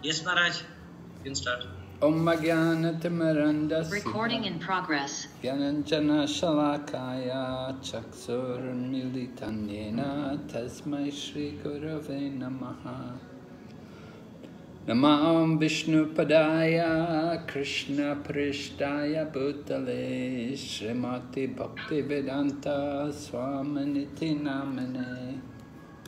Yes, Maharaj. You can start. Om Jnanatimarandasya Recording in progress. Gyananjana Shalakaya Chaksurmilitanyena Tasmai Shri Gurave Namaha Namam Vishnu Padaya Krishna Prishtaya Bhutale Srimati Bhakti Vedanta Swaminiti Namane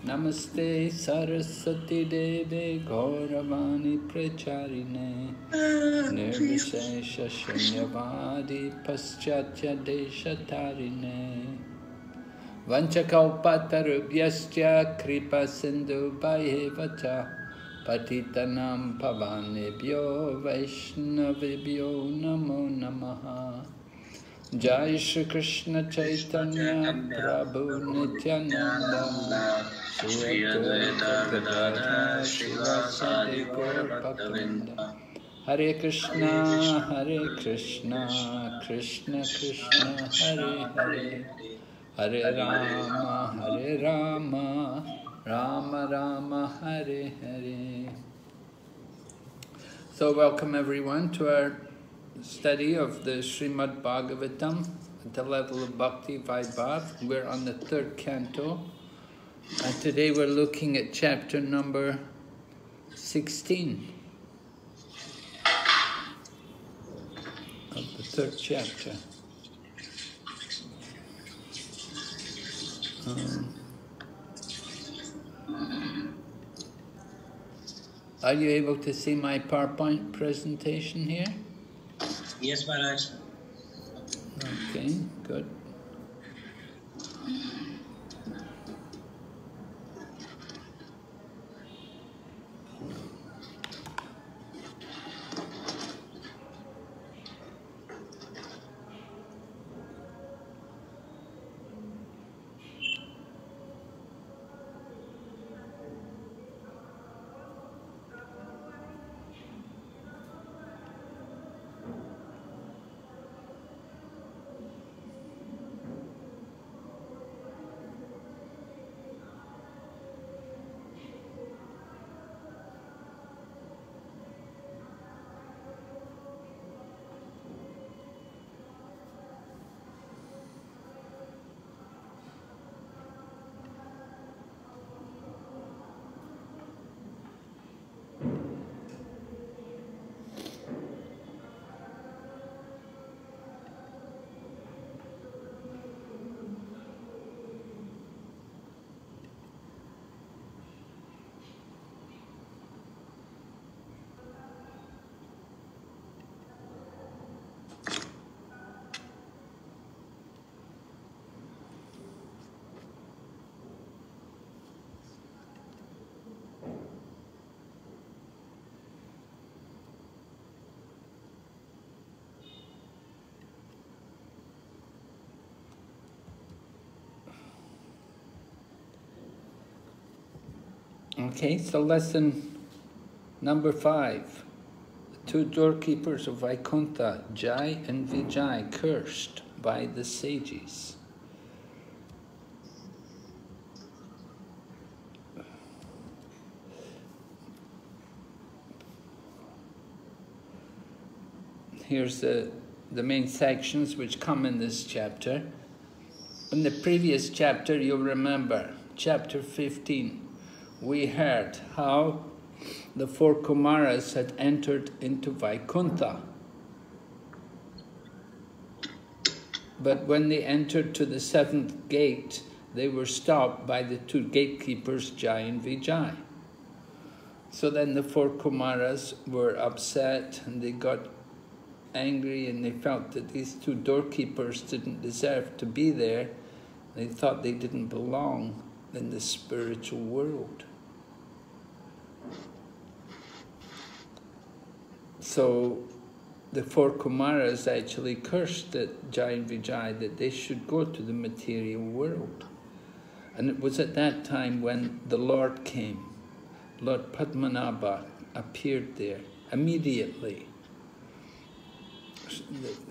नमस्ते सरस्वती देवे गौरवाणी प्रचारिणे। निर्विशेषशून्यवादि पश्चात्यदेशतारिणे वञ्चकौपतरुभ्यश्च कृपासिन्धुभयेव च पतितनां भवानेभ्यो वैष्णवेभ्यो नमो नमः। Jai Shri Krishna Chaitanya Prabhu Nityananda Shri Hare Krishna Hare Krishna Krishna Krishna Hare Hare Hare Rama Hare Rama Rama Rama Hare Hare So welcome everyone to our study of the Srimad Bhagavatam at the level of Bhakti Vaibhav. We're on the third canto, and today we're looking at chapter number 16 of the third chapter. Um, are you able to see my PowerPoint presentation here? Yes, Maharaj. Okay, good. Okay, so lesson number five. The two doorkeepers of Vaikuntha, Jai and Vijay, cursed by the sages. Here's the, the main sections which come in this chapter. In the previous chapter, you'll remember, chapter 15, we heard how the four Kumaras had entered into Vaikuntha. But when they entered to the seventh gate, they were stopped by the two gatekeepers, Jai and Vijay. So then the four Kumaras were upset and they got angry and they felt that these two doorkeepers didn't deserve to be there. They thought they didn't belong in the spiritual world. So the four Kumaras actually cursed that Jai and Vijay that they should go to the material world. And it was at that time when the Lord came. Lord Padmanabha appeared there immediately.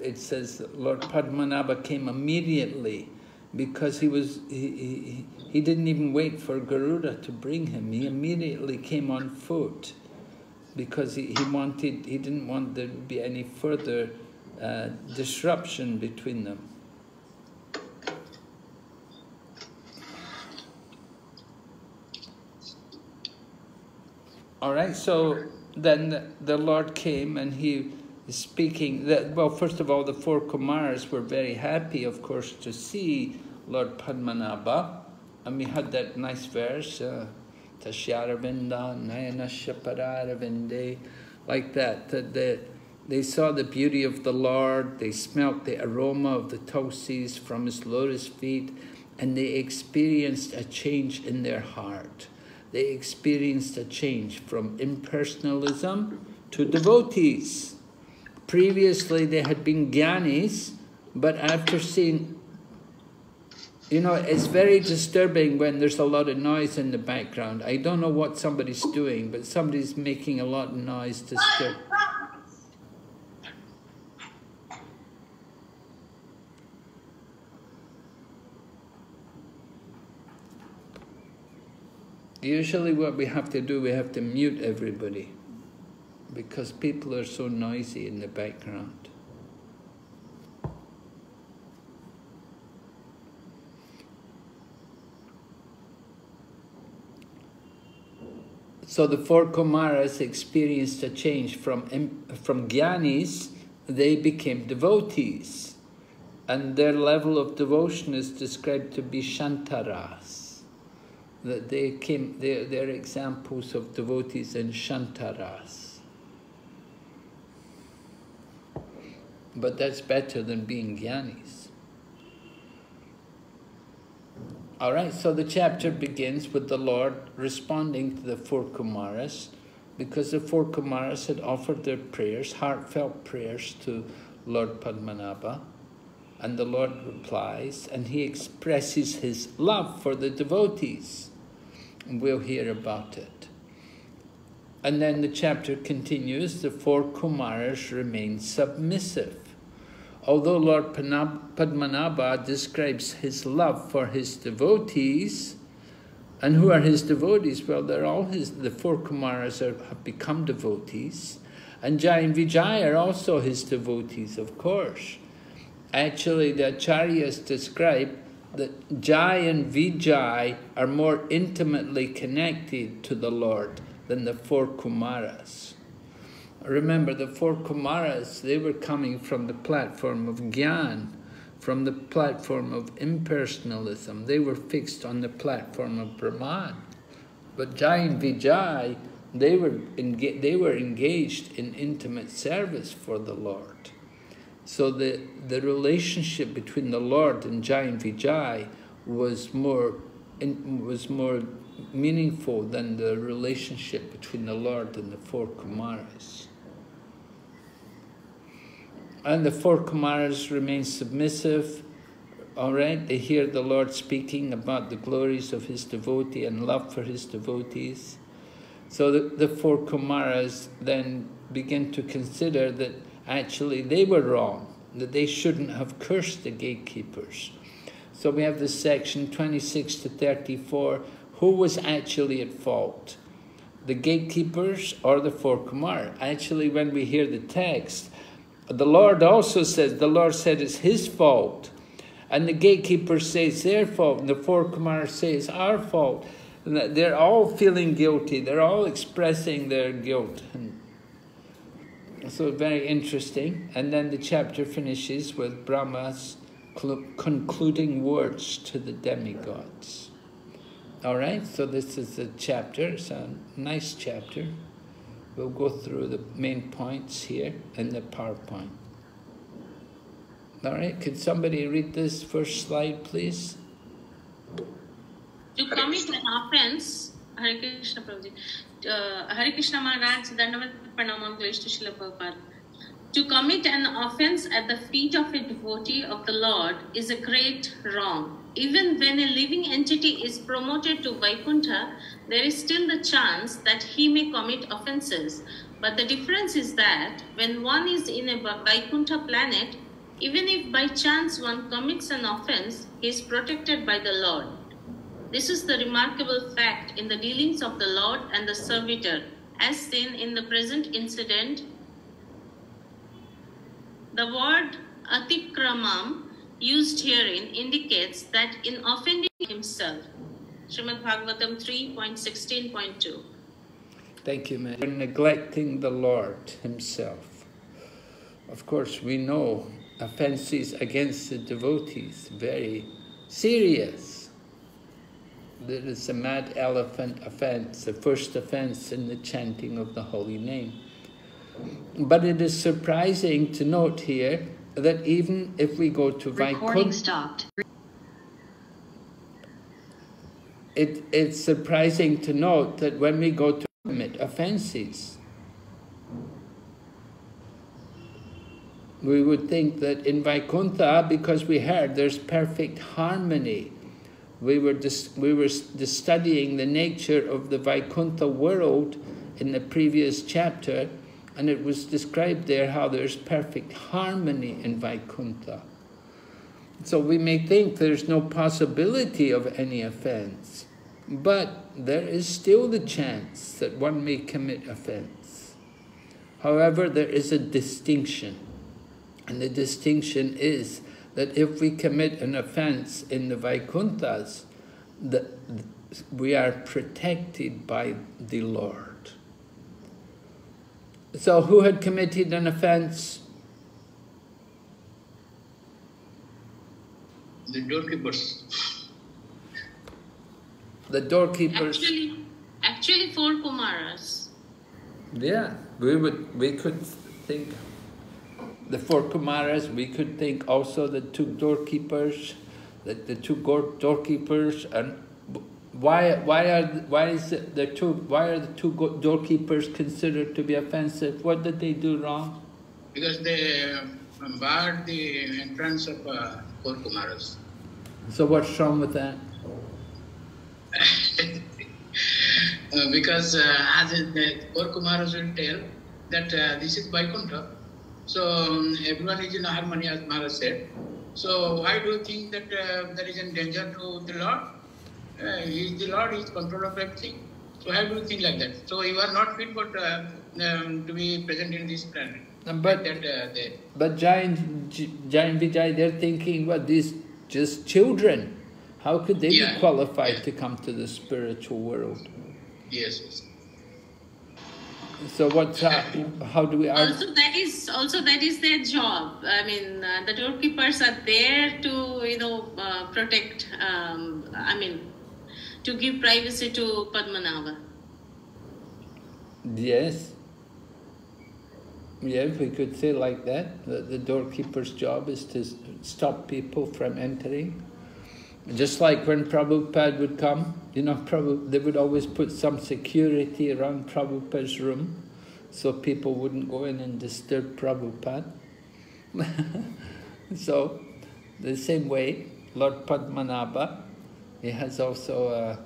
It says Lord Padmanabha came immediately because he was he, he, he didn't even wait for Garuda to bring him. He immediately came on foot because he, he wanted he didn't want there to be any further uh, disruption between them. All right, so then the Lord came and he speaking. That, well, first of all, the four Kumaras were very happy, of course, to see Lord Padmanabha. And we had that nice verse, uh, Tashyaravinda, Nayanasya Pararavinde, like that. That the, they saw the beauty of the Lord, they smelt the aroma of the tulsis from his lotus feet, and they experienced a change in their heart they experienced a change from impersonalism to devotees. Previously, they had been jnanis, but after seeing, you know, it's very disturbing when there's a lot of noise in the background. I don't know what somebody's doing, but somebody's making a lot of noise to disturb. Usually what we have to do, we have to mute everybody because people are so noisy in the background. So the four Kumaras experienced a change from, from Gyanis, they became devotees. And their level of devotion is described to be Shantaras that they came, they're, they're examples of devotees in Shantaras. But that's better than being jnanis. All right, so the chapter begins with the Lord responding to the four Kumaras because the four Kumaras had offered their prayers, heartfelt prayers to Lord Padmanabha. And the Lord replies, and he expresses his love for the devotees And we'll hear about it. And then the chapter continues, the four Kumaras remain submissive. Although Lord Padmanabha describes his love for his devotees, and who are his devotees? Well, they're all his, the four Kumaras are, have become devotees. And Jai and Vijay are also his devotees, of course. Actually, the Acharyas describe that Jai and Vijay are more intimately connected to the Lord than the four Kumaras. Remember, the four Kumaras, they were coming from the platform of Gyan, from the platform of impersonalism. They were fixed on the platform of Brahman. But Jai and Vijay, they were, they were engaged in intimate service for the Lord. So the, the relationship between the Lord and Jai and Vijay was more, was more meaningful than the relationship between the Lord and the four Kumaras. And the four Kumaras remain submissive, all right? They hear the Lord speaking about the glories of his devotee and love for his devotees. So the, the four Kumaras then begin to consider that actually they were wrong, that they shouldn't have cursed the gatekeepers. So we have this section 26 to 34. Who was actually at fault? The gatekeepers or the four Kumar? Actually, when we hear the text, the Lord also says, the Lord said it's his fault. And the gatekeepers say it's their fault, and the four Kumar say it's our fault. And they're all feeling guilty. They're all expressing their guilt. So very interesting. And then the chapter finishes with Brahma's concluding words to the demigods. All right, so this is the chapter. It's a nice chapter. We'll go through the main points here in the PowerPoint. All right, could somebody read this first slide, please? To commit an offense, Hare Krishna Prabhuji. Uh, Hare Krishna Maharaj, Dandavat Pranamam Srila Prabhupada. To commit an offense at the feet of a devotee of the Lord is a great wrong. Even when a living entity is promoted to Vaikuntha, there is still the chance that he may commit offenses. But the difference is that when one is in a Vaikuntha planet, even if by chance one commits an offense, he is protected by the Lord. This is the remarkable fact in the dealings of the Lord and the servitor, as seen in the present incident. The word atikramam used herein indicates that in offending himself, Srimad Bhagavatam 3.16.2. Thank you, man. Neglecting the Lord Himself. Of course, we know offences against the devotees very serious. There is a mad elephant offence, the first offence in the chanting of the holy name. But it is surprising to note here that even if we go to Recording Vaikuntha, stopped. it, it's surprising to note that when we go to commit offences, we would think that in Vaikuntha, because we heard there's perfect harmony, we were, dis- we were studying the nature of the Vaikuntha world in the previous chapter, and it was described there how there's perfect harmony in Vaikuntha. So we may think there's no possibility of any offense, but there is still the chance that one may commit offense. However, there is a distinction, and the distinction is that if we commit an offense in the Vaikunthas, we are protected by the Lord. So, who had committed an offense? The doorkeepers. The doorkeepers. Actually, actually four Kumaras. Yeah, we would. We could think the four Kumaras. We could think also the two doorkeepers, the, the two doorkeepers, and why why are why is the two why are the two doorkeepers considered to be offensive? What did they do wrong? because they um, barred the entrance of uh, four Kumaras. So what's wrong with that? Uh, because uh, as in the four Kumaras will tell that uh, this is Vaikuntha, so um, everyone is in harmony as Maharaj said. So why do you think that uh, there is a danger to the Lord? Uh, he is the Lord, he is control of everything. So why do you think like that? So you are not fit for uh, um, to be present in this planet. But that uh, but Jain J- Jain Vijay, they're thinking, well, these just children. How could they Yeah, be qualified yeah. to come to the spiritual world? yes, yes. So what? how, how do we argue? Also, that is also that is their job. I mean, uh, the doorkeepers are there to you know uh, protect. Um, I mean, to give privacy to Padmanabha. Yes. Yes, we could say like that. that the doorkeeper's job is to stop people from entering. Just like when Prabhupada would come, you know, Prabhu, they would always put some security around Prabhupada's room so people wouldn't go in and disturb Prabhupada. so, the same way, Lord Padmanabha, he has also uh,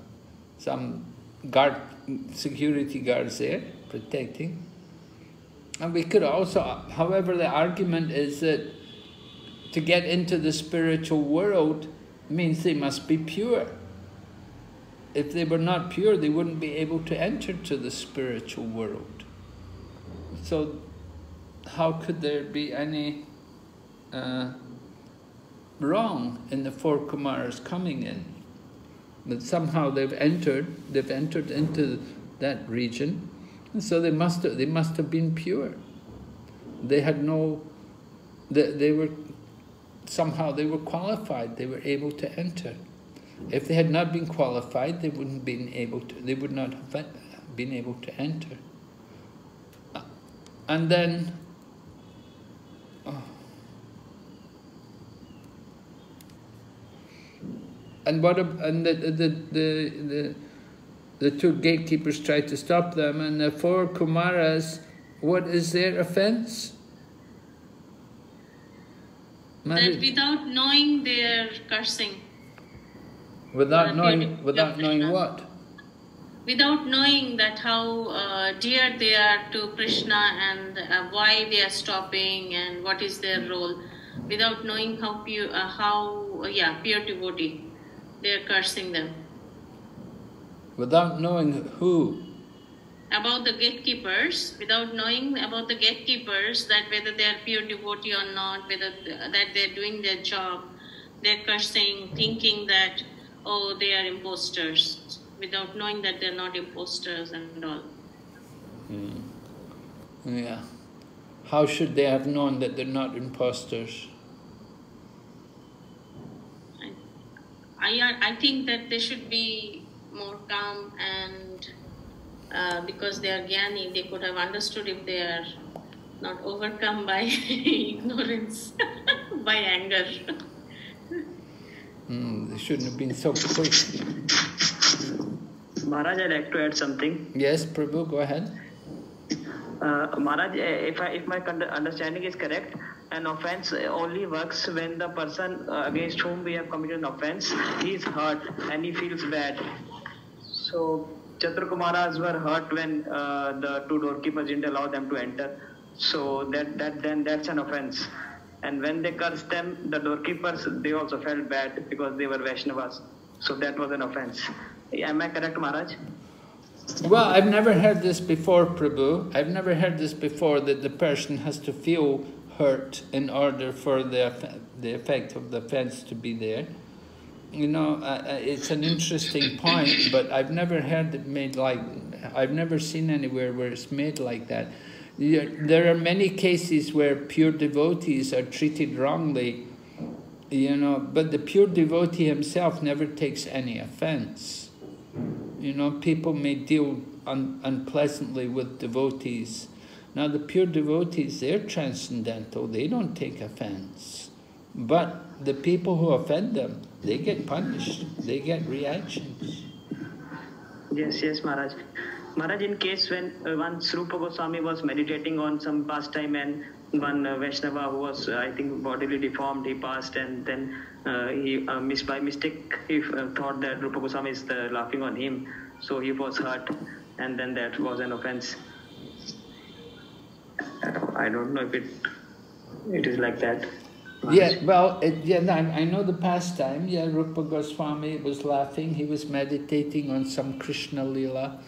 some guard, security guards there protecting. And we could also, however, the argument is that to get into the spiritual world means they must be pure. If they were not pure, they wouldn't be able to enter to the spiritual world. So, how could there be any uh, wrong in the four Kumaras coming in? But somehow they've entered, they've entered into that region, and so they must have, they must have been pure. They had no, they, they were, somehow they were qualified, they were able to enter. If they had not been qualified, they wouldn't been able to, they would not have been able to enter. And then, and what and the the the the, the two gatekeepers tried to stop them, and the four Kumaras, what is their offense? That without knowing their cursing, without uh, knowing, without knowing what? without knowing that how uh, dear they are to Krishna and uh, why they are stopping and what is their role, without knowing how pure, uh, how uh, yeah, pure devotee, they are cursing them. Without knowing who? about the gatekeepers without knowing about the gatekeepers that whether they are pure devotee or not, whether that they're doing their job, they're cursing, thinking that oh they are imposters, without knowing that they're not imposters and all. Mm. Yeah. How should they have known that they're not imposters? I, I think that they should be more calm and uh, because they are Gyani, they could have understood if they are not overcome by ignorance, by anger. Mm, they shouldn't have been so quick. Maharaj, I'd like to add something. Yes, Prabhu, go ahead. Uh, Maharaj, eh, if, I, if my understanding is correct, an offense only works when the person uh, against whom we have committed an offense he is hurt and he feels bad. So Chaturkumaras were hurt when uh, the two doorkeepers didn't allow them to enter. So that that then that's an offense. And when they cursed them, the doorkeepers they also felt bad because they were Vaishnavas. So that was an offense. Am I correct, Maharaj? Well, I've never heard this before, Prabhu. I've never heard this before that the person has to feel hurt in order for the, the effect of the offense to be there. You know, uh, it's an interesting point, but I've never heard it made like, I've never seen anywhere where it's made like that. There are many cases where pure devotees are treated wrongly, you know, but the pure devotee himself never takes any offense. You know, people may deal un unpleasantly with devotees. Now, the pure devotees, they're transcendental, they don't take offense. But the people who offend them, they get punished, they get reactions. Yes, yes, Maharaj. Maharaj, in case when uh, once Rupa Goswami was meditating on some pastime and one uh, Vaishnava who was, uh, I think, bodily deformed, he passed and then uh, he, uh, mis by mistake, he uh, thought that Rupa Goswami is uh, laughing on him, so he was hurt and then that was an offense. I don't know if it it is like that. Yeah, well, it, yeah, I, know the pastime. Yeah, Rupa Goswami was laughing. He was meditating on some Krishna lila,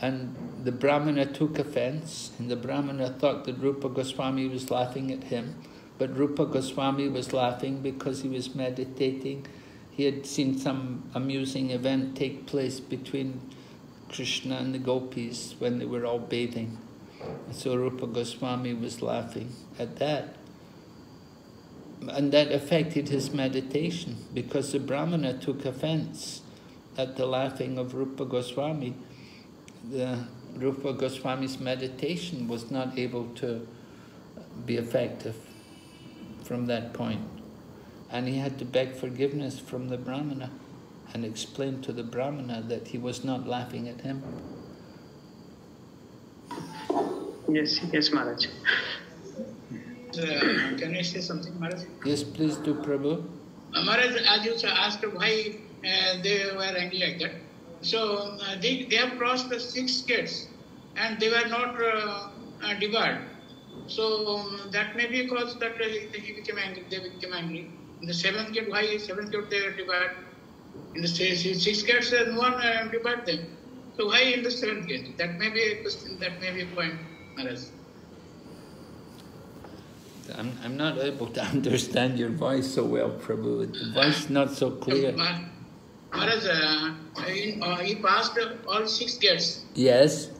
and the Brahmana took offense, and the Brahmana thought that Rupa Goswami was laughing at him. But Rupa Goswami was laughing because he was meditating. He had seen some amusing event take place between Krishna and the gopis when they were all bathing. And So Rupa Goswami was laughing at that. And that affected his meditation because the Brahmana took offense at the laughing of Rupa Goswami. The Rupa Goswami's meditation was not able to be effective from that point. And he had to beg forgiveness from the Brahmana and explain to the Brahmana that he was not laughing at him. Yes, yes, Maharaj. Uh, can I say something, Maharaj? Yes, please do, Prabhu. Uh, Maharaj, as you asked why uh, they were angry like that. So uh, they, they have crossed the six gates and they were not uh, uh, devoured. So um, that may be cause that uh, he became angry, they became angry. In the seventh gate, why seventh gate they were devoured? In the six gates, no one uh, devoured them. So why in the seventh gate? That may be a question, that may be a point. I'm, I'm not able to understand your voice so well, Prabhu. The voice is not so clear. Maharaj, uh, uh, he passed all six gates. Yes.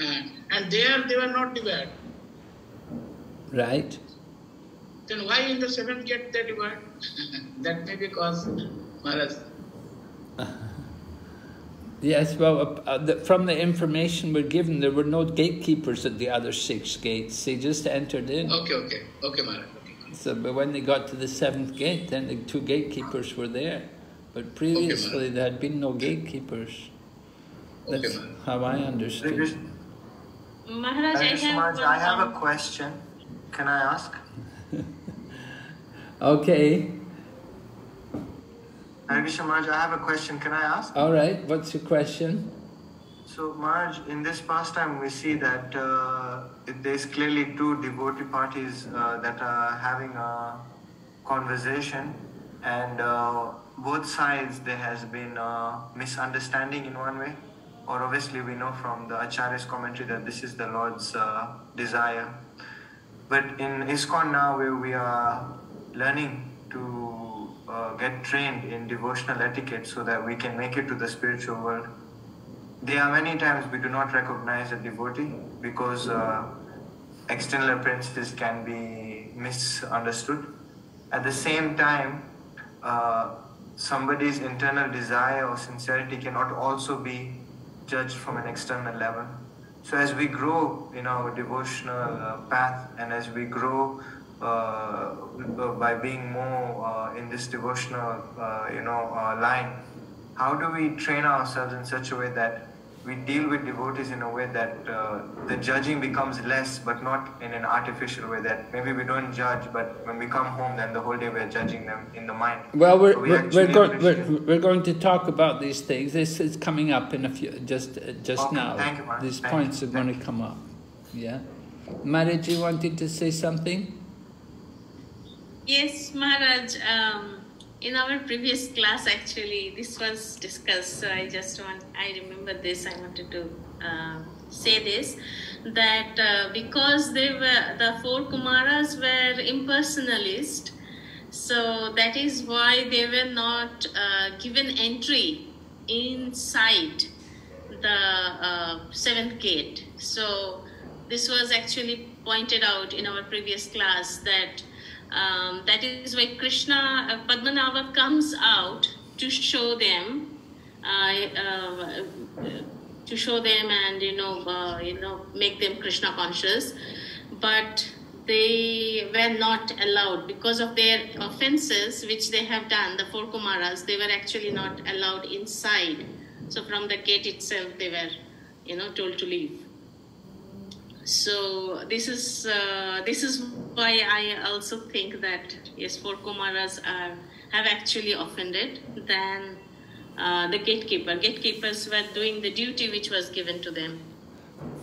Uh, and there they were not divided. Right. Then why in the seventh gate they divide? that may be cause, Maharaj. Yes, well, uh, uh, the, from the information we're given, there were no gatekeepers at the other six gates. They just entered in. Okay, okay, okay, Maharaj. Okay. So, but when they got to the seventh gate, then the two gatekeepers were there. But previously, okay, there had been no gatekeepers. That's okay, how I understood. Maharaj, I have, I have a question. Can I ask? okay. Hare Maharaj, I have a question. Can I ask? All right. What's your question? So, Maharaj, in this pastime, we see that uh, there's clearly two devotee parties uh, that are having a conversation, and uh, both sides there has been a misunderstanding in one way. or obviously we know from the Acharya's commentary that this is the Lord's uh, desire. But in ISKCON now, where we are learning to uh, get trained in devotional etiquette so that we can make it to the spiritual world, there are many times we do not recognize a devotee because uh, external appearances can be misunderstood. At the same time, uh, somebody's internal desire or sincerity cannot also be judged from an external level. So as we grow in our devotional uh, path and as we grow uh, by being more uh, in this devotional, uh, you know, uh, line, how do we train ourselves in such a way that we deal with devotees in a way that uh, the judging becomes less, but not in an artificial way. That maybe we don't judge, but when we come home, then the whole day we're judging them in the mind. Well, we're, So we we're, we're, going, we're, we're going to talk about these things. This is coming up in a few, just uh, just Okay, now. thank you, Maharaj. These Thank points you, are going thank to come up. Yeah. Marriage, you wanted to say something? Yes, Maharaj. Um, in our previous class, actually, this was discussed. So I just want, I remember this. I wanted to uh, say this that uh, because they were the four Kumaras were impersonalist, so that is why they were not uh, given entry inside the uh, seventh gate. So this was actually pointed out in our previous class that um, that is why Krishna uh, Padmanabha comes out to show them, uh, uh, to show them and you know uh, you know make them Krishna conscious, but they were not allowed because of their offenses which they have done. The four Kumaras they were actually not allowed inside. So from the gate itself they were you know told to leave so this is uh, this is why I also think that yes, four Kumaras are have actually offended than uh, the gatekeeper. Gatekeepers were doing the duty which was given to them.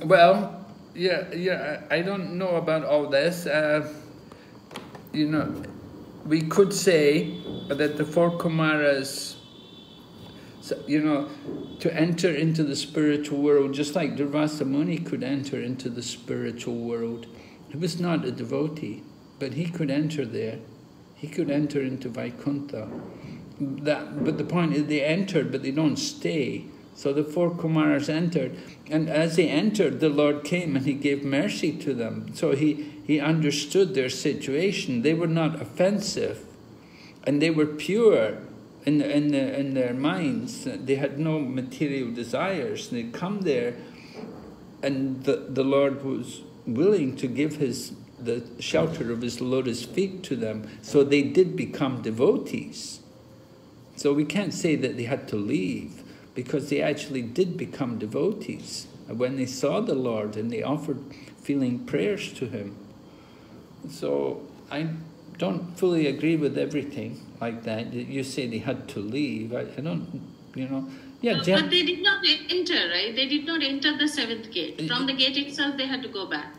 Well, yeah, yeah. I don't know about all this. Uh, you know, we could say that the four Kumaras, so, you know, to enter into the spiritual world, just like Durvasa Muni could enter into the spiritual world. He was not a devotee, but he could enter there. He could enter into Vaikuntha. That, but the point is, they entered, but they don't stay. So the four Kumaras entered, and as they entered, the Lord came and He gave mercy to them. So He, he understood their situation. They were not offensive, and they were pure in, in, the, in their minds. They had no material desires. They come there, and the, the Lord was willing to give His the shelter of His lotus feet to them. So they did become devotees. So we can't say that they had to leave because they actually did become devotees when they saw the Lord and they offered feeling prayers to Him. So I don't fully agree with everything like that. You say they had to leave. I, I don't, you know. Yeah, but they did not enter, right? They did not enter the seventh gate. From the gate itself, they had to go back.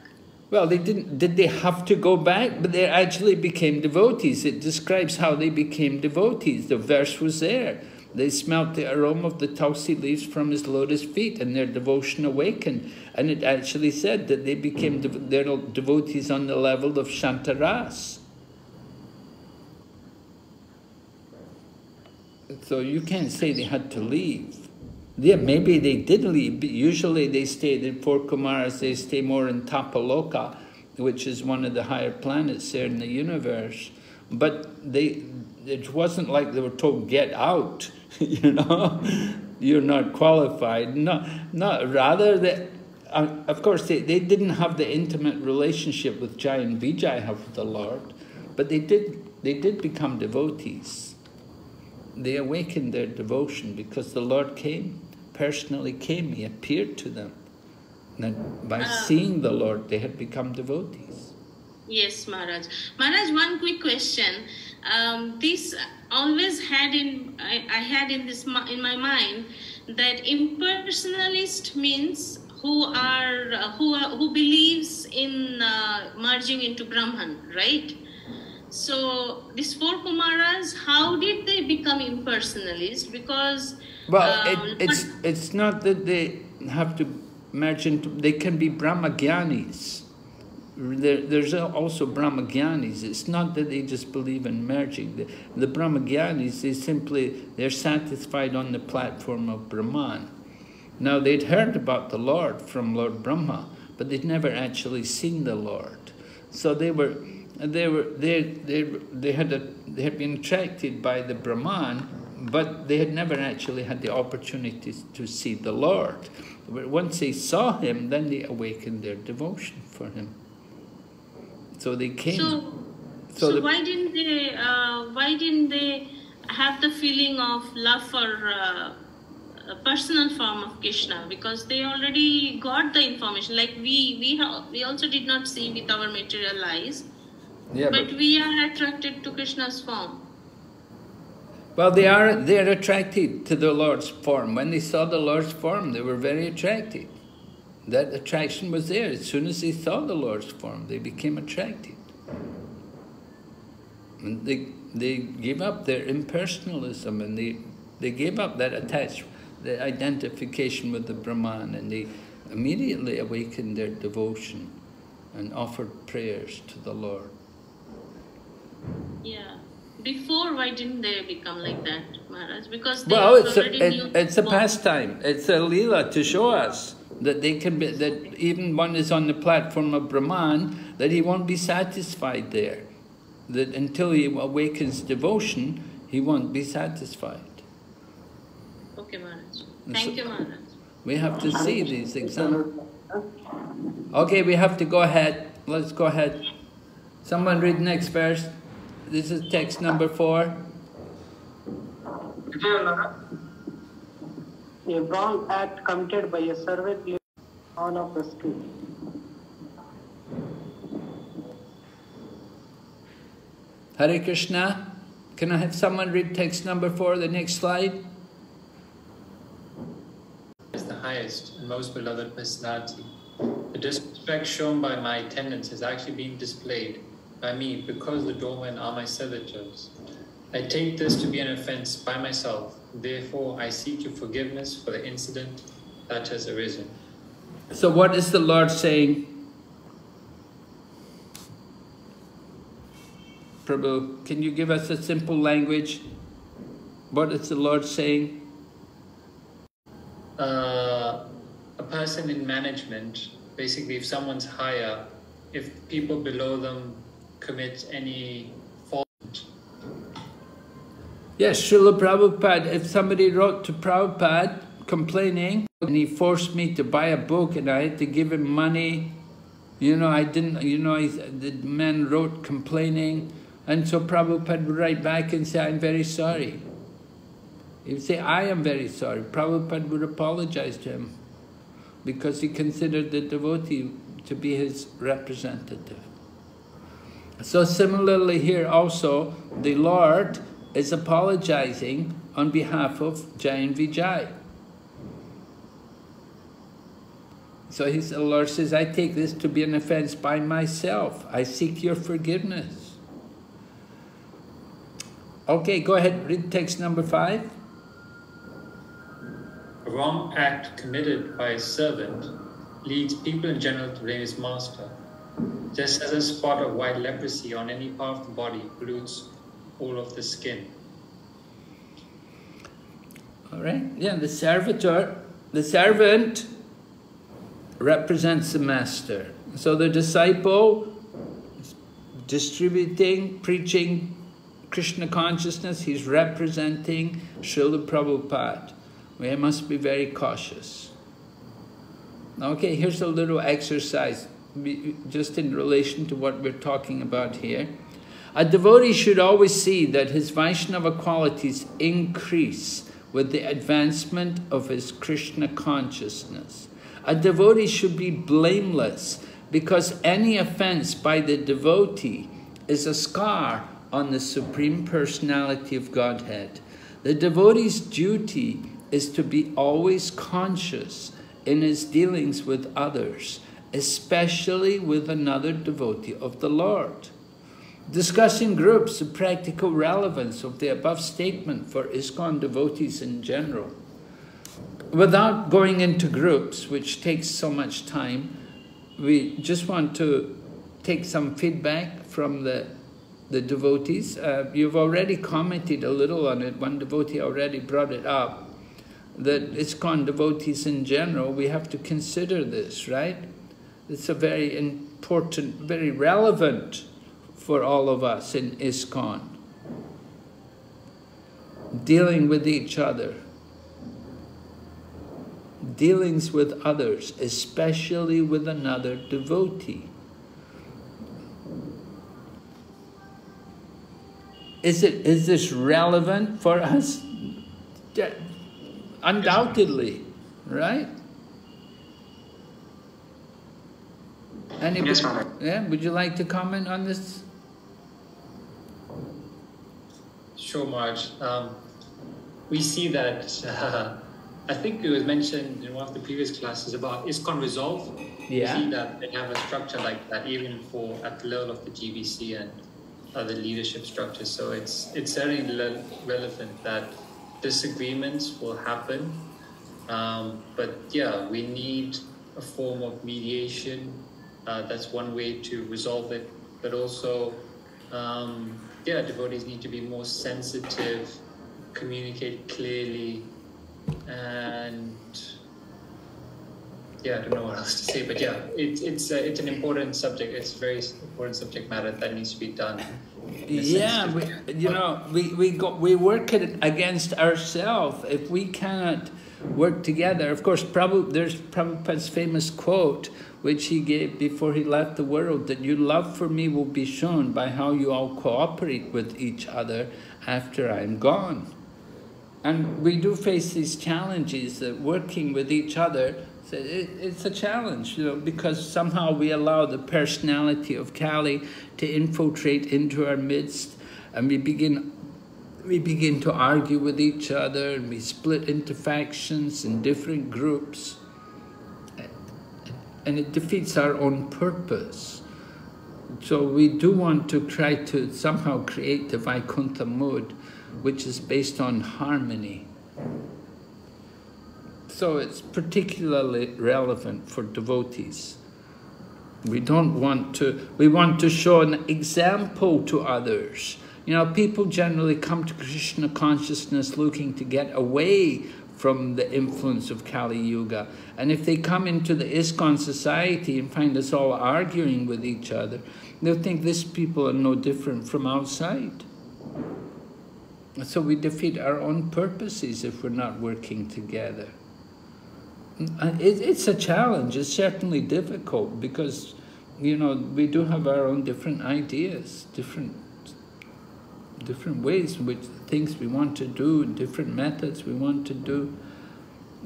Well, they didn't. Did they have to go back? But they actually became devotees. It describes how they became devotees. The verse was there. They smelt the aroma of the tulsi leaves from his lotus feet, and their devotion awakened. And it actually said that they became dev- their devotees on the level of Shantaras. So you can't say they had to leave. Yeah, maybe they did leave, but usually they stayed in Four Kumaras, they stay more in Tapaloka, which is one of the higher planets there in the universe. But they it wasn't like they were told, get out, you know, you're not qualified. No, no rather that uh, of course they, they didn't have the intimate relationship with Jai and Vijay have with the Lord, but they did they did become devotees they awakened their devotion because the Lord came, personally came, He appeared to them. And by Ah. seeing the Lord, they had become devotees. Yes, Maharaj. Maharaj, one quick question. Um, this always had in I, I had in this in my mind that impersonalist means who are uh, who are, who believes in uh, merging into Brahman, right? So these four Kumaras, how did they become impersonalists? Because Well, um, it, it's it's not that they have to merge into. They can be Brahmagyanis. There, there's also Brahmagyanis. It's not that they just believe in merging. The, the Brahmagyanis, they simply they're satisfied on the platform of Brahman. Now they'd heard about the Lord from Lord Brahma, but they'd never actually seen the Lord. So they were they were they they they had a, they had been attracted by the Brahman, but they had never actually had the opportunity to see the Lord. But once they saw him, then they awakened their devotion for him. So they came. So, So so, the- why didn't they? Uh, why didn't they have the feeling of love for uh, a personal form of Krishna? Because they already got the information. Like we, we, ha- we also did not see with our material eyes, yeah, but we are attracted to Krishna's form. Well, they are they are attracted to the Lord's form. When they saw the Lord's form, they were very attracted. That attraction was there. As soon as they saw the Lord's form, they became attracted. And they they gave up their impersonalism and they they gave up that attachment, the identification with the Brahman, and they immediately awakened their devotion and offered prayers to the Lord. Yeah. Before, why didn't they become like that, Maharaj? Because they Well, it's already a, knew it, it's a pastime. It's a lila to show us that they can be, that even one is on the platform of Brahman, that he won't be satisfied there. That until he awakens devotion, he won't be satisfied. Okay, Maharaj. Thank so- you, Maharaj. We have to see these examples. Okay, we have to go ahead. Let's go ahead. Someone read next verse. This is text number four. A wrong act committed by a servant lives on of the street. Hare Krishna. Can I have someone read text number four, the next slide? is the highest and most beloved personality. The disrespect shown by my attendants is actually being displayed by me because the doormen are my servitors. I take this to be an offense by myself, therefore I seek your forgiveness for the incident that has arisen. So what is the Lord saying? Prabhu, can you give us a simple language? What is the Lord saying? Uh, a person in management, basically, if someone's higher, if people below them commit any fault, Yes, Srila Prabhupada, if somebody wrote to Prabhupada complaining and he forced me to buy a book and I had to give him money, you know, I didn't, you know, I, the man wrote complaining and so Prabhupada would write back and say, I'm very sorry. He would say, I am very sorry. Prabhupada would apologize to him because he considered the devotee to be his representative. So similarly here also, the Lord is apologizing on behalf of Jai and Vijay. So he's, the Lord says, I take this to be an offense by myself. I seek your forgiveness. Okay, go ahead, read text number five. A wrong act committed by a servant leads people in general to blame his master, just as a spot of white leprosy on any part of the body pollutes all of the skin. All right, yeah, the servitor, the servant represents the master. So the disciple is distributing, preaching Krishna consciousness, he's representing Srila Prabhupada. We must be very cautious. Okay, here's a little exercise, just in relation to what we're talking about here. A devotee should always see that his Vaishnava qualities increase with the advancement of his Krishna consciousness. A devotee should be blameless because any offense by the devotee is a scar on the Supreme Personality of Godhead. The devotee's duty is to be always conscious in his dealings with others, especially with another devotee of the Lord. Discussing groups, the practical relevance of the above statement for ISKCON devotees in general. Without going into groups, which takes so much time, we just want to take some feedback from the, the devotees. Uh, you've already commented a little on it, one devotee already brought it up, that ISKCON devotees in general, we have to consider this, right? It's a very important, very relevant for all of us in ISKCON. Dealing with each other. Dealings with others, especially with another devotee. Is, it, is this relevant for us? Undoubtedly, right? Anybody, Yes, Maharaj. Yeah, would you like to comment on this? Sure, Marge. Um, we see that, uh, I think it was mentioned in one of the previous classes about ISKCON Resolve. Yeah. We see that they have a structure like that even for at the level of the GBC and other leadership structures. So it's it's certainly le- relevant that disagreements will happen. Um, but yeah, we need a form of mediation. Uh, that's one way to resolve it. But also, um, yeah, devotees need to be more sensitive, communicate clearly, and yeah, I don't know what else to say, but yeah, it, it's uh, it's an important subject. It's a very important subject matter that needs to be done. Yeah, we, you know, we, we, go, we work it against ourselves. If we cannot work together, of course, Prabhu, there's Prabhupada's famous quote, which he gave before he left the world, that your love for me will be shown by how you all cooperate with each other after I'm gone. And we do face these challenges that working with each other, it's a challenge, you know, because somehow we allow the personality of Kali to infiltrate into our midst, and we begin we begin to argue with each other, and we split into factions and different groups, and it defeats our own purpose. So we do want to try to somehow create the Vaikuntha mood, which is based on harmony. So it's particularly relevant for devotees. We don't want to, we want to show an example to others. You know, people generally come to Krishna consciousness looking to get away from the influence of Kali Yuga. And if they come into the ISKCON society and find us all arguing with each other, they'll think these people are no different from outside. So we defeat our own purposes if we're not working together. It, it's a challenge. It's certainly difficult because, you know, we do have our own different ideas, different different ways in which things we want to do, different methods we want to do.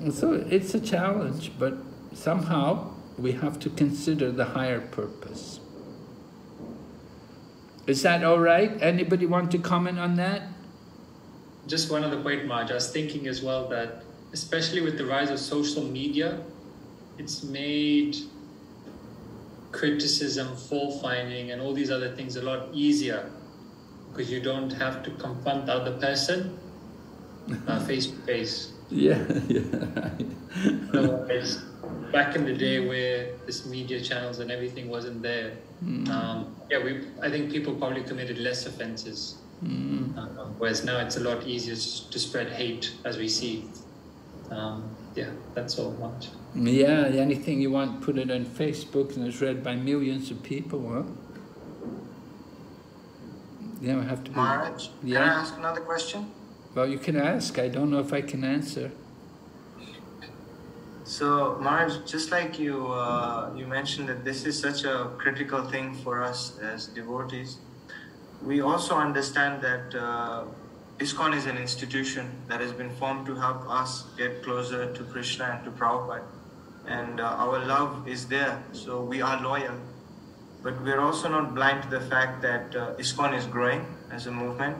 And so it's a challenge, but somehow we have to consider the higher purpose. Is that all right? Anybody want to comment on that? Just one other point, Marge. I was thinking as well that, especially with the rise of social media, it's made criticism, fault finding, and all these other things a lot easier because you don't have to confront the other person uh, face to face. Yeah, yeah. Otherwise, back in the day where this media channels and everything wasn't there, um, yeah, we I think people probably committed less offenses. Uh, whereas now it's a lot easier to spread hate, as we see. Um, yeah, that's all much. Yeah, anything you want, put it on Facebook and it's read by millions of people, huh? You don't have to be... Maharaj, can I ask another question? Well, you can ask. I don't know if I can answer. So, Maharaj, just like you, uh, you mentioned that this is such a critical thing for us as devotees, we also understand that uh, ISKCON is an institution that has been formed to help us get closer to Krishna and to Prabhupada. And uh, our love is there, so we are loyal. But we're also not blind to the fact that uh, ISKCON is growing as a movement.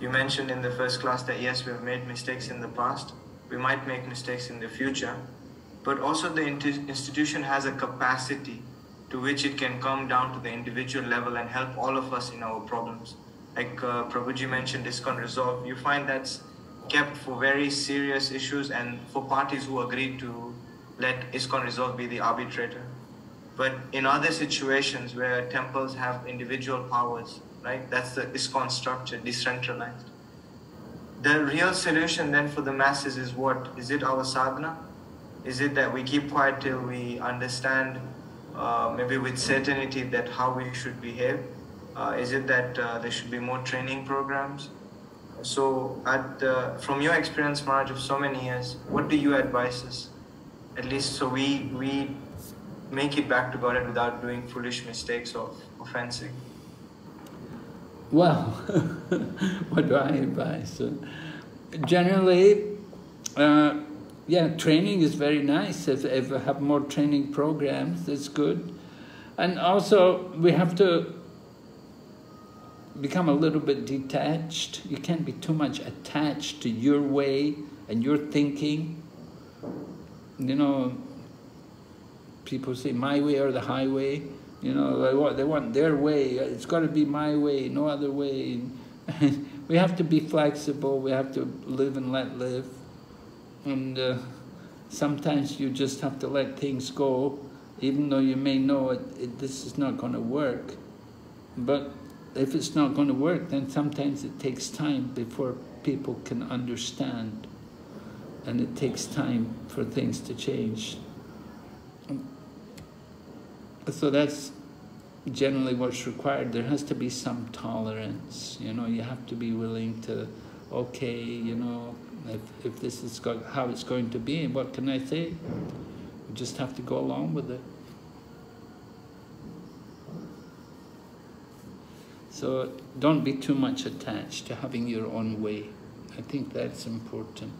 You mentioned in the first class that yes, we've made mistakes in the past, we might make mistakes in the future, but also the institution has a capacity to which it can come down to the individual level and help all of us in our problems. Like uh, Prabhuji mentioned, ISKCON Resolve, you find that's kept for very serious issues and for parties who agree to let ISKCON Resolve be the arbitrator. But in other situations where temples have individual powers, right, that's the ISKCON structure, decentralized. The real solution then for the masses is what? Is it our sadhana? Is it that we keep quiet till we understand, uh, maybe with certainty, that how we should behave? Uh, is it that uh, there should be more training programs? So, at, from your experience, Maharaj, of so many years, what do you advise us? At least so we, we make it back to Godhead without doing foolish mistakes or offensing. Well, what do I advise? generally, uh, yeah, training is very nice. If, if we have more training programs, that's good. And also, we have to become a little bit detached. You can't be too much attached to your way and your thinking. You know, people say my way or the highway. You know, they want, they want their way. It's got to be my way, no other way. we have to be flexible. We have to live and let live. And uh, sometimes you just have to let things go, even though you may know it, it this is not going to work. But if it's not going to work, then sometimes it takes time before people can understand. And it takes time for things to change. So that's generally what's required. There has to be some tolerance. You know, you have to be willing to, okay, you know, if, if this is how it's going to be, what can I say? You just have to go along with it. So don't be too much attached to having your own way. I think that's important.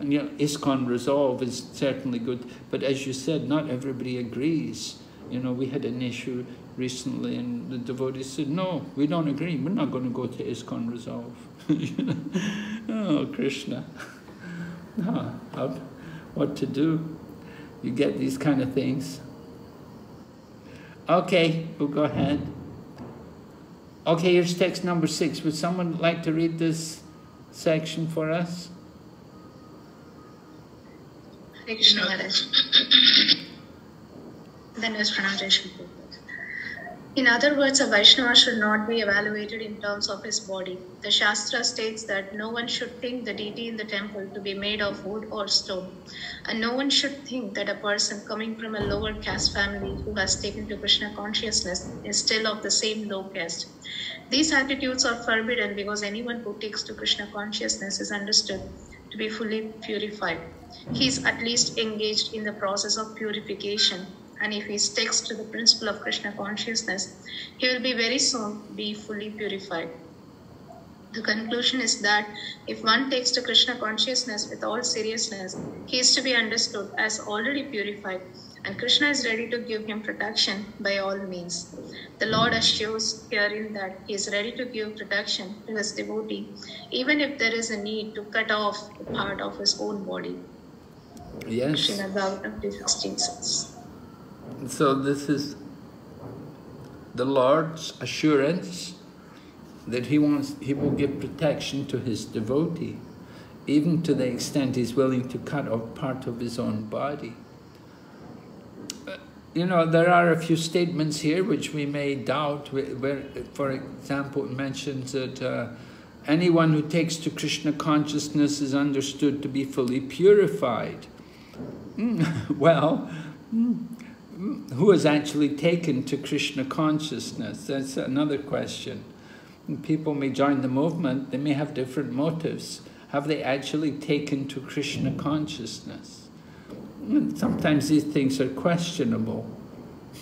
And you know, ISKCON resolve is certainly good, but as you said, not everybody agrees. You know, we had an issue recently and the devotees said, no, we don't agree, we're not going to go to ISKCON resolve. oh, Krishna. No, what to do? You get these kind of things. Okay, we'll go ahead. Okay, here's text number six. Would someone like to read this section for us? Hare Krishna Maharaj. then was pronunciation. In other words, a Vaishnava should not be evaluated in terms of his body. The Shastra states that no one should think the deity in the temple to be made of wood or stone, and no one should think that a person coming from a lower caste family who has taken to Krishna consciousness is still of the same low caste. These attitudes are forbidden because anyone who takes to Krishna consciousness is understood to be fully purified. He is at least engaged in the process of purification and if he sticks to the principle of Krishna consciousness, he will be very soon be fully purified. The conclusion is that if one takes to Krishna consciousness with all seriousness, he is to be understood as already purified, and Krishna is ready to give him protection by all means. The Lord assures herein that he is ready to give protection to his devotee, even if there is a need to cut off a part of his own body. Yes. Srimad Bhagavatam 16 so this is the Lord's assurance that he wants he will give protection to his devotee even to the extent he's willing to cut off part of his own body. You know there are a few statements here which we may doubt. Where for example it mentions that uh, anyone who takes to krishna consciousness is understood to be fully purified Mm, well mm, mm, who has actually taken to Krishna consciousness? That's another question. People may join the movement, they may have different motives. Have they actually taken to Krishna consciousness? Sometimes these things are questionable.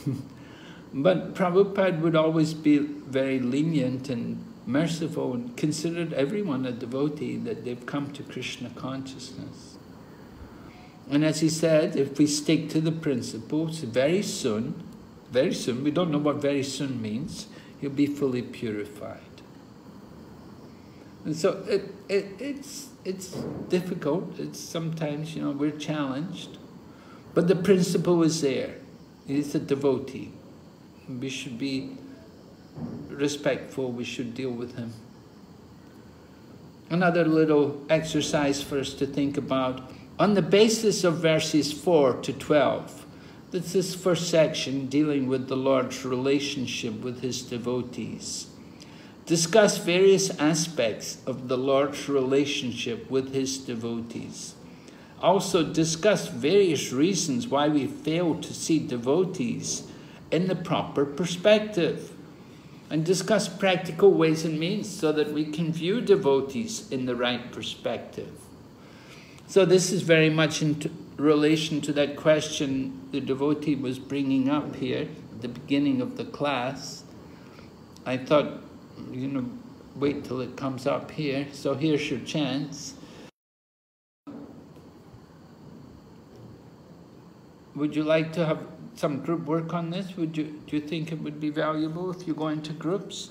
but Prabhupada would always be very lenient and merciful and considered everyone a devotee that they've come to Krishna consciousness. And as he said, if we stick to the principles, very soon, very soon, we don't know what very soon means, he'll be fully purified. And so it, it, it's, it's difficult. It's sometimes, you know, we're challenged. But the principle is there. He's a devotee. We should be respectful, we should deal with him. Another little exercise for us to think about. On the basis of verses 4 to 12, that's this first section dealing with the Lord's relationship with his devotees. Discuss various aspects of the Lord's relationship with his devotees. Also, discuss various reasons why we fail to see devotees in the proper perspective and discuss practical ways and means so that we can view devotees in the right perspective. So this is very much in relation to that question the devotee was bringing up here at the beginning of the class. I thought, you know, wait till it comes up here. So here's your chance. Would you like to have some group work on this? Would you do you think it would be valuable if you go into groups?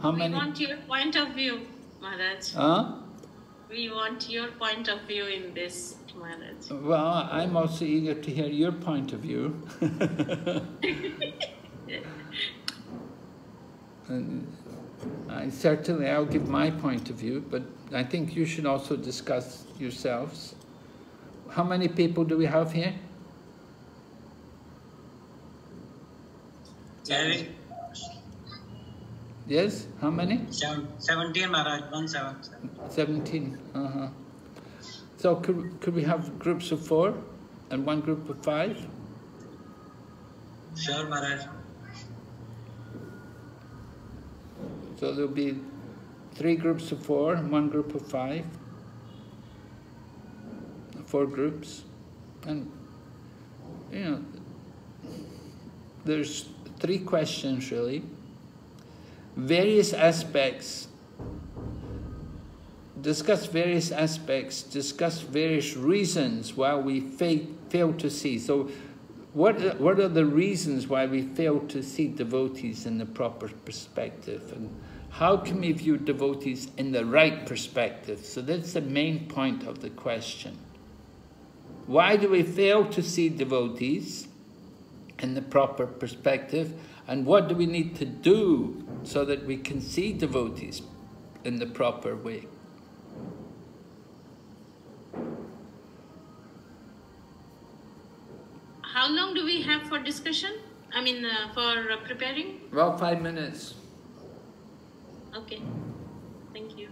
How we many? want your point of view, Maharaj. Huh? We want your point of view in this, Maharaj. Well, I'm also eager to hear your point of view. and I certainly I'll give my point of view, but I think you should also discuss yourselves. How many people do we have here? Gary, Yes? How many? seven, 17 Maharaj, 1 7. 17. Uh-huh. So could, could we have groups of four and one group of five? Sure Maharaj. So there'll be three groups of four and one group of five. Four groups. And, you know, there's three questions really. Various aspects, discuss various aspects, discuss various reasons why we fa- fail to see. So, what, what are the reasons why we fail to see devotees in the proper perspective? And how can we view devotees in the right perspective? So, that's the main point of the question. Why do we fail to see devotees in the proper perspective? And what do we need to do so that we can see devotees in the proper way? How long do we have for discussion? I mean, uh, for uh, preparing? Well, five minutes. Okay. Thank you.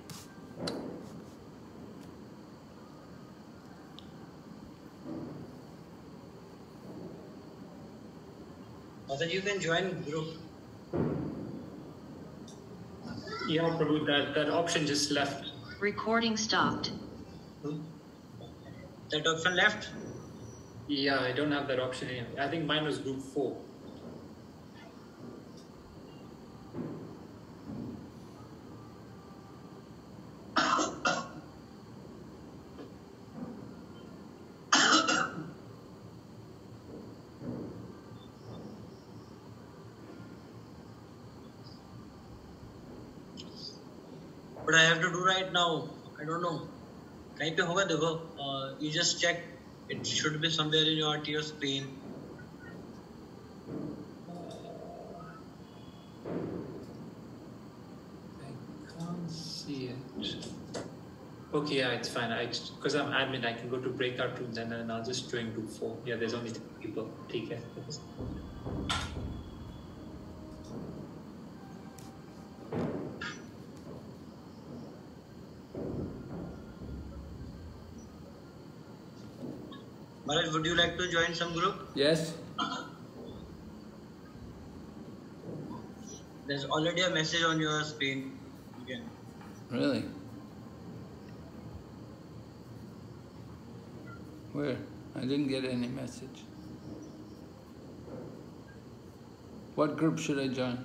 Mother, you can join group. Yeah, Prabhu, that, that option just left. Recording stopped. Hmm. That option left? Yeah, I don't have that option anymore. I think mine was group four. right now, I don't know. कहीं पे होगा देखो you just check it should be somewhere in your to your screen I can't see it. Okay, yeah, it's fine. I because I'm admin, I can go to breakout rooms and then I'll just join group four. Yeah, there's only three people. Take care. Would you like to join some group Yes? there's already a message on your screen you Really? Where? I didn't get any message. What group should I join?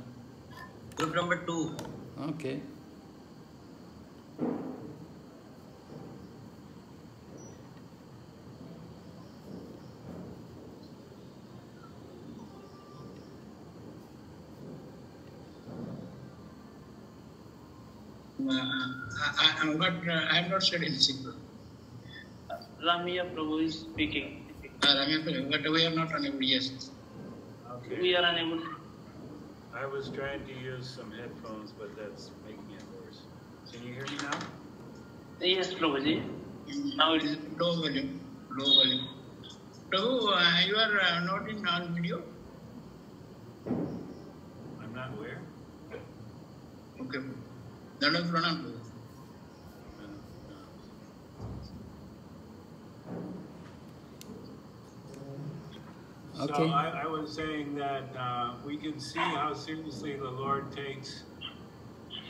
group number 2 Okay. Uh, I, uh, I have not said anything. Ramya Prabhu is speaking. Uh, Ramya Prabhu, but we are not unable, yes. Okay. We are unable. I was trying to use some headphones, but that's making it worse. Can you hear me now? Yes, Prabhuji. Now it is Low volume, low volume. Prabhu, uh, you are uh, not in on video? I'm not aware. Okay. Dandavat Pranam, Prabhu. Okay. I, I was saying that uh, we can see how seriously the Lord takes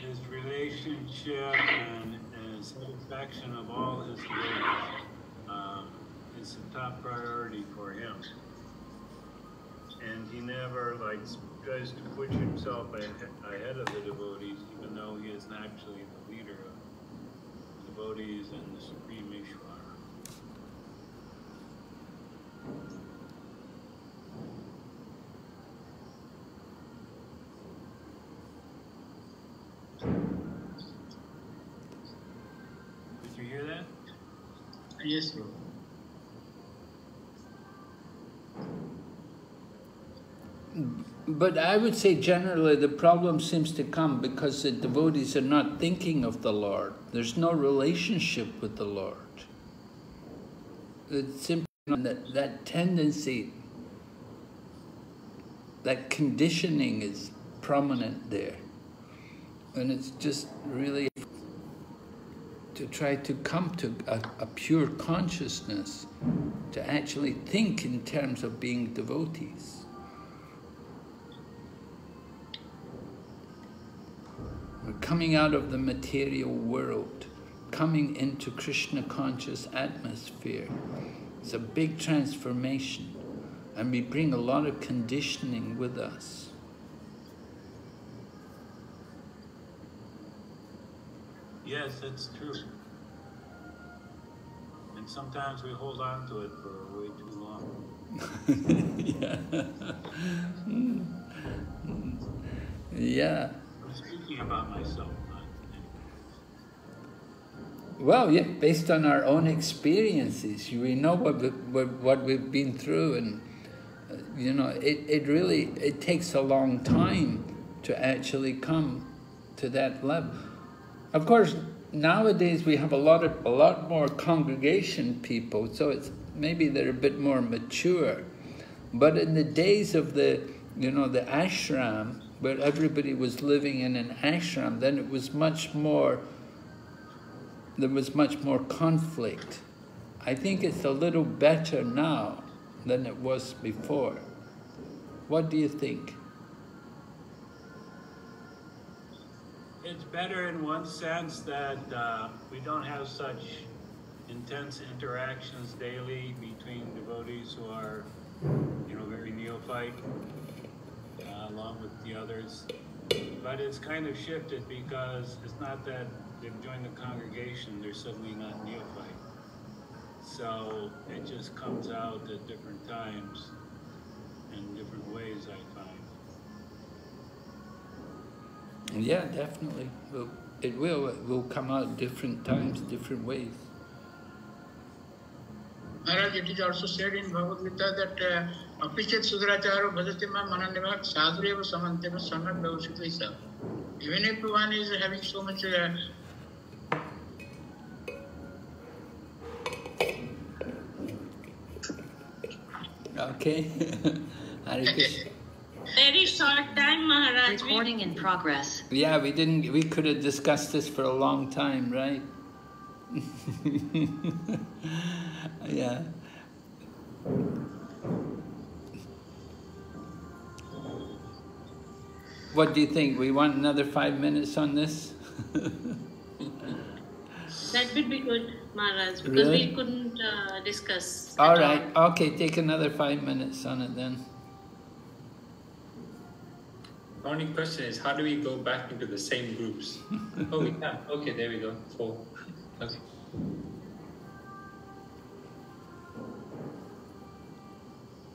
his relationship and, his satisfaction of all his devotees. Um, it's a top priority for him. And he never like tries to push himself ahead of the devotees, even though he is actually the leader of the devotees and the supreme Ishvara. Did you hear that? Yes, Prabhu. But I would say generally the problem seems to come because the devotees are not thinking of the Lord. There's no relationship with the Lord. It's simply that, that tendency, that conditioning is prominent there. And it's just really to try to come to a, a pure consciousness, to actually think in terms of being devotees. We're coming out of the material world, coming into Krishna conscious atmosphere. It's a big transformation, and we bring a lot of conditioning with us. Yes, that's true. And sometimes we hold on to it for way too long. yeah. yeah. I'm speaking about myself. Well, yeah, based on our own experiences, we know what, we, what, what we've been through, and uh, you know, it, it really it takes a long time to actually come to that level. Of course, nowadays we have a lot of a lot more congregation people, so it's maybe they're a bit more mature. But in the days of the you know the ashram, where everybody was living in an ashram, then it was much more there was much more conflict. I think it's a little better now than it was before. What do you think? It's better in one sense that uh, we don't have such intense interactions daily between devotees who are, you know, very neophyte, uh, along with the others. But it's kind of shifted because it's not that they've joined the congregation, they're suddenly not neophyte. So it just comes out at different times in different ways, I find. Yeah, definitely. Well, it will. It will come out different times, different ways. Maharaj, it is also said in Bhagavad Gita that uh, apichet sudracharo bhajate ma mananivak sadhreva samanteva sanak bhavasitvaisa. Even if one is having so much uh, Okay. Hare Krishna. Very short time, Maharaj. We- Recording in progress. Yeah, we didn't. We could have discussed this for a long time, right? yeah. What do you think? We want another five minutes on this? That would be good, Maharaj, because Really? we couldn't uh, discuss. All. Okay, take another five minutes on it then. The only question is, how do we go back into the same groups? oh, we can. Okay, there we go. Four. Okay.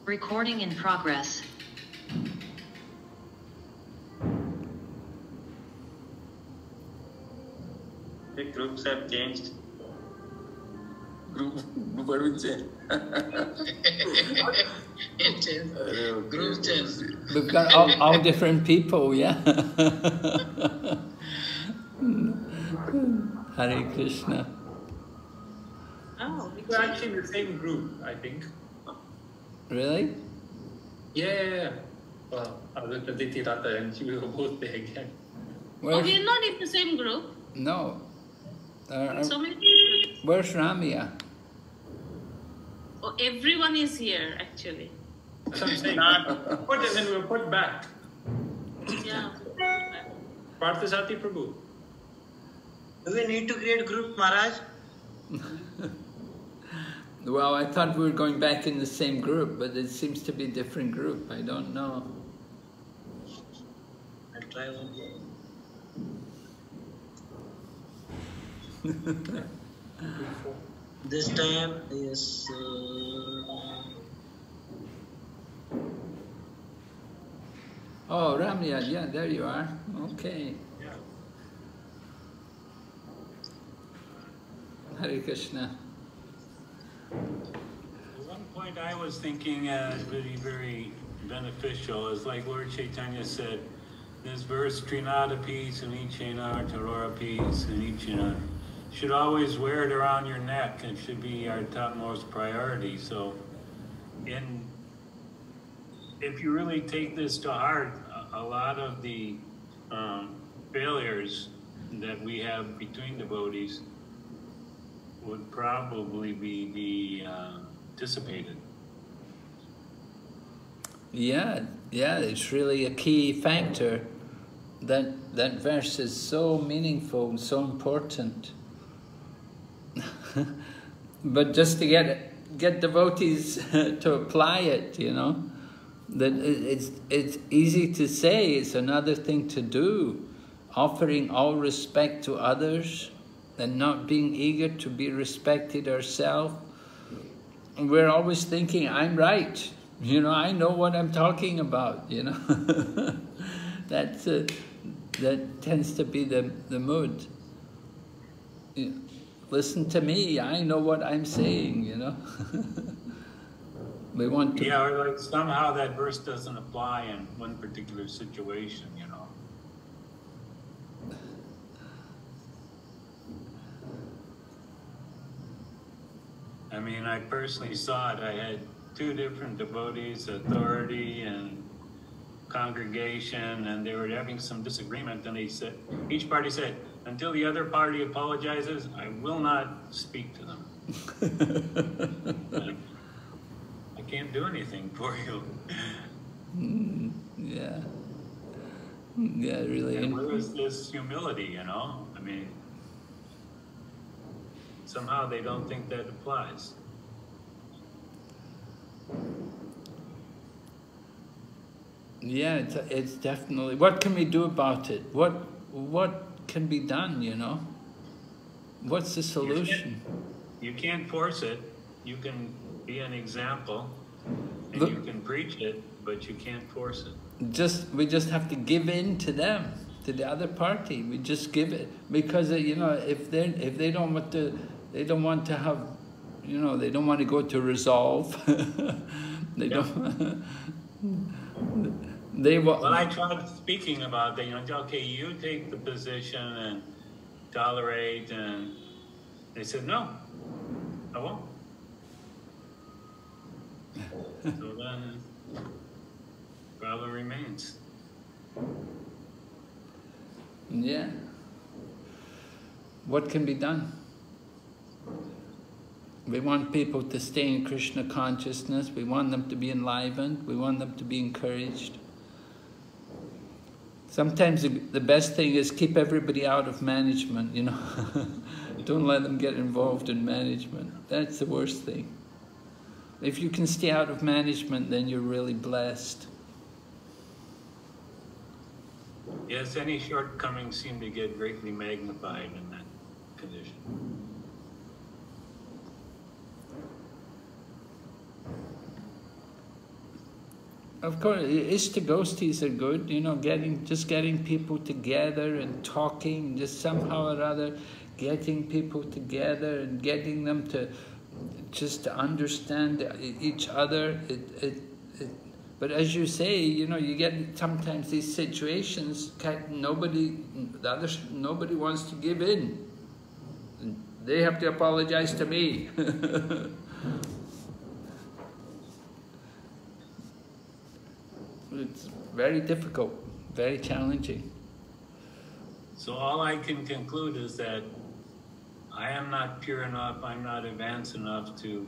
Recording in progress. The groups have changed. Group baru change. It. Uh, group change. We've got all, all different people, yeah. Hare Krishna. Oh, we We're actually in the same group, I think. Really? Yeah, yeah, yeah. Well, other than Aditi Rata and she were both there again. Oh, we're not in the same group. no. Uh, So many where's Ramya? Oh, everyone is here actually. That's what I'm put and then we were put back. Yeah. Parthasarathi Prabhu. Do we need to create group, Maharaj? Well, I thought we were going back in the same group, but it seems to be a different group. I don't know. I'll try one. This time is. Uh, Oh, Ramya, yeah, there you are. Okay. Yeah. Hare Krishna. At one point, I was thinking uh, very, very beneficial. Is like Lord Chaitanya said, this verse, Trinadapi, Sunichena, Tarorapi, Sunichena, should always wear it around your neck. It should be our topmost priority. So, in if you really take this to heart, a, lot of the um, failures that we have between devotees would probably be, be uh, dissipated. Yeah, yeah, it's really a key factor. That that verse is so meaningful and so important. but just to get get devotees to apply it, you know, that it's it's easy to say. It's another thing to do. Offering all respect to others and not being eager to be respected ourselves. We're always thinking, "I'm right." You know, I know what I'm talking about. You know, that's uh, that tends to be the the mood. You- Listen to me. I know what I'm saying. You know, we want to. Yeah, or like somehow that verse doesn't apply in one particular situation, you know. I mean, I personally saw it. I had two different devotees, authority and congregation, and they were having some disagreement. And they said, each party said, until the other party apologizes, I will not speak to them. I can't do anything for you. Mm, yeah. Yeah, really. And where is this humility, you know? I mean, somehow they don't think that applies. Yeah, it's, it's definitely. What can we do about it? What what can be done? You know. What's the solution? You can't force it. You can be an example, and Look- you can preach it, but you can't force it. Just we just have to give in to them, to the other party. We just give it because uh, you know if they if they don't want to, they don't want to have, you know, they don't want to go to resolve. they don't. they. Well, I tried speaking about that. You know, okay, you take the position and tolerate, and they said no, I won't. so then, problem remains. Yeah. What can be done? We want people to stay in Krishna consciousness. We want them to be enlivened. We want them to be encouraged. Sometimes the- best thing is keep everybody out of management, you know. Don't let them get involved in management. That's the worst thing. If you can stay out of management, then you're really blessed. Yes, any shortcomings seem to get greatly magnified in that condition. Of course, ishtagostis are good, you know, getting just getting people together and talking, just somehow or other getting people together and getting them to just to understand each other. It, it, it, but as you say, you know, you get sometimes these situations. Nobody, the others, nobody wants to give in. They have to apologize to me. it's very difficult, very challenging. So all I can conclude is that I am not pure enough, I'm not advanced enough to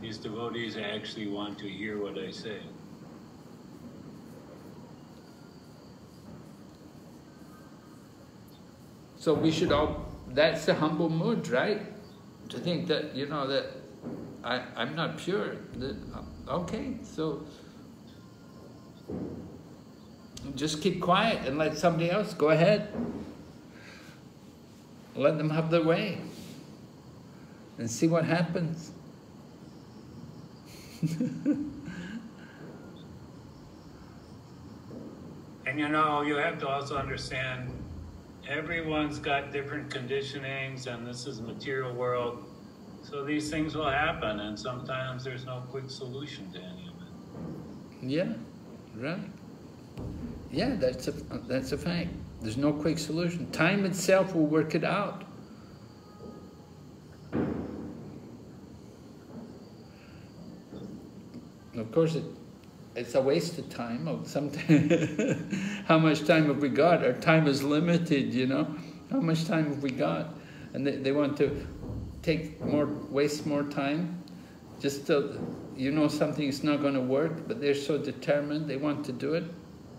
these devotees actually want to hear what I say. So we should all, that's the humble mood, right? To think that, you know, that I, I'm not pure. That, okay, so just keep quiet and let somebody else go ahead. Let them have their way and see what happens. and you know, you have to also understand everyone's got different conditionings and this is a material world. So these things will happen and sometimes there's no quick solution to any of it. Yeah, right. Yeah, that's a, that's a fact. There's no quick solution. Time itself will work it out. Of course, it, it's a waste of time. Of sometimes, how much time have we got? Our time is limited, you know. How much time have we got? And they, they want to take more, waste more time, just to, you know something is not going to work, but they're so determined, they want to do it,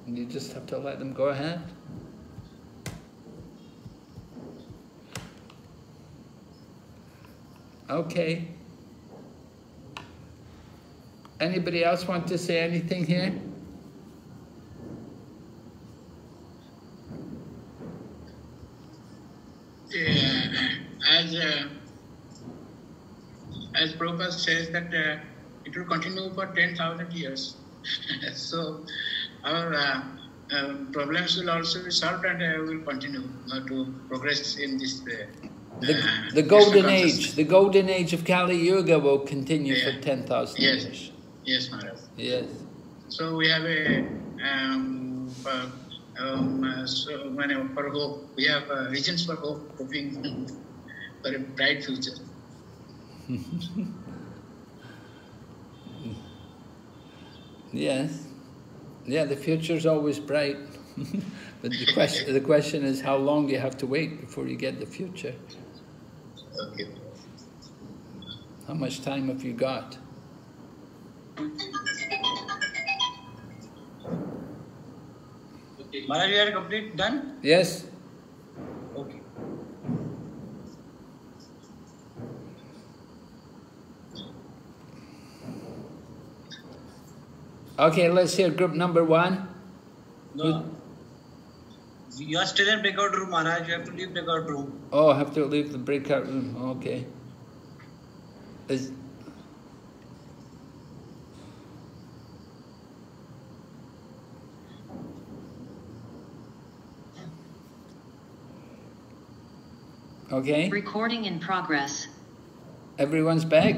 and you just have to let them go ahead. Okay. Anybody else want to say anything here? Yeah, as uh, as Prabhupada says that uh, it will continue for 10,000 years. so our uh, uh, problems will also be solved and uh, will continue uh, to progress in this. Uh, the, the golden age, the golden age of Kali Yuga will continue Yeah. for 10,000 Yes. years. Yes, Maharaj. Yes. So we have a um, uh, um, uh, so whenever for hope, we have uh, reasons for hope, hoping for a bright future. Yes. Yeah, the future's always bright. but the question, the question is how long you have to wait before you get the future. Okay. How much time have you got? Maharaj, you are complete done? Yes? Okay, let's hear group number one. No. You are still in breakout room, Maharaj. You have to leave breakout room. Oh, I have to leave the breakout room. Okay. Is, okay, Recording in progress. everyone's back?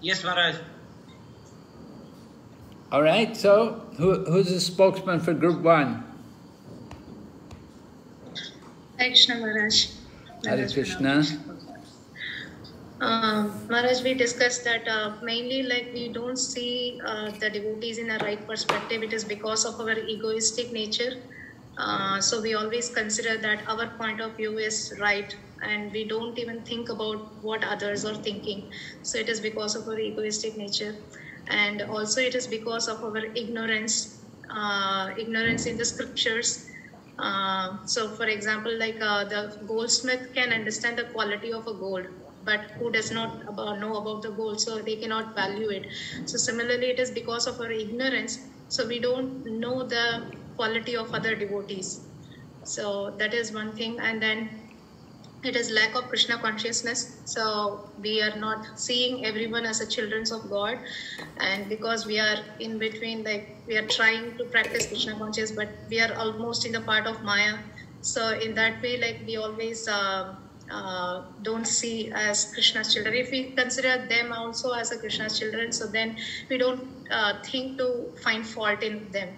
Yes, Maharaj. All right, so who, who's the spokesman for group one? Hare Krishna Maharaj. Hare Krishna. Um, Maharaj, we discussed that uh, mainly like we don't see uh, the devotees in a right perspective. It is because of our egoistic nature. Uh, so we always consider that our point of view is right and we don't even think about what others are thinking. So it is because of our egoistic nature. And also it is because of our ignorance, uh, ignorance in the scriptures. Uh, so for example, like uh, the goldsmith can understand the quality of a gold, but who does not about, know about the gold, so they cannot value it. So similarly, it is because of our ignorance, so we don't know the quality of other devotees. So that is one thing, and then it is lack of Krishna consciousness. So we are not seeing everyone as a children of God, and because we are in between, like we are trying to practice Krishna consciousness, but we are almost in the part of Maya. So in that way, like we always uh, uh, don't see as Krishna's children. If we consider them also as a Krishna's children, so then we don't uh, think to find fault in them.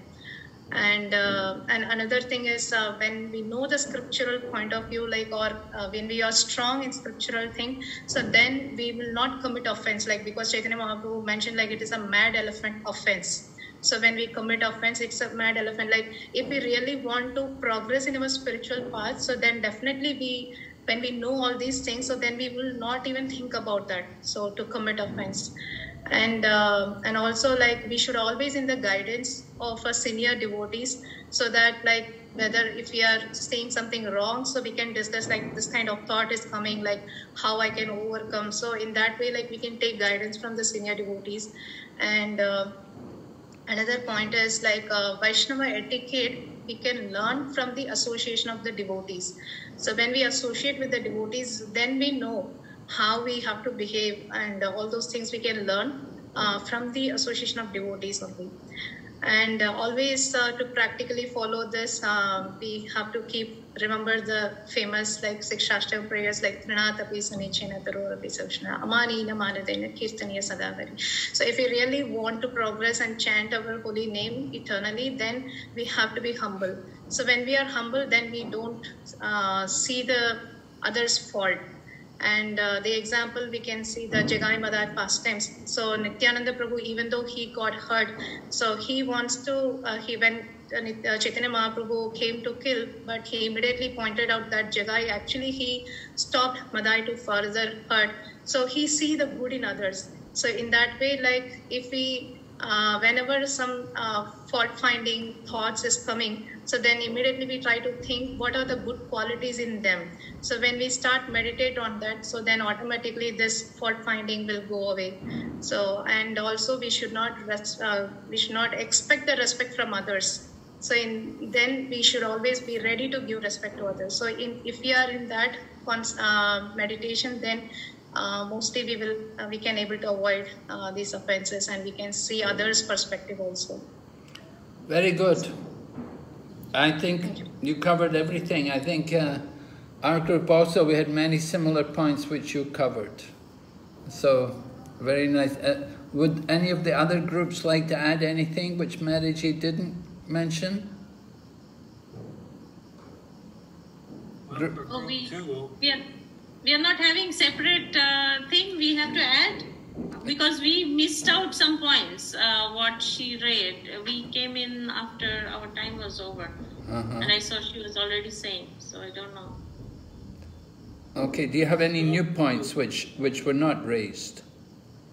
And uh, and another thing is uh, when we know the scriptural point of view, like or uh, when we are strong in scriptural thing, so then we will not commit offense. Like because Chaitanya Mahaprabhu mentioned, like it is a mad elephant offense. So when we commit offense, it's a mad elephant. Like if we really want to progress in our spiritual path, so then definitely we when we know all these things, so then we will not even think about that. So to commit offense, and uh, and also like we should always in the guidance of a senior devotees, so that like whether if we are saying something wrong, so we can discuss like this kind of thought is coming, like how I can overcome. So in that way, like we can take guidance from the senior devotees, and. Uh, another point is like uh, Vaishnava etiquette we can learn from the association of the devotees. So when we associate with the devotees, then we know how we have to behave and all those things we can learn uh, from the association of devotees only. And uh, always uh, to practically follow this, uh, we have to keep remember the famous like Shikshashtaka prayers like Kirtaniya Sada Hari. So if we really want to progress and chant our holy name eternally, then we have to be humble. So when we are humble, then we don't uh, see the other's fault. And uh, the example we can see the Jagai Madai pastimes. So Nityananda Prabhu, even though he got hurt, so he wants to, uh, he went uh, Chaitanya Mahaprabhu came to kill, but he immediately pointed out that Jagai actually he stopped Madai to further hurt. So he see the good in others. So in that way, like if we, uh, whenever some uh, fault finding thoughts is coming, so then immediately we try to think what are the good qualities in them. So when we start meditate on that, so then automatically this fault finding will go away. So and also we should not uh, we should not expect the respect from others so in, then we should always be ready to give respect to others so in, if we are in that uh, meditation then uh, mostly we will uh, we can able to avoid uh, these offenses and we can see others perspective also very good i think you. you. covered everything i think uh, our group also we had many similar points which you covered so very nice uh, would any of the other groups like to add anything which Mataji didn't mention? Oh, we, we, are, we are not having separate uh, thing we have to add because we missed out some points uh, what she read we came in after our time was over uh-huh. and i saw she was already saying so i don't know okay do you have any new points which which were not raised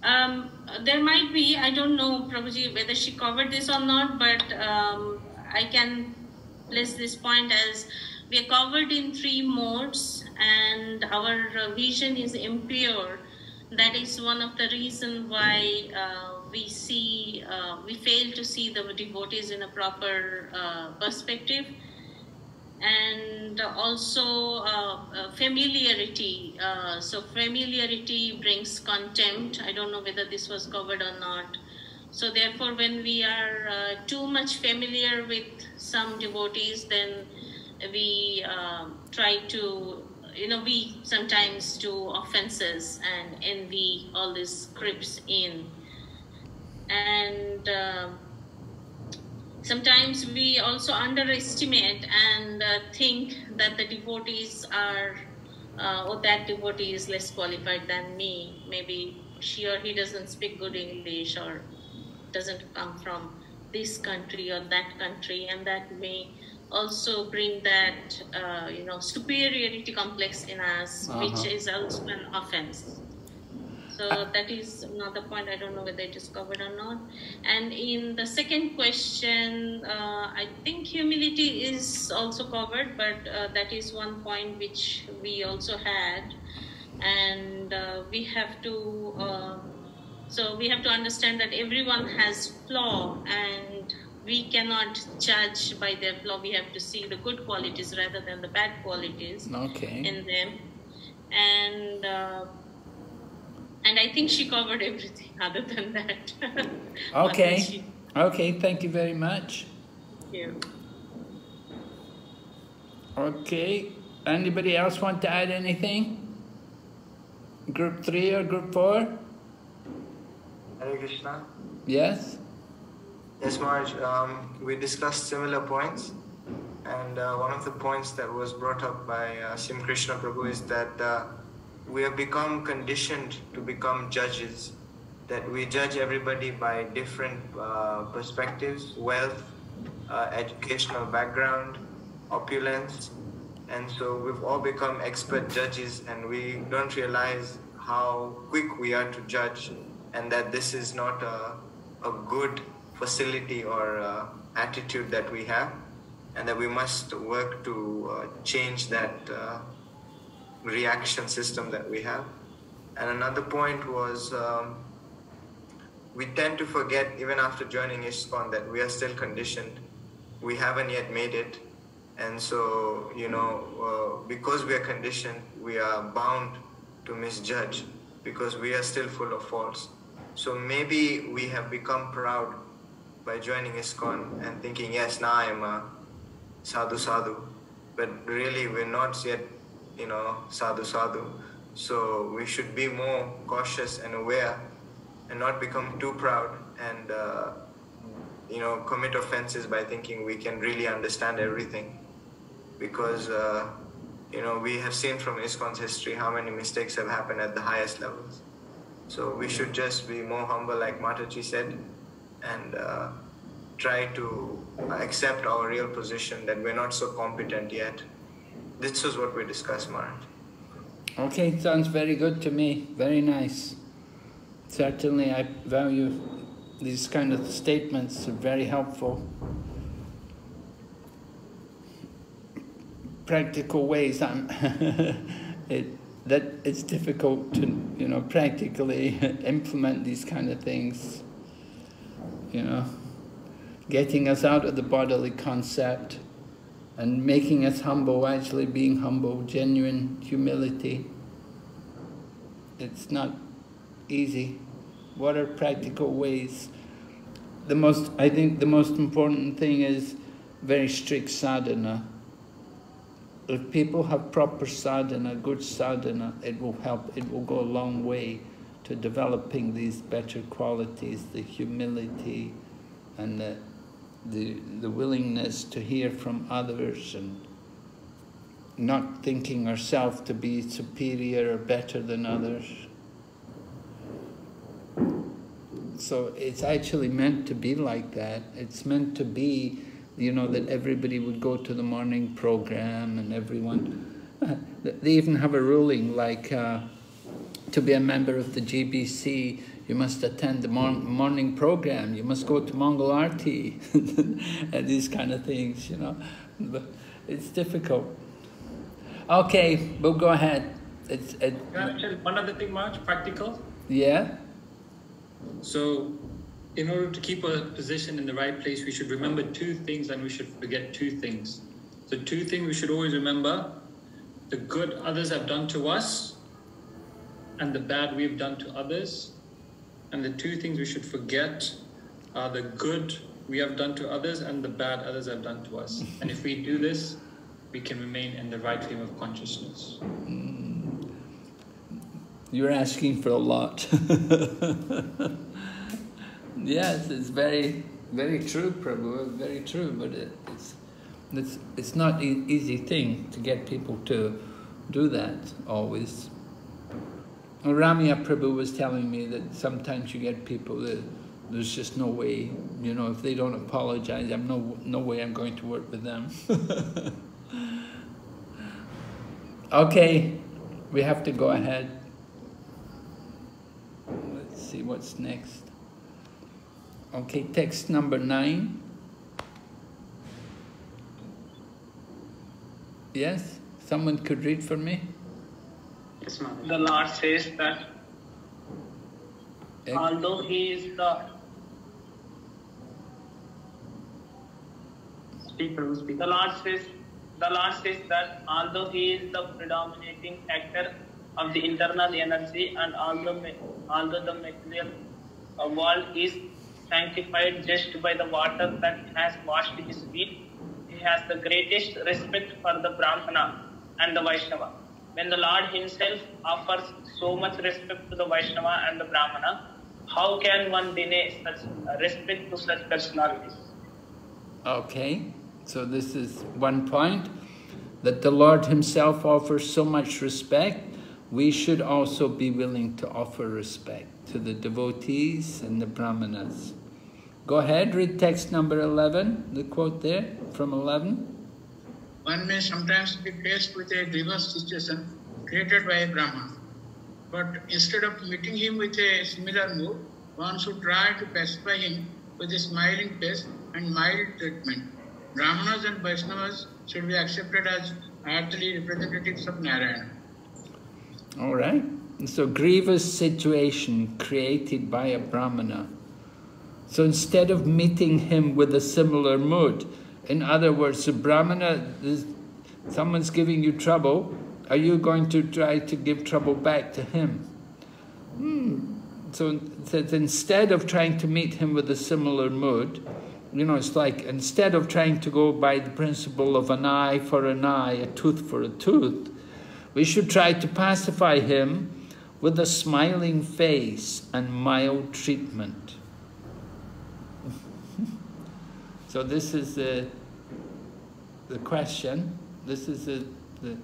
um, there might be, I don't know, Prabhuji, whether she covered this or not, but um, I can place this point as we are covered in three modes and our vision is impure. That is one of the reason why uh, we see, uh, we fail to see the devotees in a proper uh, perspective and also uh, uh, familiarity. Uh, so familiarity brings contempt. I don't know whether this was covered or not. So therefore, when we are too much familiar with some devotees, then we try to, you know, we sometimes do offenses and envy all these scripts in. And uh, sometimes we also underestimate and uh, think that the devotees are uh, or that devotee is less qualified than me maybe she or he doesn't speak good english or doesn't come from this country or that country and that may also bring that uh, you know superiority complex in us uh-huh. which is also an offense so that is another point. I don't know whether it is covered or not. And in the second question, uh, I think humility is also covered, but uh, that is one point which we also had. And uh, we have to, uh, so we have to understand that everyone has flaw and we cannot judge by their flaw. We have to see the good qualities rather than the bad qualities okay. in them. And uh, and I think she covered everything other than that. okay. She... Okay, thank you very much. Thank you. Okay, Anybody else want to add anything? Group three or group four? Hare Krishna. Yes? Yes, Marge, um, we discussed similar points. And uh, one of the points that was brought up by uh, Sim Krishna Prabhu is that uh, we have become conditioned to become judges, that we judge everybody by different uh, perspectives, wealth, uh, educational background, opulence. And so we've all become expert judges and we don't realize how quick we are to judge and that this is not a, a good facility or uh, attitude that we have and that we must work to uh, change that uh, reaction system that we have. And another point was um, we tend to forget, even after joining ISKCON, that we are still conditioned. We haven't yet made it. And so, you know, uh, because we are conditioned, we are bound to misjudge because we are still full of faults. So maybe we have become proud by joining ISKCON and thinking, yes, now I'm a sadhu sadhu. But really, we're not yet, you know, sadhu sadhu. So we should be more cautious and aware and not become too proud and, uh, you know, commit offenses by thinking we can really understand everything. Because, uh, you know, we have seen from ISKCON's history how many mistakes have happened at the highest levels. So we should just be more humble, like Mataji said, and uh, try to accept our real position that we're not so competent yet. This is what we discussed, Maharaj. Okay, sounds very good to me. Very nice. Certainly, I value these kind of statements. Are very helpful. Practical ways. I'm it that it's difficult to you know practically implement these kind of things. You know, getting us out of the bodily concept and making us humble, actually being humble, genuine humility. It's not easy. What are practical ways? The most, I think the most important thing is very strict sadhana. If people have proper sadhana, good sadhana, it will help, it will go a long way to developing these better qualities, the humility and the the, the willingness to hear from others and not thinking ourselves to be superior or better than others. So it's actually meant to be like that. It's meant to be, you know, that everybody would go to the morning program and everyone. They even have a ruling like uh, to be a member of the GBC, you must attend the mor morning program, you must go to Mangal Arti, and these kind of things, you know. But it's difficult. Okay, we'll go ahead. It's, it, one other thing, March, practical. Yeah? So, in order to keep our position in the right place, we should remember two things and we should forget two things. The two things we should always remember the good others have done to us and the bad we've done to others. And the two things we should forget are the good we have done to others and the bad others have done to us. and if we do this, we can remain in the right frame of consciousness. Mm. You're asking for a lot. yes, it's very, very true, Prabhu, very true, but it, it's, it's, it's not an easy thing to get people to do that always. Ramya Prabhu was telling me that sometimes you get people that there's just no way, you know, if they don't apologize, I'm no, no way I'm going to work with them. okay, we have to go ahead. Let's see what's next. Okay, text number nine. Yes, someone could read for me? Yes, the Lord says that although He is the speaker, speak. the Lord says the Lord says that although He is the predominating actor of the internal energy, and although although the material uh, world is sanctified just by the water that has washed His feet, He has the greatest respect for the Brahmana and the Vaishnava. When the Lord Himself offers so much respect to the Vaishnava and the Brahmana, how can one deny such uh, respect to such personalities? Okay, so this is one point that the Lord Himself offers so much respect. We should also be willing to offer respect to the devotees and the brahmanas. Go ahead, read text number 11, the quote there from 11. One may sometimes be faced with a grievous situation created by a Brahman. But instead of meeting him with a similar mood, one should try to pacify him with a smiling face and mild treatment. Brahmanas and Vaishnavas should be accepted as earthly representatives of Narayana. All right. So grievous situation created by a brahmana. So instead of meeting him with a similar mood, in other words, the brahmana, someone's giving you trouble, are you going to try to give trouble back to him? Hmm. So that instead of trying to meet him with a similar mood, you know, it's like instead of trying to go by the principle of an eye for an eye, a tooth for a tooth, we should try to pacify him with a smiling face and mild treatment. So this is the, the question, this is the, the,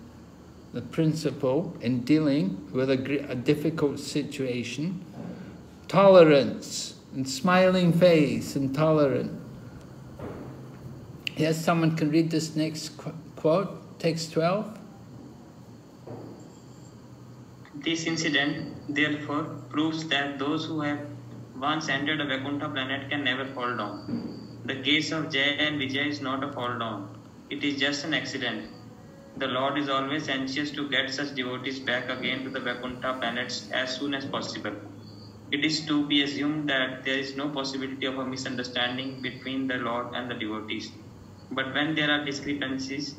the principle in dealing with a, a difficult situation. Tolerance and smiling face and tolerant. Yes, someone can read this next qu quote, text 12. This incident, therefore, proves that those who have once entered a Vaikuntha planet can never fall down. The case of Jaya and Vijay is not a fall down. It is just an accident. The Lord is always anxious to get such devotees back again to the Vaikuntha planets as soon as possible. It is to be assumed that there is no possibility of a misunderstanding between the Lord and the devotees. But when there are discrepancies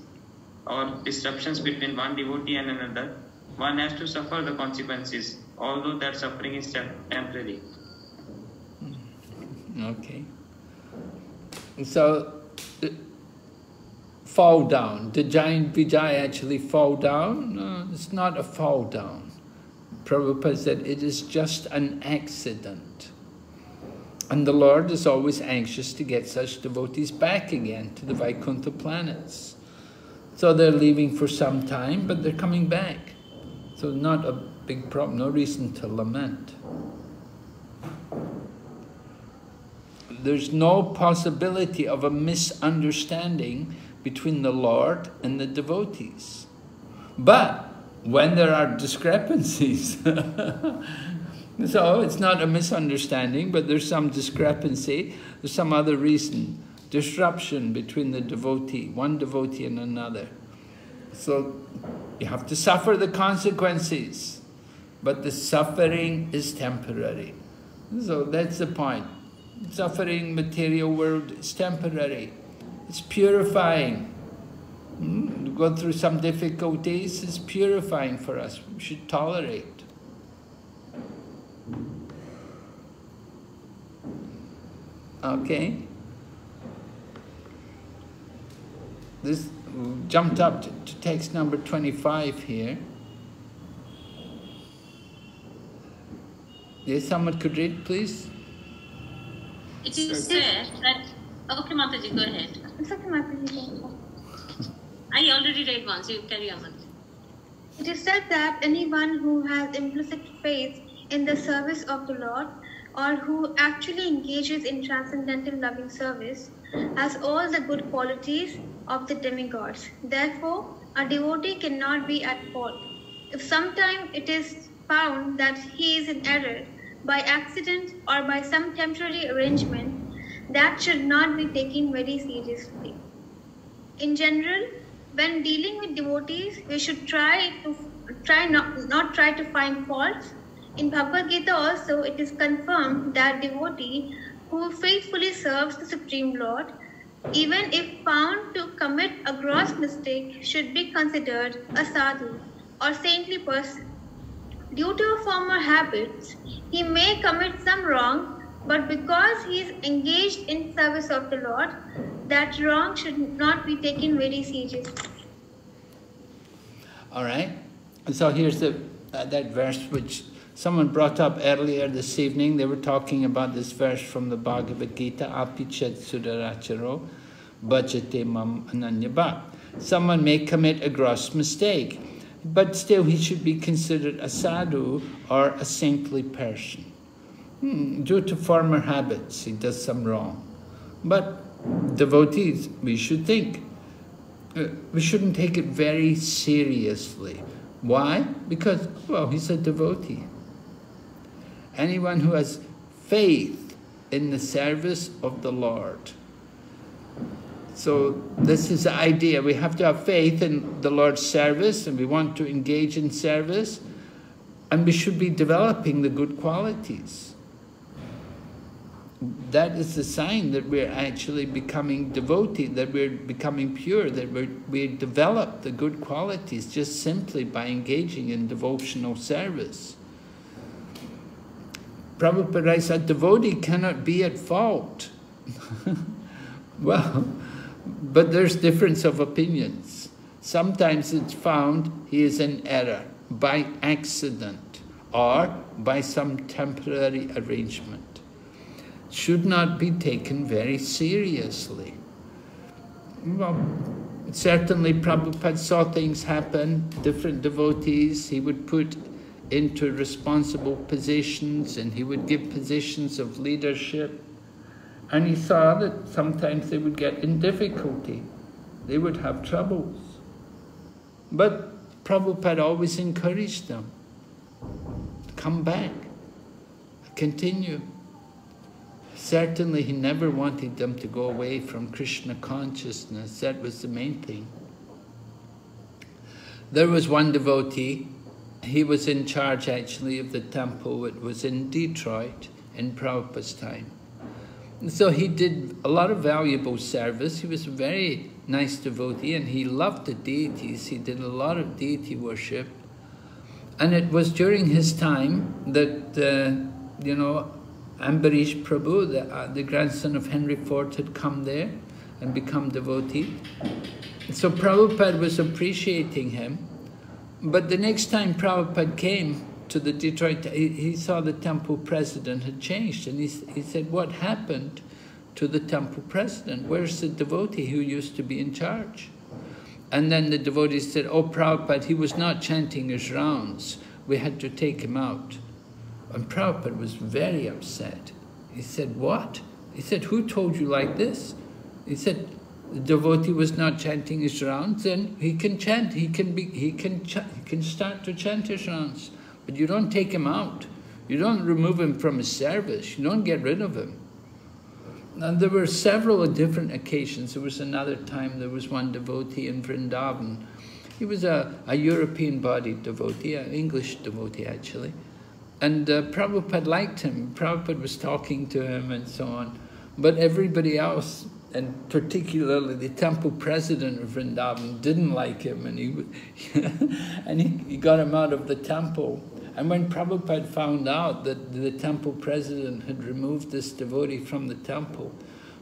or disruptions between one devotee and another, one has to suffer the consequences, although that suffering is temporary. Hmm. Okay. So, fall down. Did giant Vijay actually fall down? No, it's not a fall down. Prabhupada said it is just an accident. And the Lord is always anxious to get such devotees back again to the Vaikuntha planets. So they're leaving for some time, but they're coming back. So not a big problem, no reason to lament. There's no possibility of a misunderstanding between the Lord and the devotees. But when there are discrepancies, so it's not a misunderstanding, but there's some discrepancy, there's some other reason, disruption between the devotee, one devotee and another. So you have to suffer the consequences, but the suffering is temporary. So that's the point. Suffering, material world is temporary. It's purifying. Mm? Go through some difficulties, it's purifying for us. We should tolerate. Okay? This jumped up to, to text number 25 here. Yes, someone could read, please? It is said that... Okay, Mataji, go ahead. It's okay, Mataji. I already read once, you carry on. It is said that anyone who has implicit faith in the service of the Lord or who actually engages in transcendental loving service has all the good qualities of the demigods. Therefore, a devotee cannot be at fault. If sometime it is found that he is in error by accident or by some temporary arrangement, that should not be taken very seriously. In general, when dealing with devotees, we should try to try not, not try to find faults. In Bhagavad Gita also, it is confirmed that devotee who faithfully serves the Supreme Lord even if found to commit a gross mistake, should be considered a sadhu or saintly person. Due to former habits, he may commit some wrong, but because he is engaged in service of the Lord, that wrong should not be taken very seriously. All right? So here's the, uh, that verse which someone brought up earlier this evening. They were talking about this verse from the Bhagavad Gita, Apichet Suduracharo Bhajate Mam Ananyabha. Someone may commit a gross mistake, but still he should be considered a sadhu or a saintly person. Hmm, due to former habits, he does some wrong. But devotees, we should think. Uh, we shouldn't take it very seriously. Why? Because, well, he's a devotee. Anyone who has faith in the service of the Lord. So this is the idea. We have to have faith in the Lord's service and we want to engage in service and we should be developing the good qualities that is the sign that we're actually becoming devotee, that we're becoming pure, that we're, we develop the good qualities just simply by engaging in devotional service. Prabhupada a devotee cannot be at fault. well, but there's difference of opinions. Sometimes it's found he is in error by accident or by some temporary arrangement should not be taken very seriously. Well, certainly Prabhupada saw things happen, different devotees he would put into responsible positions and he would give positions of leadership. And he saw that sometimes they would get in difficulty. They would have troubles. But Prabhupada always encouraged them. Come back. Continue. Certainly, he never wanted them to go away from Krishna consciousness. That was the main thing. There was one devotee, he was in charge actually of the temple. It was in Detroit in Prabhupada's time. So he did a lot of valuable service. He was a very nice devotee and he loved the deities. He did a lot of deity worship. And it was during his time that, uh, you know, Ambarish Prabhu, the, uh, the grandson of Henry Ford, had come there and become devotee. So Prabhupada was appreciating him. But the next time Prabhupada came to the Detroit, he, he saw the temple president had changed. And he, he said, what happened to the temple president? Where's the devotee who used to be in charge? And then the devotee said, oh Prabhupada, he was not chanting his rounds. We had to take him out. And Prabhupada was very upset. He said, what? He said, who told you like this? He said, the devotee was not chanting his rounds, then he can chant, he can, be, he can, he can start to chant his rounds. But you don't take him out. You don't remove him from his service. You don't get rid of him. And there were several different occasions. There was another time, there was one devotee in Vrindavan. He was a, a European-bodied devotee, an English devotee actually. And uh, Prabhupada liked him. Prabhupada was talking to him and so on. But everybody else, and particularly the temple president of Vrindavan, didn't like him. And, he, and he, he got him out of the temple. And when Prabhupada found out that the temple president had removed this devotee from the temple,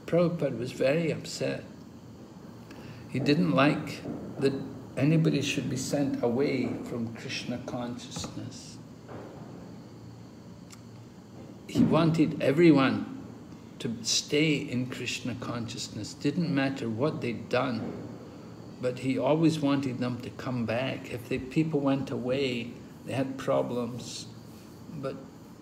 Prabhupada was very upset. He didn't like that anybody should be sent away from Krishna consciousness he wanted everyone to stay in Krishna consciousness. Didn't matter what they'd done, but he always wanted them to come back. If the people went away, they had problems, but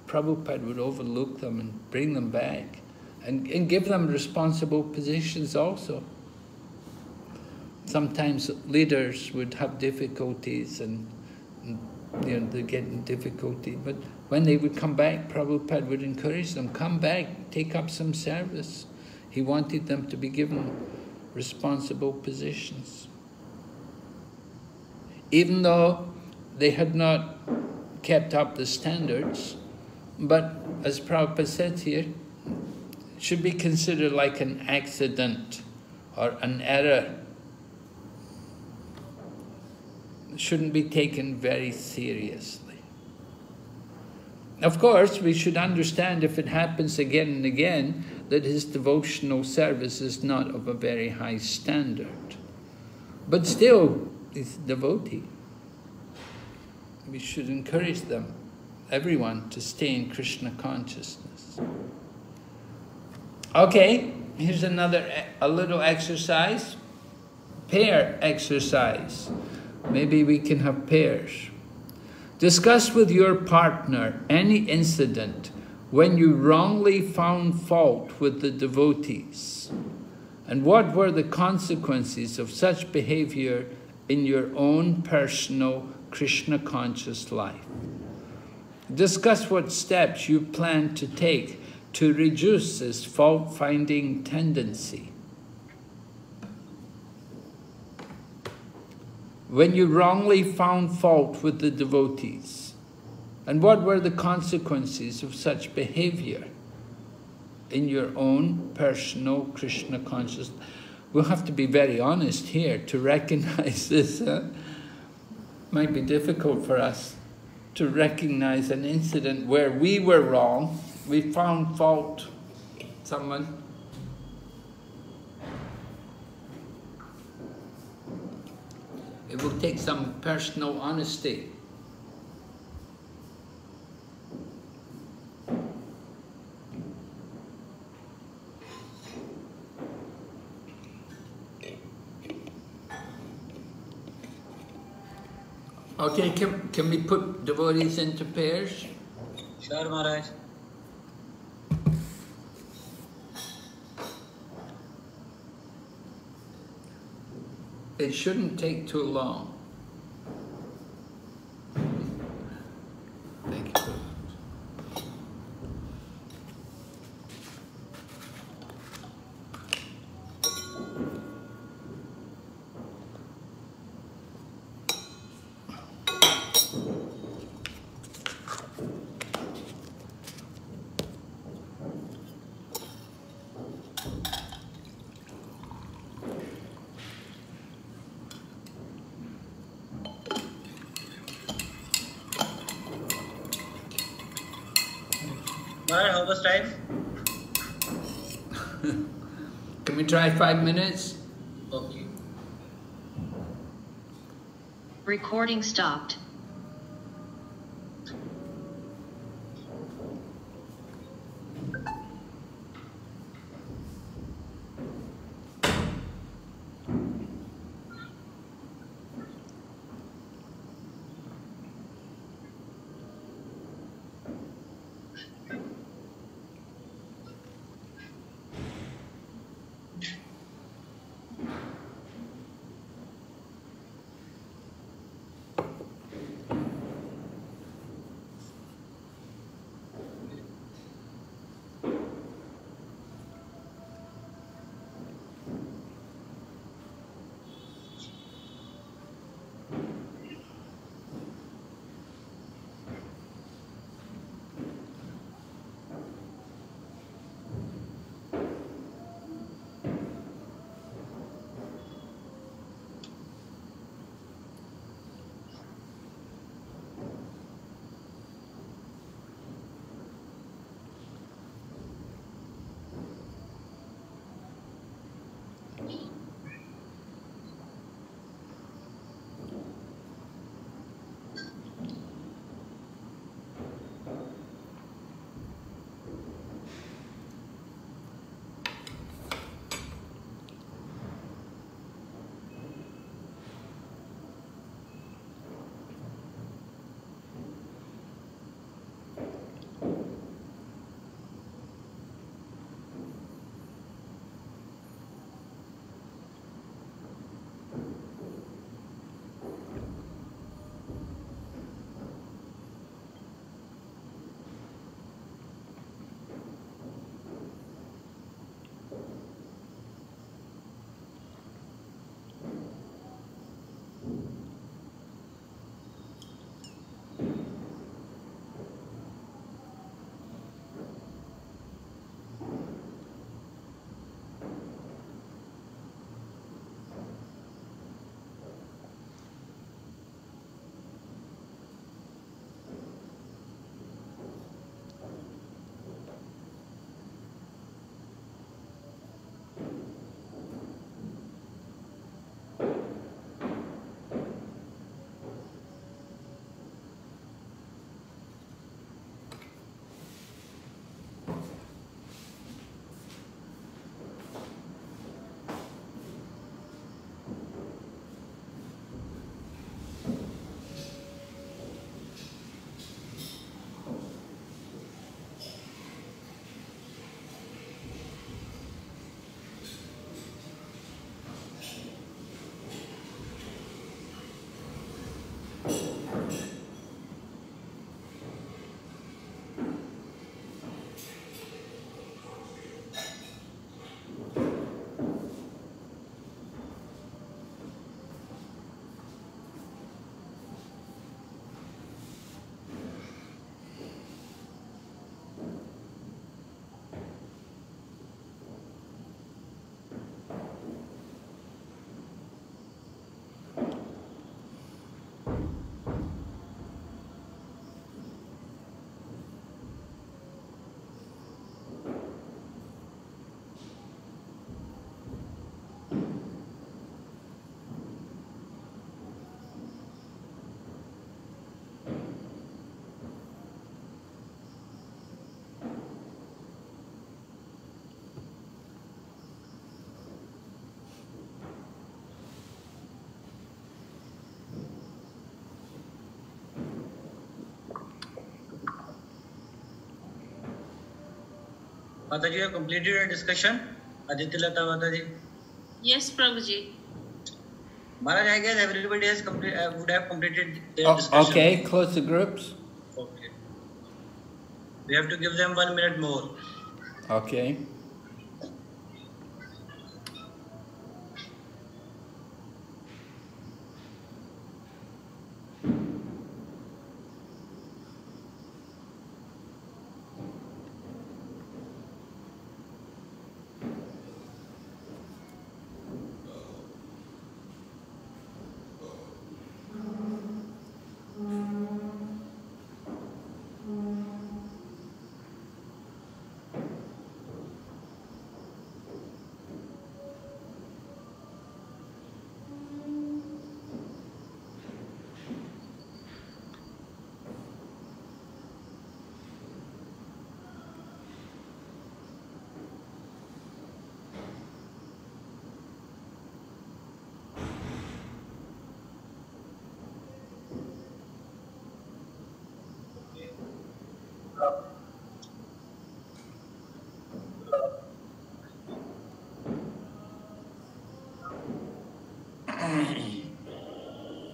Prabhupada would overlook them and bring them back and, and give them responsible positions also. Sometimes leaders would have difficulties and you know, they get in difficulty, but when they would come back, Prabhupada would encourage them, come back, take up some service. He wanted them to be given responsible positions. Even though they had not kept up the standards, but as Prabhupada said here, should be considered like an accident or an error. shouldn't be taken very seriously. Of course, we should understand if it happens again and again that his devotional service is not of a very high standard. But still, he's devotee. We should encourage them, everyone, to stay in Krishna consciousness. Okay, here's another, a little exercise. Pair exercise. Maybe we can have pairs. Discuss with your partner any incident when you wrongly found fault with the devotees and what were the consequences of such behavior in your own personal Krishna conscious life. Discuss what steps you plan to take to reduce this fault finding tendency. When you wrongly found fault with the devotees, and what were the consequences of such behavior in your own personal Krishna consciousness? We'll have to be very honest here to recognize this. Huh? Might be difficult for us to recognize an incident where we were wrong, we found fault someone. It will take some personal honesty. Okay, can, can we put devotees into pairs? Sure, Maharaj. It shouldn't take too long. Five minutes? Okay. Recording stopped. Mataji, you have completed your discussion? Aditya Lata Mataji. Yes, Prabhuji. Maharaj, I guess everybody has complete, uh, would have completed their O- discussion. okay, close the groups. Okay. We have to give them one minute more. Okay.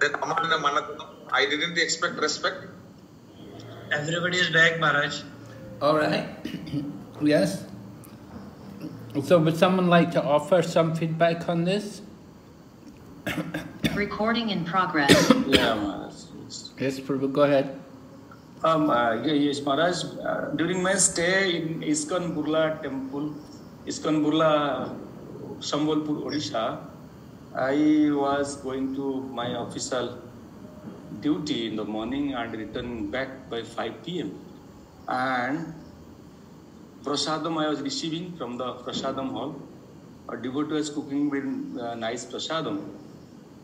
Then Amanna Manatha, I didn't expect respect. Everybody is back, Maharaj. All right. yes. So, would someone like to offer some feedback on this? Recording in progress. Yeah, Maharaj. Yes, Prabhu, go ahead. Um, uh, yes, Maharaj. Uh, during my stay in ISKCON Burla temple, ISKCON Burla, Sambalpur, Odisha, I was going to my official duty in the morning and return back by 5 p.m. And prasadam I was receiving from the prasadam hall. A devotee was cooking with uh, nice prasadam,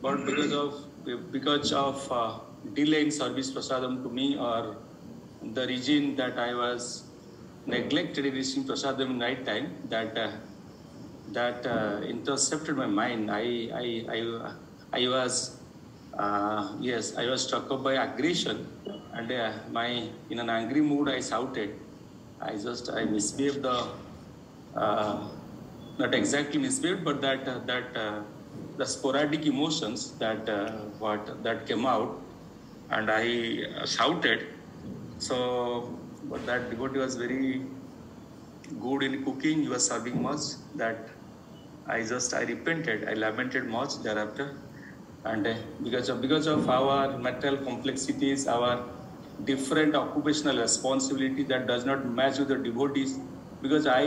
but because of because of uh, delay in service prasadam to me or the reason that I was neglected in receiving prasadam in night time that uh, that uh, intercepted my mind. I I I, I was uh, yes I was struck up by aggression and uh, my in an angry mood I shouted. I just I misbehaved the uh, not exactly misbehaved but that uh, that uh, the sporadic emotions that what that came out and I shouted. So but that devotee was very good in cooking. He was serving much that I just I repented. I lamented much thereafter, and uh, because of because of our material complexities, our different occupational responsibility that does not match with the devotees. Because I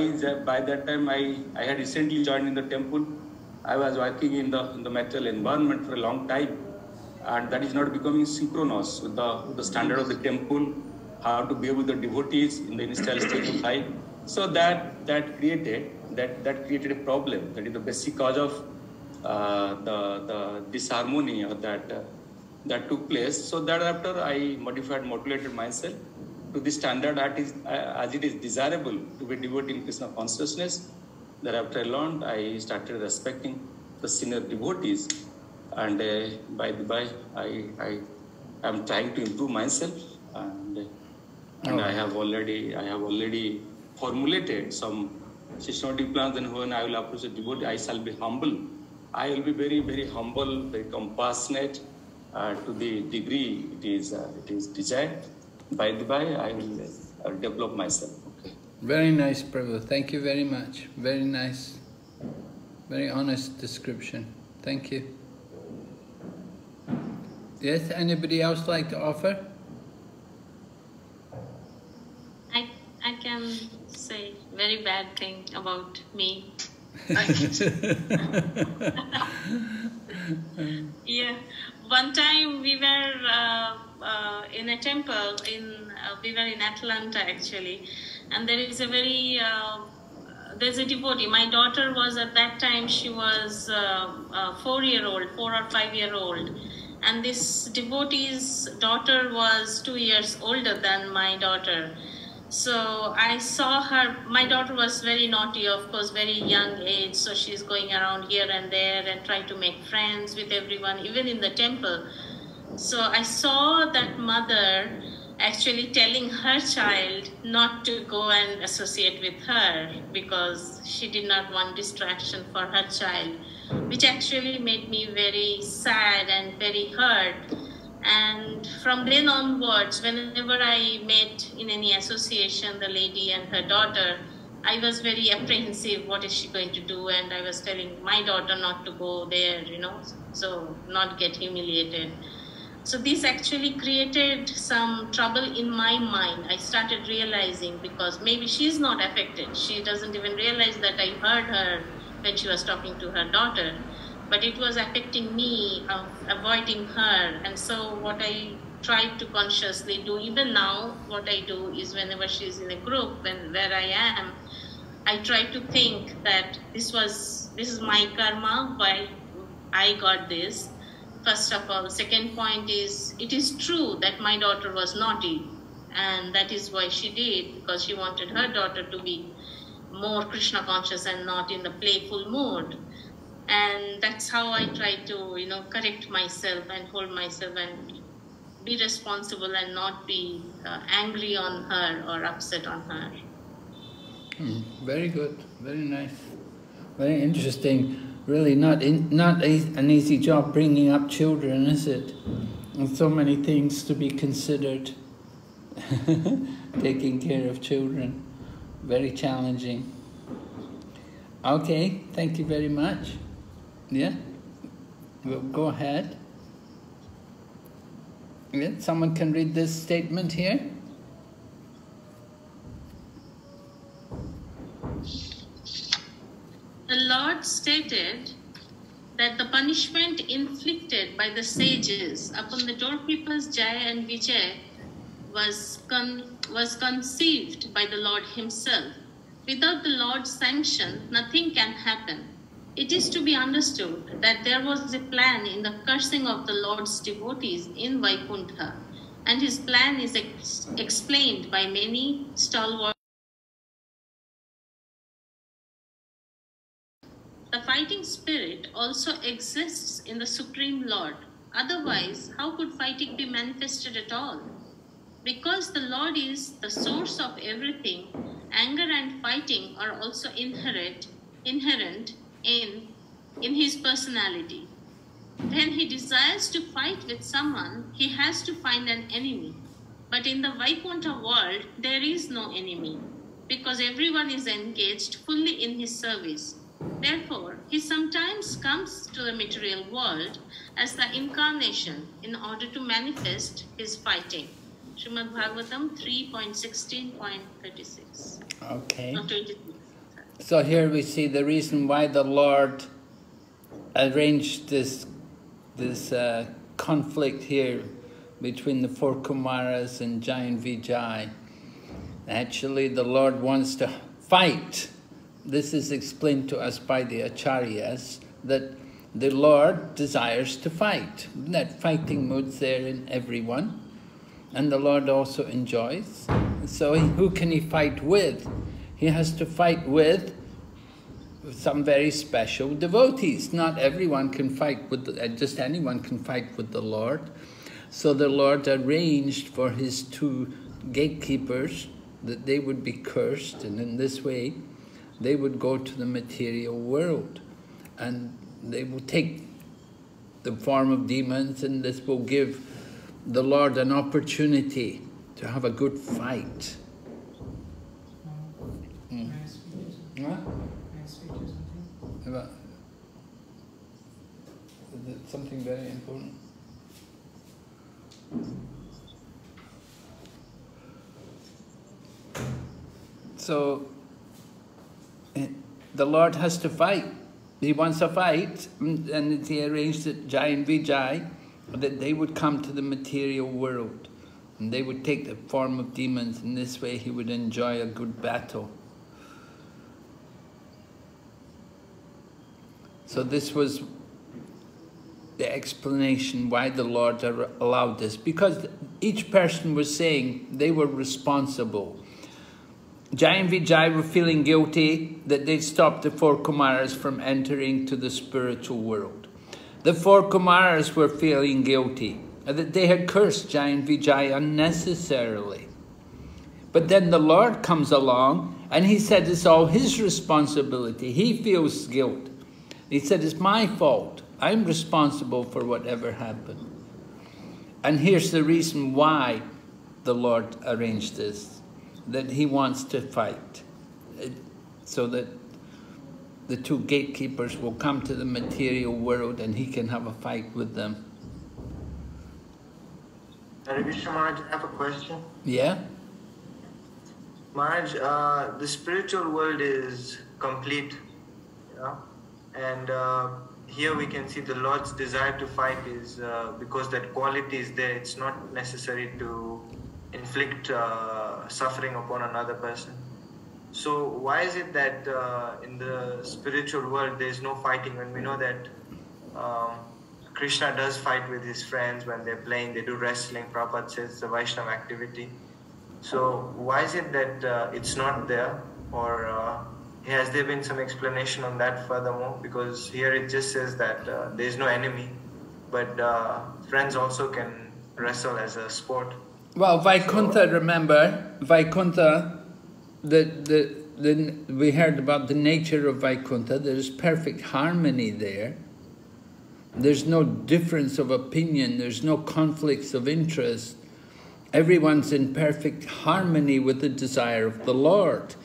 by that time I I had recently joined in the temple. I was working in the in the material environment for a long time, and that is not becoming synchronous with the with the standard of the temple. How to behave with the devotees in the initial stage of life. So that that created that that created a problem. That is the basic cause of uh, the the disharmony or that uh, that took place. So that after I modified, modulated myself to the standard that is uh, as it is desirable to be devoted in Krishna consciousness. Thereafter I learned, I started respecting the senior devotees, and uh, by the by, I I am trying to improve myself, and and I have already I have already formulated some systematic plans. And when I will approach a devotee, I shall be humble. I will be very very humble, very compassionate uh, to the degree it is uh, it is desired. By the by, I will uh, develop myself. Very nice, Prabhu. Thank you very much. Very nice. Very honest description. Thank you. Yes, anybody else like to offer? I, I can say very bad thing about me. yeah, one time we were uh, uh, in a temple in uh, we were in Atlanta actually, and there is a very uh, there's a devotee. My daughter was at that time she was uh, uh, four year old, four or five year old, and this devotee's daughter was two years older than my daughter. So I saw her. My daughter was very naughty, of course, very young age. So she's going around here and there and trying to make friends with everyone, even in the temple. So I saw that mother actually telling her child not to go and associate with her because she did not want distraction for her child, which actually made me very sad and very hurt. And from then onwards, whenever I met in any association the lady and her daughter, I was very apprehensive. What is she going to do? And I was telling my daughter not to go there, you know, so not get humiliated. So this actually created some trouble in my mind. I started realizing because maybe she's not affected. She doesn't even realize that I heard her when she was talking to her daughter. But it was affecting me of avoiding her. And so what I tried to consciously do, even now, what I do is whenever she's in a group when where I am, I try to think that this was this is my karma, why I got this first of all. Second point is it is true that my daughter was naughty, and that is why she did because she wanted her daughter to be more Krishna conscious and not in the playful mood. And that's how I try to, you know, correct myself and hold myself and be responsible and not be uh, angry on her or upset on her. Hmm, very good, very nice, very interesting really not in, not a, an easy job bringing up children, is it? And so many things to be considered. Taking care of children, very challenging. Okay, thank you very much. Yeah, go ahead. Yeah, someone can read this statement here. the Lord stated that the punishment inflicted by the sages upon the doorkeepers Jaya and Vijay was, con- was conceived by the Lord Himself. Without the Lord's sanction, nothing can happen. It is to be understood that there was a plan in the cursing of the Lord's devotees in Vaikuntha, and his plan is ex- explained by many stalwart The fighting spirit also exists in the Supreme Lord. Otherwise, how could fighting be manifested at all? Because the Lord is the source of everything, anger and fighting are also inherent, inherent in, in his personality. When he desires to fight with someone, he has to find an enemy. But in the Vaikuntha world, there is no enemy because everyone is engaged fully in his service. Therefore, he sometimes comes to the material world as the incarnation in order to manifest his fighting. Srimad Bhagavatam 3.16.36. Okay. No, 26. So here we see the reason why the Lord arranged this this uh, conflict here between the four Kumaras and Jai and Vijay. Actually, the Lord wants to fight this is explained to us by the acharyas, that the Lord desires to fight. That fighting mood's there in everyone, and the Lord also enjoys. So who can he fight with? He has to fight with some very special devotees. Not everyone can fight with, the, uh, just anyone can fight with the Lord. So the Lord arranged for his two gatekeepers that they would be cursed, and in this way they would go to the material world and they will take the form of demons and this will give the Lord an opportunity to have a good fight. Mm. What? About, is it something very important? So, eh, the Lord has to fight. He wants a fight, mm, and he arranged that Jai and Vijay, that they would come to the material world, and they would take the form of demons, and this way he would enjoy a good battle. So this was the explanation why the Lord allowed this, because each person was saying they were responsible Jai and Vijay were feeling guilty that they stopped the four Kumaras from entering to the spiritual world. The four Kumaras were feeling guilty that they had cursed Jai and Vijay unnecessarily. But then the Lord comes along and he said it's all his responsibility. He feels guilt. He said, It's my fault. I'm responsible for whatever happened. And here's the reason why the Lord arranged this that he wants to fight, uh, so that the two gatekeepers will come to the material world and he can have a fight with them. Maharaj, I have a question. Yeah? Maharaj, uh, the spiritual world is complete, you know, and uh, here we can see the Lord's desire to fight is uh, because that quality is there. It's not necessary to inflict uh, suffering upon another person. So why is it that uh, in the spiritual world there is no fighting when we know that um, Krishna does fight with his friends when they're playing, they do wrestling. Prabhupada says it's a Vaishnava activity. So why is it that uh, it's not there, or uh, has there been some explanation on that furthermore? Because here it just says that uh, there is no enemy, but uh, friends also can wrestle as a sport. Well, Vaikuntha, remember, Vaikuntha, the, the, the, we heard about the nature of Vaikuntha. There's perfect harmony there. There's no difference of opinion. There's no conflicts of interest. Everyone's in perfect harmony with the desire of the Lord.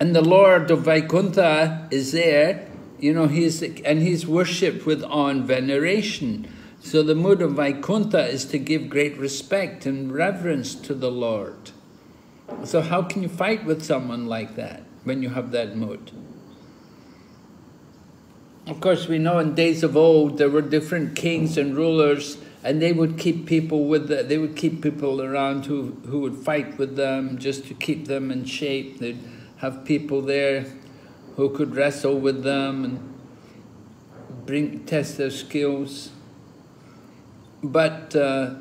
And the Lord of Vaikuntha is there, you know, he's, and he's worshipped with awe and veneration. So the mood of Vaikuntha is to give great respect and reverence to the Lord. So how can you fight with someone like that when you have that mood? Of course, we know in days of old there were different kings and rulers, and they would keep people with the, they would keep people around who who would fight with them just to keep them in shape. They'd have people there who could wrestle with them and bring test their skills. But uh,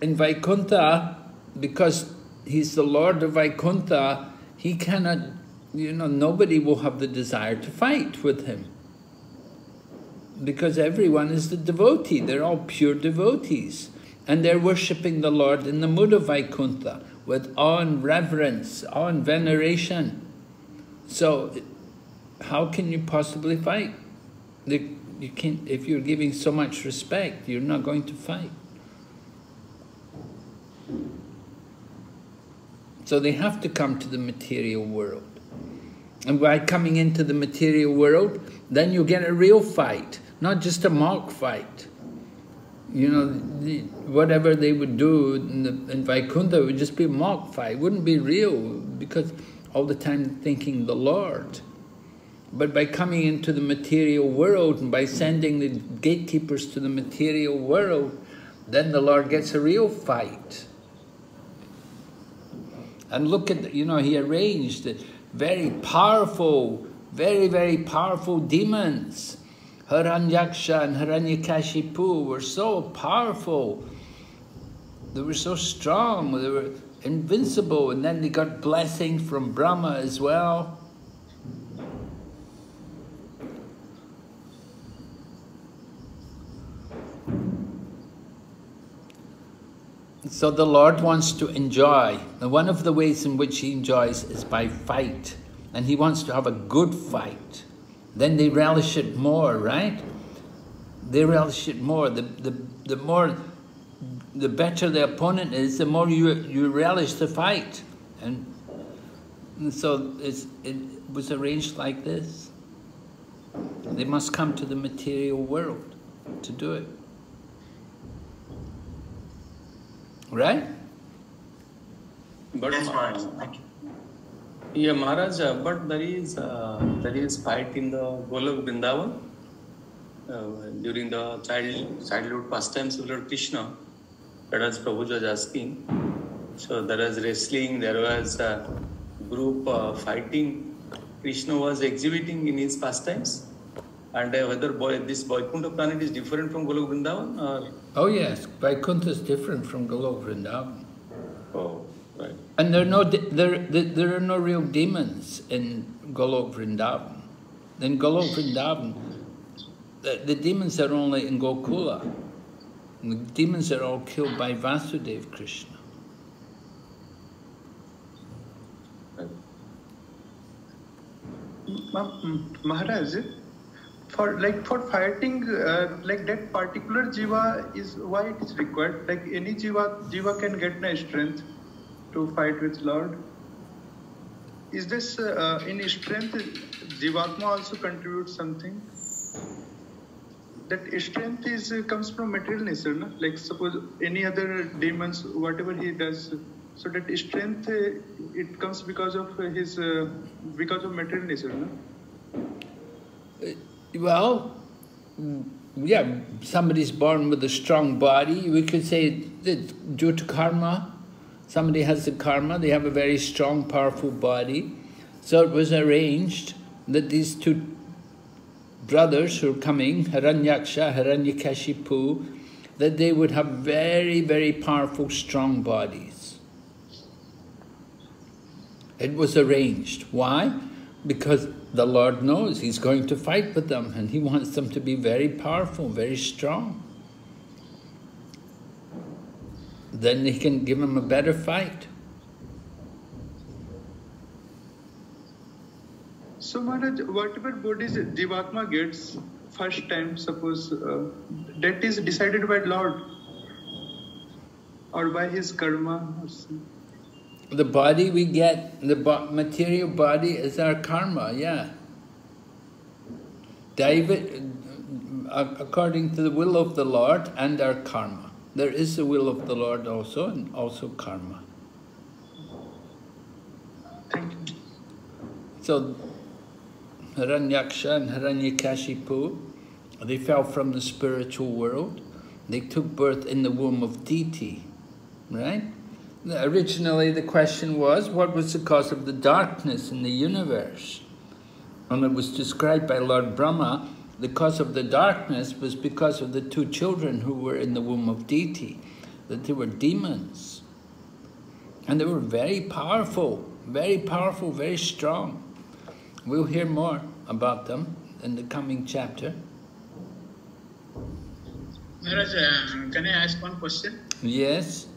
in Vaikuntha, because he's the Lord of Vaikuntha, he cannot, you know, nobody will have the desire to fight with him. Because everyone is the devotee, they're all pure devotees. And they're worshipping the Lord in the mood of Vaikuntha, with awe and reverence, awe and veneration. So, how can you possibly fight? You can't, if you're giving so much respect, you're not going to fight. So they have to come to the material world. And by coming into the material world, then you get a real fight, not just a mock fight. You know, the, whatever they would do in, the, in Vaikuntha would just be a mock fight. It wouldn't be real because all the time thinking the Lord. But by coming into the material world and by sending the gatekeepers to the material world, then the Lord gets a real fight. And look at, you know, he arranged. Very powerful, very, very powerful demons. Hiranyaksha and Hiranyakashipu were so powerful. They were so strong. They were invincible. And then they got blessings from Brahma as well. So the Lord wants to enjoy. And one of the ways in which he enjoys is by fight. And he wants to have a good fight. Then they relish it more, right? They relish it more. The, the, the more, the better the opponent is, the more you, you relish the fight. And, and so it was arranged like this. They must come to the material world to do it. Right? But yes, Maharaj. Yeah, Maharaj, uh, but there is uh, there is fight in the Golok Vrindavan uh, during the child childhood pastimes of Lord Krishna. That as Prabhu was asking. So there was wrestling, there was a group uh, fighting. Krishna was exhibiting in his pastimes. And uh, whether boy, this Vaikuntha planet is different from Golok Vrindavan or? Oh yes, Vaikuntha is different from Golok Vrindavan. Oh, right. And there are no there there are no real demons in Golok Vrindavan. In Golok Vrindavan, the, the demons are only in Gokula. The demons are all killed by Vasudev Krishna. Mm, Maharaj, for like for fighting uh, like that particular jiva is why it is required. Like any jiva, jiva can get the strength to fight with Lord. Is this uh, in strength? Jivatma also contributes something. That strength is uh, comes from material nature, no? Like suppose any other demons, whatever he does, so that strength uh, it comes because of his uh, because of material nature, no? Well, mm, yeah, somebody's born with a strong body. We could say that due to karma, somebody has the karma, they have a very strong, powerful body. So it was arranged that these two brothers who are coming, Hiranyaksha, Hiranyakashipu, that they would have very, very powerful, strong bodies. It was arranged. Why? Because the Lord knows He's going to fight with them and He wants them to be very powerful, very strong. Then He can give them a better fight. So Maharaj, whatever bodies Jivatma gets first time, suppose uh, that is decided by Lord or by his karma. The body we get, the material body is our karma, yeah. David, uh, according to the will of the Lord and our karma. There is the will of the Lord also and also karma. Thank you. So, Hiranyaksha and Hiranyakashipu, they fell from the spiritual world. They took birth in the womb of Diti, right? Originally, the question was, what was the cause of the darkness in the universe? And it was described by Lord Brahma, the cause of the darkness was because of the two children who were in the womb of Diti, that they were demons. And they were very powerful, very powerful, very strong. We'll hear more about them in the coming chapter. Maharaj, uh, can I ask one question? Yes?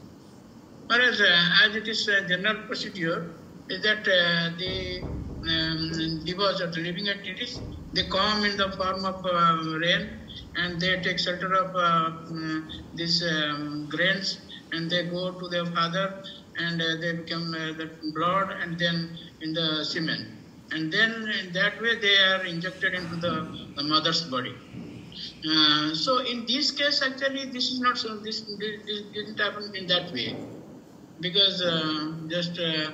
Whereas, uh, as it is a general procedure, is that uh, the um, devas or the living entities, they come in the form of uh, rain and they take shelter of uh, um, these um, grains and they go to their father and uh, they become uh, the blood and then in the cement. And then in that way they are injected into the, the mother's body. Uh, so in this case, actually, this is not so. This, this, this didn't happen in that way because uh, just uh,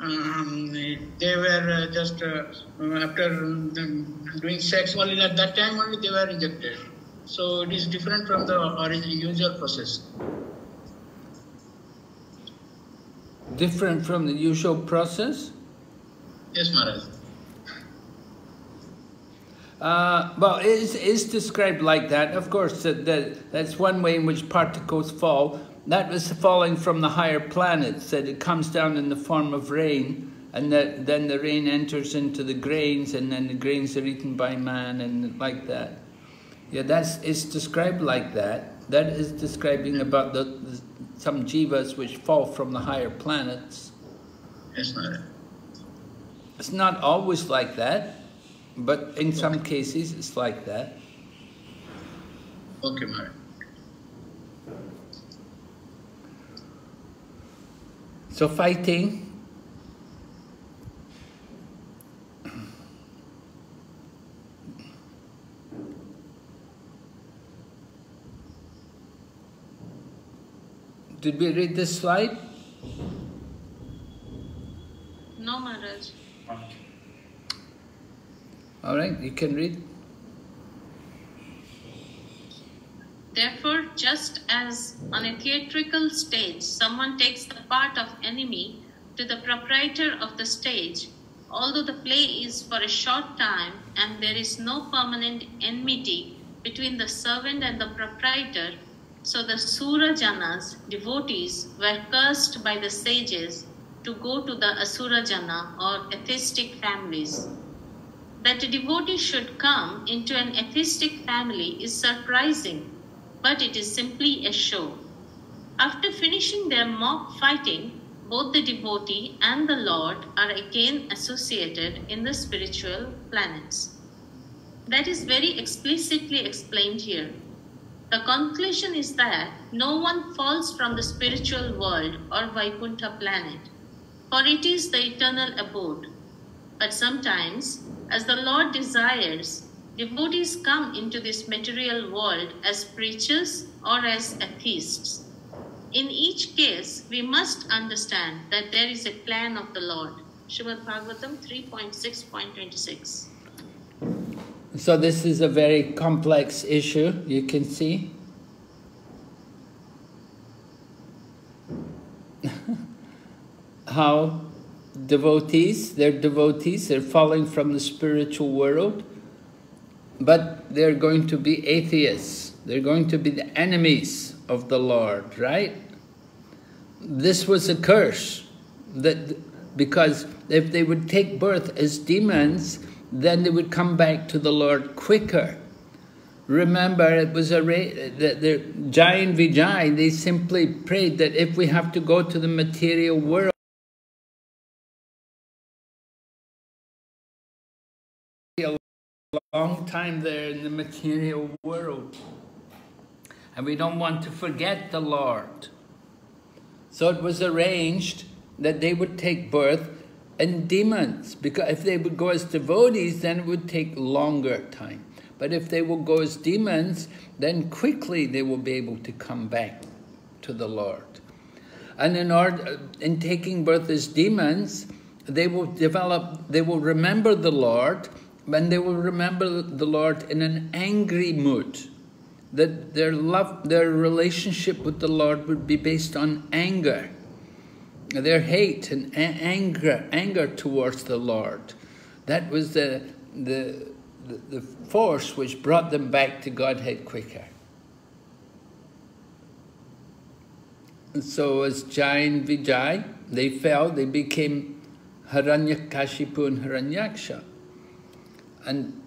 um, they were uh, just uh, after um, doing sex only at that time only they were injected. So it is different from the original usual process. Different from the usual process? Yes, Maharaj. Uh, well, it is, is described like that. Of course, that, that, that's one way in which particles fall. That was falling from the higher planets, that it comes down in the form of rain, and that then the rain enters into the grains, and then the grains are eaten by man, and like that. Yeah, that's it's described like that. That is describing about the, the some jivas which fall from the higher planets. Yes, Maharaj. It's not always like that, but in some cases it's like that. Okay, Maharaj. So fighting Did we read this slide? No, Maharaj. All right, you can read. Therefore, just as on a theatrical stage someone takes the part of enemy to the proprietor of the stage, although the play is for a short time and there is no permanent enmity between the servant and the proprietor, so the Sura Janas, devotees, were cursed by the sages to go to the Asura Jana or atheistic families. That a devotee should come into an atheistic family is surprising but it is simply a show. After finishing their mock fighting, both the devotee and the Lord are again associated in the spiritual planets. That is very explicitly explained here. The conclusion is that no one falls from the spiritual world or Vaikuntha planet, for it is the eternal abode. But sometimes, as the Lord desires, devotees come into this material world as preachers or as atheists. In each case, we must understand that there is a plan of the Lord. Srimad Bhagavatam 3.6.26. So this is a very complex issue, you can see. How devotees, they're devotees, they're falling from the spiritual world, but they're going to be atheists. They're going to be the enemies of the Lord, right? This was a curse, that because if they would take birth as demons, then they would come back to the Lord quicker. Remember, it was a the, the Jai and Vijay, they simply prayed that if we have to go to the material world, long time there in the material world. And we don't want to forget the Lord. So it was arranged that they would take birth in demons, because if they would go as devotees, then it would take longer time. But if they will go as demons, then quickly they will be able to come back to the Lord. And in order, in taking birth as demons, they will develop, they will remember the Lord, and they will remember the Lord in an angry mood. That their love, their relationship with the Lord would be based on anger their hate and anger, anger towards the Lord. That was the, the, the, the force which brought them back to Godhead quicker. And so as Jai Vijay, they fell, they became Hiranyakashipu and Hiranyaksha. And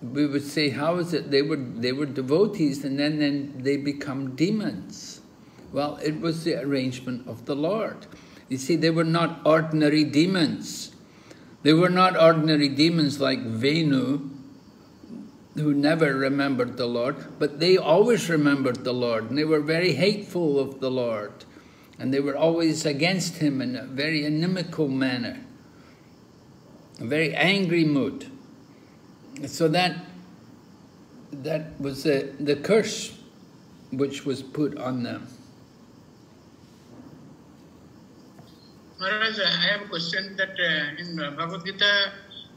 we would say, how is it they were, they were devotees and then, then they become demons? Well, it was the arrangement of the Lord. You see, they were not ordinary demons. They were not ordinary demons like Venu, who never remembered the Lord, but they always remembered the Lord, and they were very hateful of the Lord, and they were always against him in a very inimical manner, a very angry mood. So that that was the, the curse which was put on them. Maharaj, I have a question that uh, in Bhagavad Gita,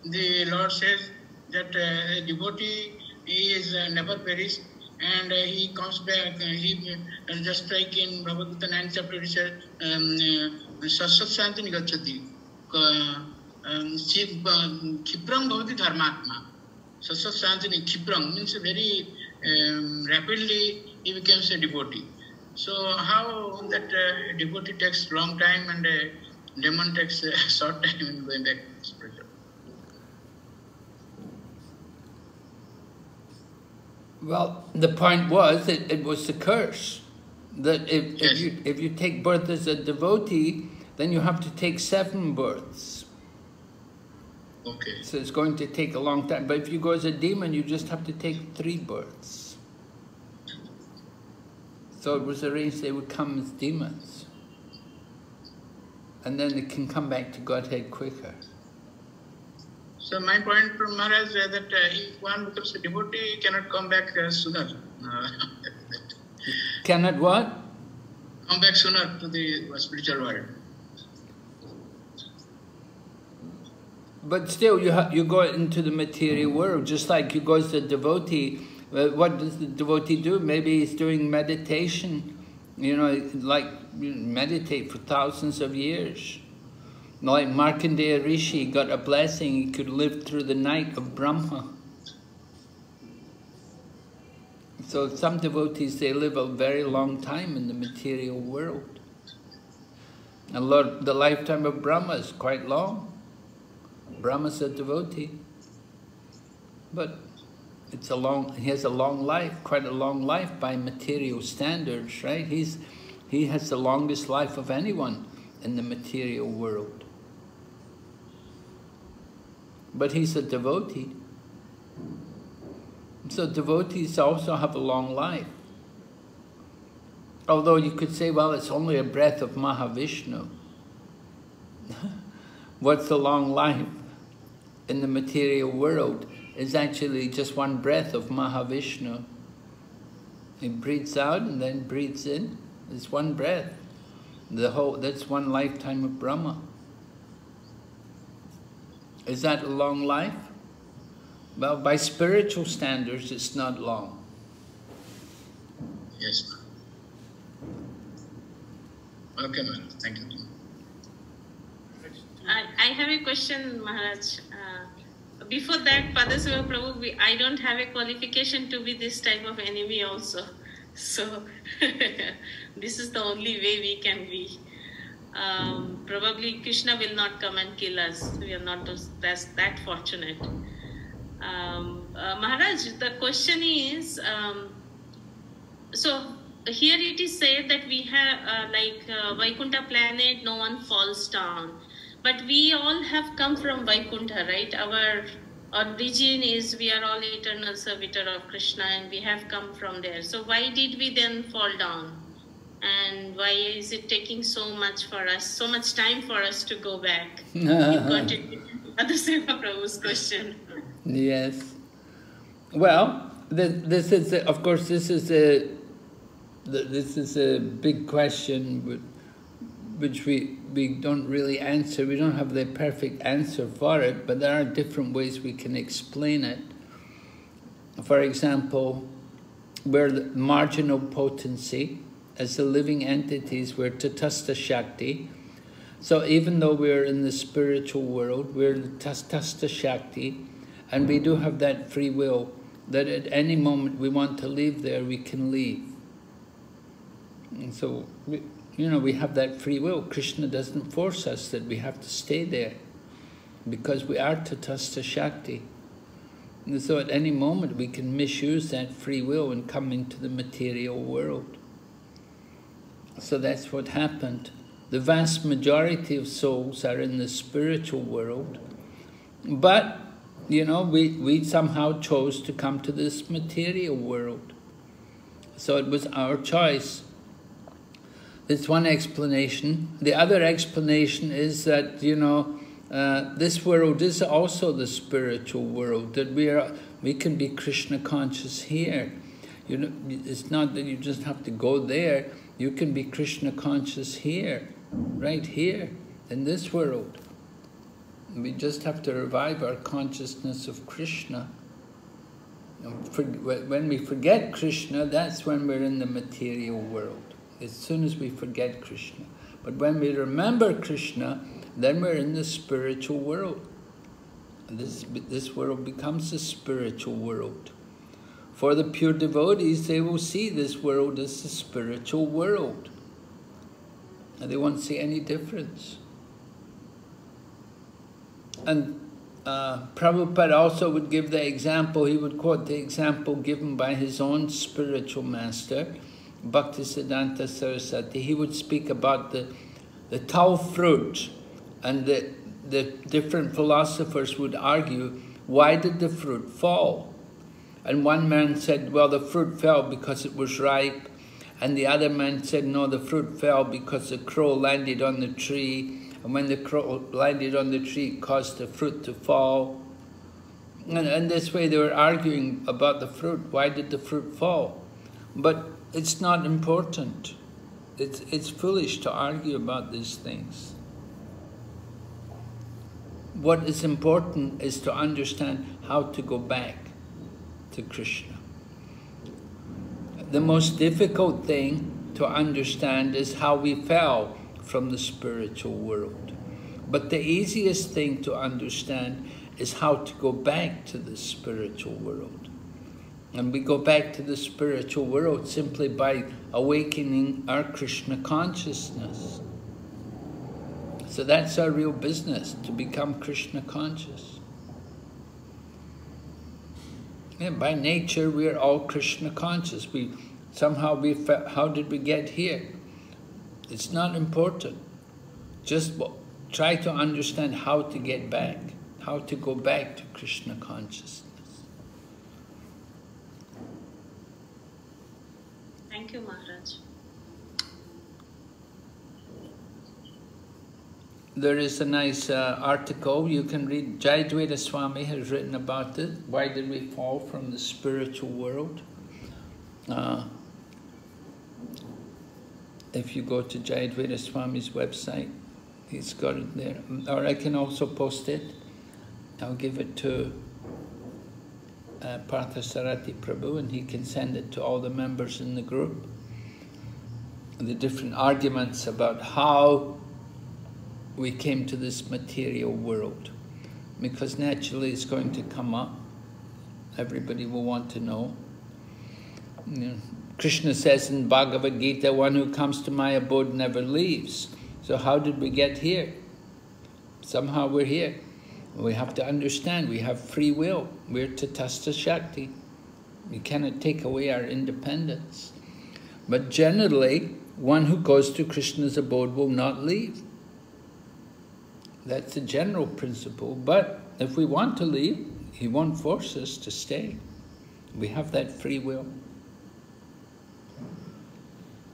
the Lord says that uh, a devotee is uh, never perished and uh, he comes back. Uh, he uh, just like in Bhagavad Gita 9 chapter, it says, Sasat Shanti Nigachati. Khiprang Bhavati Dharmatma. Sasat Shanti Khiprang means very um, rapidly he becomes a devotee. So how that uh, devotee takes long time and uh, demon takes a short time in going back to spiritual. Well, the point was that it was the curse. That if, yes. if, you, if you take birth as a devotee, then you have to take seven births. Okay. So it's going to take a long time. But if you go as a demon, you just have to take three births. So it was arranged they would come as demons and then they can come back to Godhead quicker. So my point from Maharaj is that uh, if one becomes a devotee, he cannot come back uh, sooner. Cannot what? Come back sooner to the spiritual world. But still, you you go into the material world, just like you go as a devotee. Uh, what does the devotee do? Maybe he's doing meditation, you know, like meditate for thousands of years. Like Markandeya Rishi got a blessing, he could live through the night of Brahma. So some devotees, they live a very long time in the material world. And Lord, the lifetime of Brahma is quite long. Brahma's a devotee. But It's a long, he has a long life, quite a long life by material standards, right? He's, he has the longest life of anyone in the material world. But he's a devotee. So devotees also have a long life. Although you could say, well, it's only a breath of Mahavishnu. What's a long life in the material world is actually just one breath of Mahavishnu. He breathes out and then breathes in. It's one breath. The whole that's one lifetime of Brahma. Is that a long life? Well, by spiritual standards, it's not long. Yes. ma'am. Okay, madam. Thank you. I, I have a question, Maharaj. Before that, Padaseva Prabhu, we, I don't have a qualification to be this type of enemy also. So, this is the only way we can be. Um, probably Krishna will not come and kill us. We are not that's that fortunate. Um, uh, Maharaj, the question is, um, so here it is said that we have uh, like uh, Vaikuntha planet, no one falls down. But we all have come from Vaikuntha, right? Our origin is we are all eternal servitor of Krishna and we have come from there. So why did we then fall down? And why is it taking so much for us, so much time for us to go back? you continue Seva Prabhu's question. Yes. Well, this is, a, of course, this is a, this is a big question, which we, we don't really answer. We don't have the perfect answer for it, but there are different ways we can explain it. For example, the marginal potency. As the living entities, we're Tatastha Shakti. So even though we're in the spiritual world, we're the Tatastha Shakti, and we do have that free will, that at any moment we want to leave there, we can leave. And so, you know, we have that free will. Krishna doesn't force us that we have to stay there because we are Tatastha Shakti. And so at any moment we can misuse that free will and come into the material world. So that's what happened. The vast majority of souls are in the spiritual world, but, you know, we, we somehow chose to come to this material world. So it was our choice. That's one explanation. The other explanation is that, you know, uh, this world is also the spiritual world, that we, are, we can be Krishna conscious here. You know, it's not that you just have to go there, you can be Krishna conscious here, right here, in this world. We just have to revive our consciousness of Krishna. When we forget Krishna, that's when we're in the material world as soon as we forget Krishna. But when we remember Krishna, then we're in the spiritual world. This, this world becomes a spiritual world. For the pure devotees, they will see this world as a spiritual world. And they won't see any difference. And uh, Prabhupada also would give the example, he would quote the example given by his own spiritual master, Bhaktisiddhanta Saraswati, he would speak about the, the tal fruit and the, the different philosophers would argue, why did the fruit fall? And one man said, well, the fruit fell because it was ripe. And the other man said, no, the fruit fell because the crow landed on the tree. And when the crow landed on the tree, it caused the fruit to fall. And, and this way they were arguing about the fruit. Why did the fruit fall? But it's not important. It's, it's foolish to argue about these things. What is important is to understand how to go back to Krishna. The most difficult thing to understand is how we fell from the spiritual world. But the easiest thing to understand is how to go back to the spiritual world. And we go back to the spiritual world simply by awakening our Krishna consciousness. So that's our real business, to become Krishna conscious. Yeah, by nature, we are all Krishna conscious. We somehow we how did we get here? It's not important. Just try to understand how to get back, how to go back to Krishna consciousness. Thank you, Maharaj. There is a nice uh, article you can read. Jayadvaita Swami has written about it. Why did we fall from the spiritual world? Uh, if you go to Jayadvaita Swami's website, he's got it there. Or I can also post it. I'll give it to uh, Prabhu and he can send it to all the members in the group. The different arguments about how we came to this material world. Because naturally it's going to come up. Everybody will want to know. You know Krishna says in Bhagavad Gita, one who comes to my abode never leaves. So how did we get here? Somehow we're here. We have to understand we have free will. We're Tatastha Shakti. We cannot take away our independence. But generally, one who goes to Krishna's abode will not leave. That's the general principle. But if we want to leave, he won't force us to stay. We have that free will.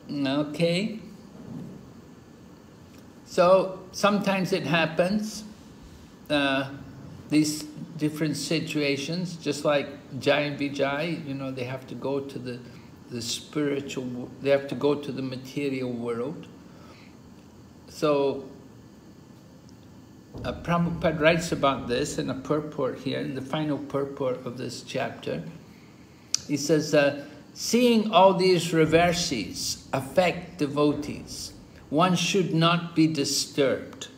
Okay. So sometimes it happens, uh, these different situations, just like Jai and Vijay, you know, they have to go to the, the spiritual, they have to go to the material world. So uh, Prabhupada writes about this in a purport here, in the final purport of this chapter. He says, uh, Seeing all these reverses affect devotees, one should not be disturbed.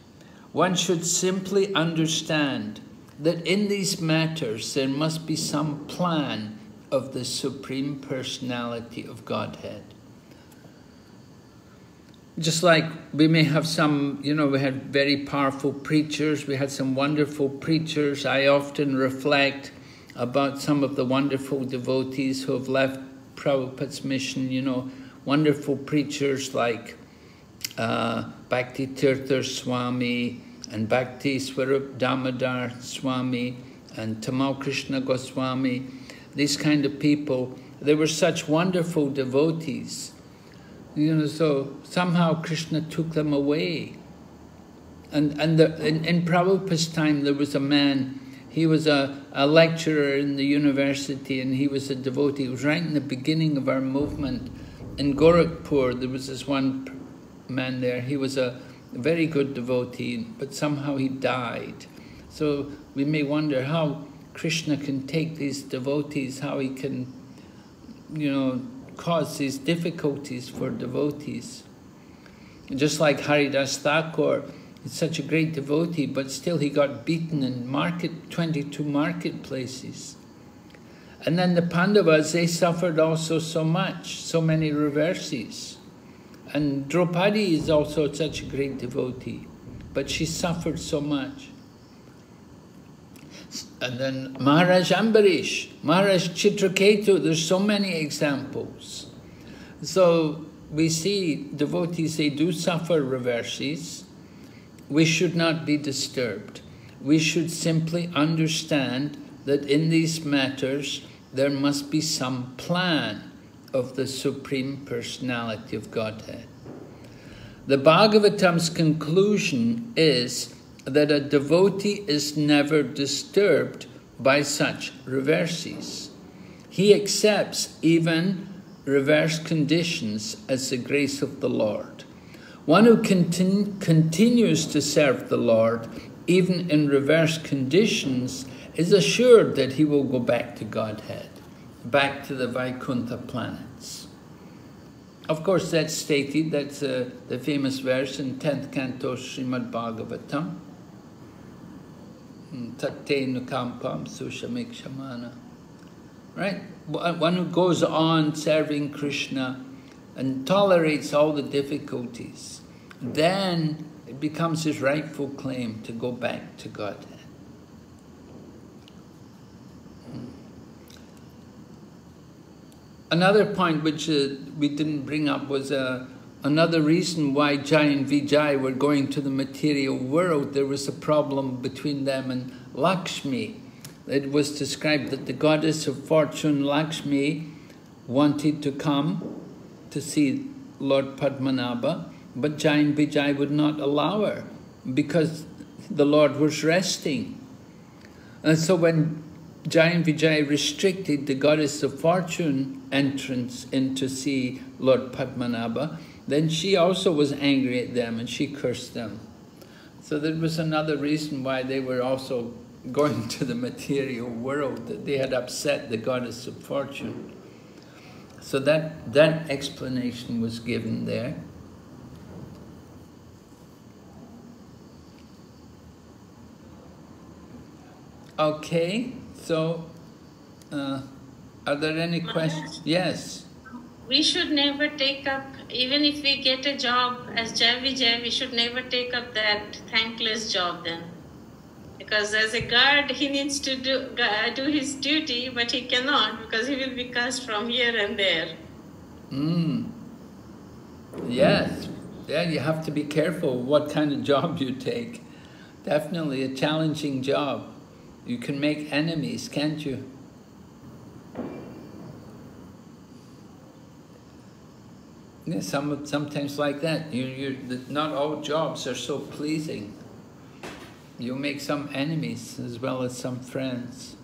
One should simply understand that in these matters there must be some plan of the Supreme Personality of Godhead. Just like we may have some, you know, we had very powerful preachers, we had some wonderful preachers. I often reflect about some of the wonderful devotees who have left Prabhupada's mission, you know, wonderful preachers like uh, Bhakti Tirtha Swami and Bhakti Swarup Damodar Swami and Tamal Krishna Goswami, these kind of people, they were such wonderful devotees. You know, so somehow Krishna took them away. And, and the, in, in Prabhupada's time, there was a man he was a, a lecturer in the university and he was a devotee. It was right in the beginning of our movement. In Gorakhpur, there was this one man there. He was a very good devotee, but somehow he died. So we may wonder how Krishna can take these devotees, how he can, you know, cause these difficulties for devotees. Just like Haridas Thakur, He's such a great devotee, but still he got beaten in market 22 marketplaces. And then the Pandavas, they suffered also so much, so many reverses. And Draupadi is also such a great devotee, but she suffered so much. And then Maharaj Ambarish, Maharaj Chitraketu, there's so many examples. So we see devotees, they do suffer reverses, we should not be disturbed. We should simply understand that in these matters there must be some plan of the Supreme Personality of Godhead. The Bhagavatam's conclusion is that a devotee is never disturbed by such reverses. He accepts even reverse conditions as the grace of the Lord. One who continu continues to serve the Lord, even in reverse conditions, is assured that he will go back to Godhead, back to the Vaikuntha planets. Of course, that's stated, that's uh, the famous verse in 10th canto Srimad Bhagavatam. Tate nukampam sushamik Right? One who goes on serving Krishna and tolerates all the difficulties then it becomes his rightful claim to go back to Godhead. Another point which uh, we didn't bring up was uh, another reason why Jai and Vijay were going to the material world. There was a problem between them and Lakshmi. It was described that the goddess of fortune, Lakshmi, wanted to come to see Lord Padmanabha, but Jai and Vijay would not allow her because the Lord was resting. And so when Jai and Vijay restricted the goddess of fortune entrance in to see Lord Padmanabha, then she also was angry at them and she cursed them. So there was another reason why they were also going to the material world, that they had upset the goddess of fortune. So that, that explanation was given there. Okay, so uh, are there any questions? Yes. We should never take up, even if we get a job as Jai Vijay, we should never take up that thankless job then. Because as a guard, he needs to do, do his duty, but he cannot because he will be cast from here and there. Mm. Yes. Yeah, you have to be careful what kind of job you take. Definitely a challenging job. You can make enemies, can't you? Yeah, some sometimes like that. You, you, not all jobs are so pleasing. You make some enemies as well as some friends.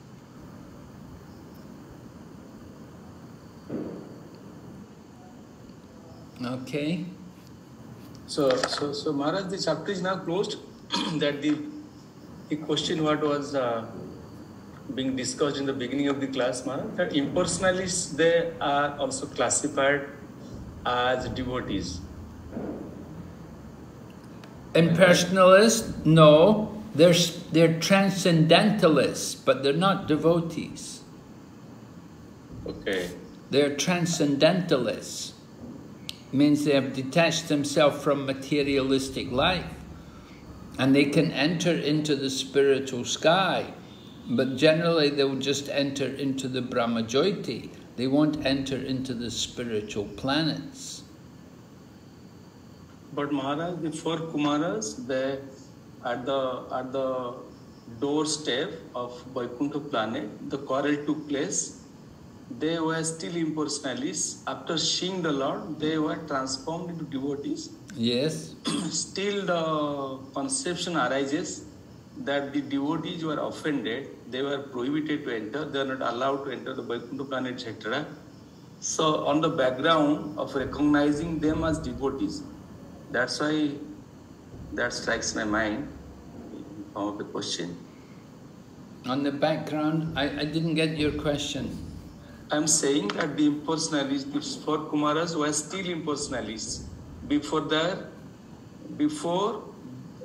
Okay. So, so, so Maharaj, the chapter is now closed. that the the question what was uh, being discussed in the beginning of the class, Maharaj, that impersonalists they are also classified as devotees. Impersonalists, no. They're, they're transcendentalists, but they're not devotees. Okay. They're transcendentalists. Means they have detached themselves from materialistic life. And they can enter into the spiritual sky. But generally they'll just enter into the Brahmajyoti. They won't enter into the spiritual planets. But Maharaj, the four Kumaras, they at the at the doorstep of Vaikuntha planet, the quarrel took place. They were still impersonalists. After seeing the Lord, they were transformed into devotees. Yes. still the conception arises that the devotees were offended, they were prohibited to enter, they are not allowed to enter the Vaikuntha planet, etc. So on the background of recognizing them as devotees, that's why that strikes my mind of the question. On the background, I, I didn't get your question. I'm saying that the impersonalists, the four Kumaras were still impersonalists. Before that, before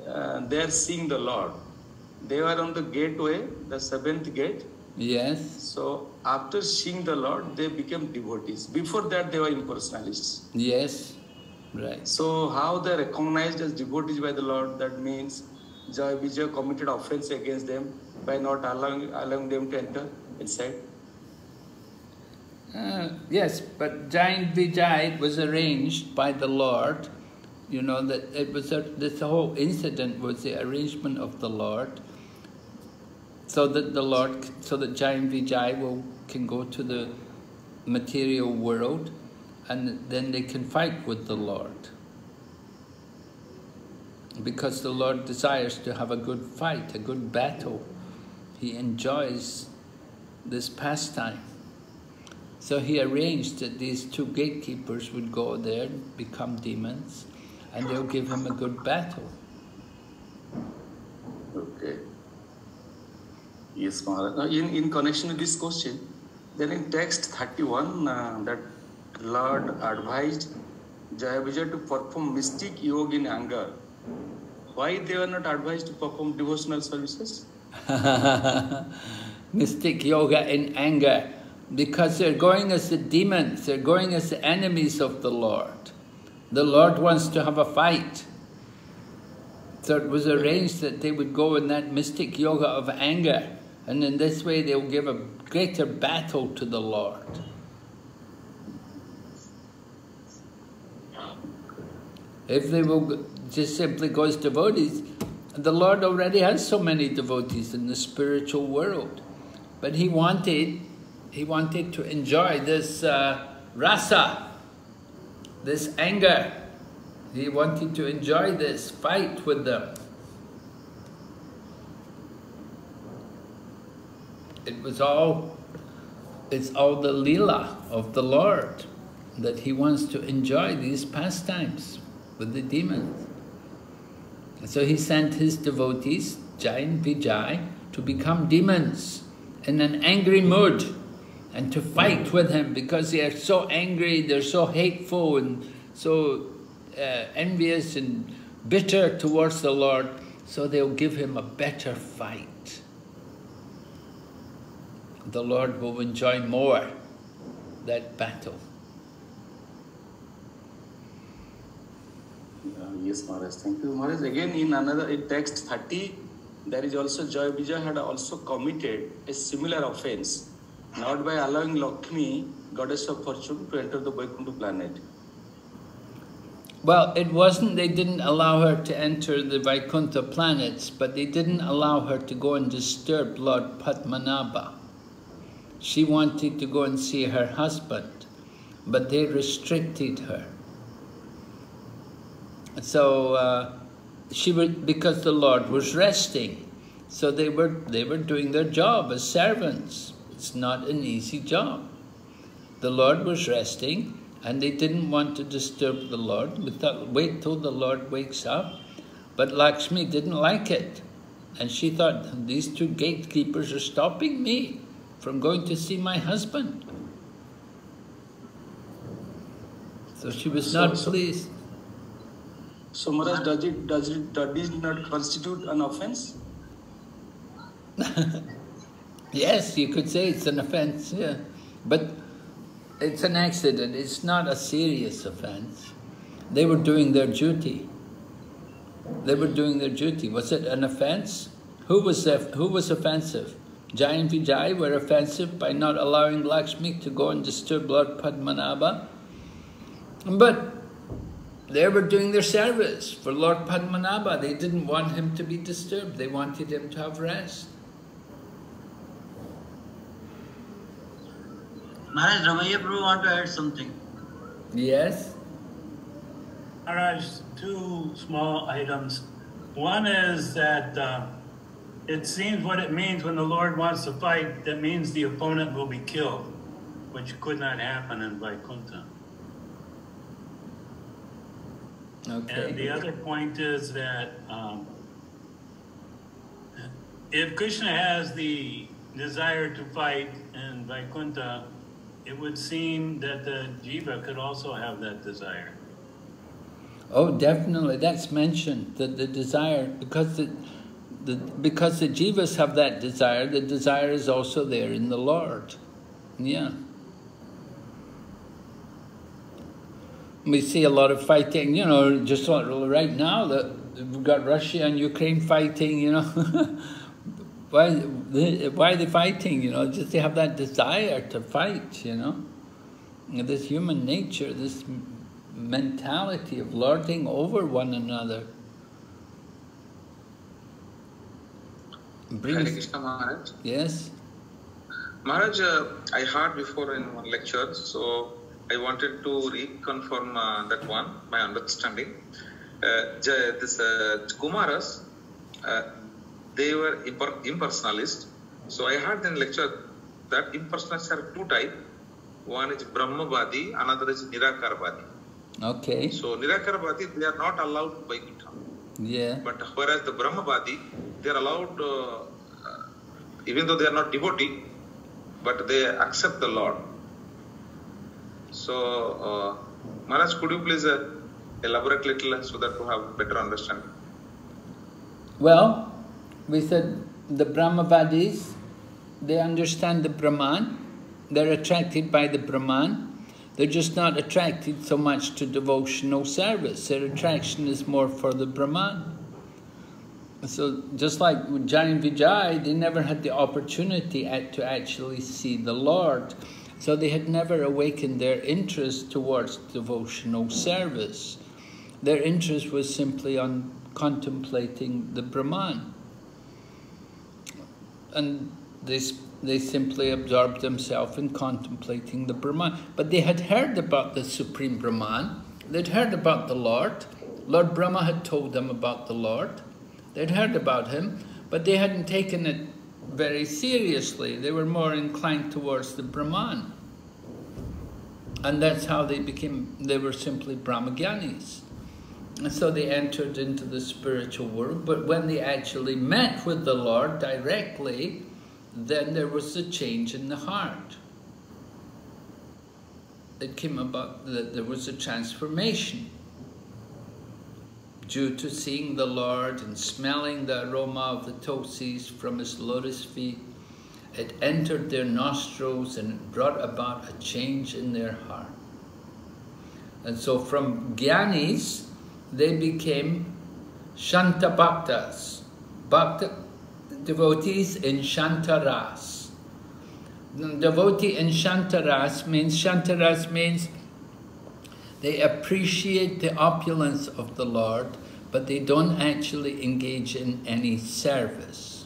uh, they are seeing the Lord, they were on the gateway, the seventh gate. Yes. So after seeing the Lord, they became devotees. Before that, they were impersonalists. Yes. Right. So how they are recognized as devotees by the Lord, that means Jai Vijay committed offense against them by not allowing, allowing them to enter inside. Uh, yes, but Jain Vijay was arranged by the Lord. You know that it was a, this whole incident was the arrangement of the Lord, so that the Lord, so that Jain Vijay will can go to the material world, and then they can fight with the Lord. Because the Lord desires to have a good fight, a good battle. He enjoys this pastime. So he arranged that these two gatekeepers would go there, become demons, and they'll give him a good battle. Okay. Yes, Maharaj. Now, in, in connection with this question, then in text 31, uh, that Lord advised Jayavijay to perform mystic yoga in anger. Why they were not advised to perform devotional services? Mystic yoga in anger because they're going as the demons, they're going as the enemies of the Lord. The Lord wants to have a fight. So it was arranged that they would go in that mystic yoga of anger, and in this way they'll give a greater battle to the Lord. If they will just simply go as devotees, the Lord already has so many devotees in the spiritual world. But he wanted he wanted to enjoy this uh, rasa, this anger. He wanted to enjoy this fight with them. It was all, it's all the lila of the Lord that he wants to enjoy these pastimes with the demons. So he sent his devotees, Jai and Vijay, to become demons in an angry mood and to fight with him because they are so angry, they're so hateful and so uh, envious and bitter towards the Lord, so they'll give him a better fight. The Lord will enjoy more that battle. Uh, yes, Maharaj. Thank you, Maharaj. Again, in another in text 30, there is also Jai Vijay had also committed a similar offense, not by allowing Lakshmi, goddess of fortune, to enter the Vaikuntha planet. Well, it wasn't they didn't allow her to enter the Vaikuntha planets, but they didn't allow her to go and disturb Lord Padmanabha. She wanted to go and see her husband, but they restricted her. So uh, she would, because the Lord was resting, so they were they were doing their job as servants. It's not an easy job. The Lord was resting, and they didn't want to disturb the Lord. We thought, wait till the Lord wakes up. But Lakshmi didn't like it, and she thought these two gatekeepers are stopping me from going to see my husband. So she was So- not so- pleased. So, Maharaj, does it does it does it not constitute an offense? Yes, you could say it's an offense, yeah. But it's an accident, it's not a serious offense. They were doing their duty. They were doing their duty. Was it an offense? Who was, who was offensive? Jai and Vijay were offensive by not allowing Lakshmi to go and disturb Lord Padmanabha. But they were doing their service for Lord Padmanabha. They didn't want him to be disturbed. They wanted him to have rest. Maharaj Ramaya Prabhu want to add something. Yes? Maharaj, two small items. One is that uh, it seems what it means when the Lord wants to fight, that means the opponent will be killed, which could not happen in Vaikuntha. Okay. And the other point is that um, if Krishna has the desire to fight in Vaikuntha, it would seem that the jiva could also have that desire. Oh, definitely. That's mentioned that the desire because the, the because the jivas have that desire. The desire is also there in the Lord. Yeah. We see a lot of fighting. You know, just right now that we've got Russia and Ukraine fighting. You know, why why are they fighting? You know, just they have that desire to fight. You know, this human nature. This mentality of lording over one another. Hare Krishna Maharaj. yes? Maharaj, uh, I heard before in one lecture, so I wanted to reconfirm uh, that one, my understanding. Uh, this uh, Kumaras, uh, they were imper- impersonalist. So I heard in lecture that impersonalists are two type. One is Brahmavadi, another is Nirakarvadi. Okay, So Nirakarvadi, they are not allowed by Gita. yeah. But whereas the Brahmavadi, they are allowed, uh, uh, even though they are not devotee, but they accept the Lord. So, uh, Maharaj, could you please uh, elaborate little so that we have better understanding? Well, we said the Brahmavadis, they understand the Brahman, they're attracted by the Brahman, they're just not attracted so much to devotional service. Their attraction is more for the Brahman. So just like with Jai and Vijay, they never had the opportunity to actually see the Lord. So they had never awakened their interest towards devotional service. Their interest was simply on contemplating the Brahman. And they, they simply absorbed themselves in contemplating the Brahman. But they had heard about the Supreme Brahman, they'd heard about the Lord. Lord Brahma had told them about the Lord. They'd heard about him, but they hadn't taken it very seriously. They were more inclined towards the Brahman. And that's how they became, they were simply Brahmagyanis. And so they entered into the spiritual world, but when they actually met with the Lord directly, then there was a change in the heart. It came about that there was a transformation due to seeing the Lord and smelling the aroma of the tulsis from his lotus feet. It entered their nostrils and it brought about a change in their heart. And so from Gyanis, they became Shanta Bhaktas, Bhakta, devotees in Shantaras. Devotee in Shantaras means, Shantaras means they appreciate the opulence of the Lord, but they don't actually engage in any service.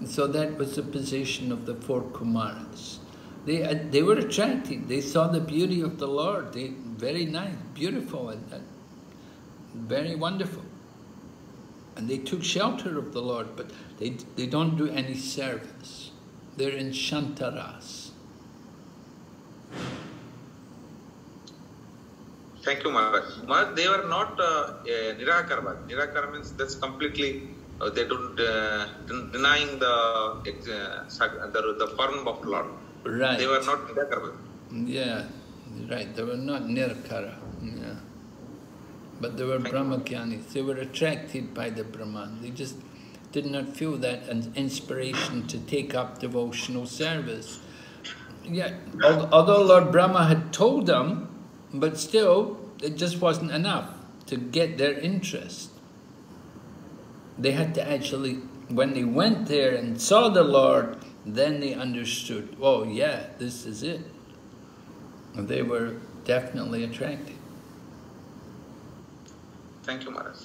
And so that was the position of the four Kumaras. They, uh, they were attracted. They saw the beauty of the Lord. They, very nice, beautiful, and, and very wonderful. And they took shelter of the Lord, but they, they don't do any service. They're in Shantaras. Thank you, Maharaj. Maharaj, they were not uh, uh, means that's completely, uh, they don't, uh, denying the, uh, the, the form of the Lord. Right. They were not Nirakarvad. Yeah, right. They were not Nirkara. Yeah. But they were Brahmagyanis. They were attracted by the Brahman. They just did not feel that an inspiration to take up devotional service. Yeah, although Lord Brahma had told them, but still, it just wasn't enough to get their interest. They had to actually, when they went there and saw the Lord, then they understood, oh yeah, this is it. And they were definitely attracted. Thank you, Maharaj.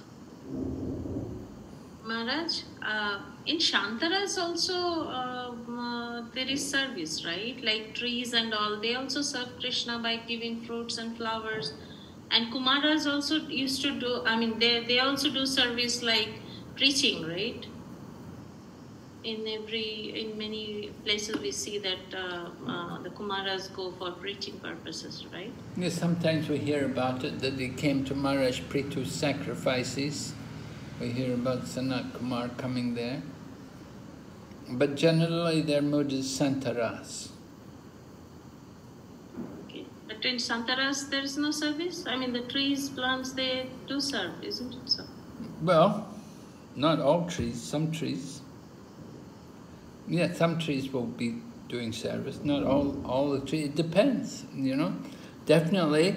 Maharaj, uh, in Shantaras also uh, uh, there is service, right? Like trees and all, they also serve Krishna by giving fruits and flowers. And Kumaras also used to do, I mean, they, they also do service like preaching, right? In every, in many places we see that uh, uh, the Kumaras go for preaching purposes, right? Yes, sometimes we hear about it, that they came to Maharaj Prithu's sacrifices. We hear about Sanat Kumar coming there. But generally their mood is Shantaras. Okay. But in Shantaras there is no service? I mean the trees, plants, they do serve, isn't it so? Well, not all trees, some trees. Yeah, some trees will be doing service, not all, all the trees. It depends, you know. Definitely,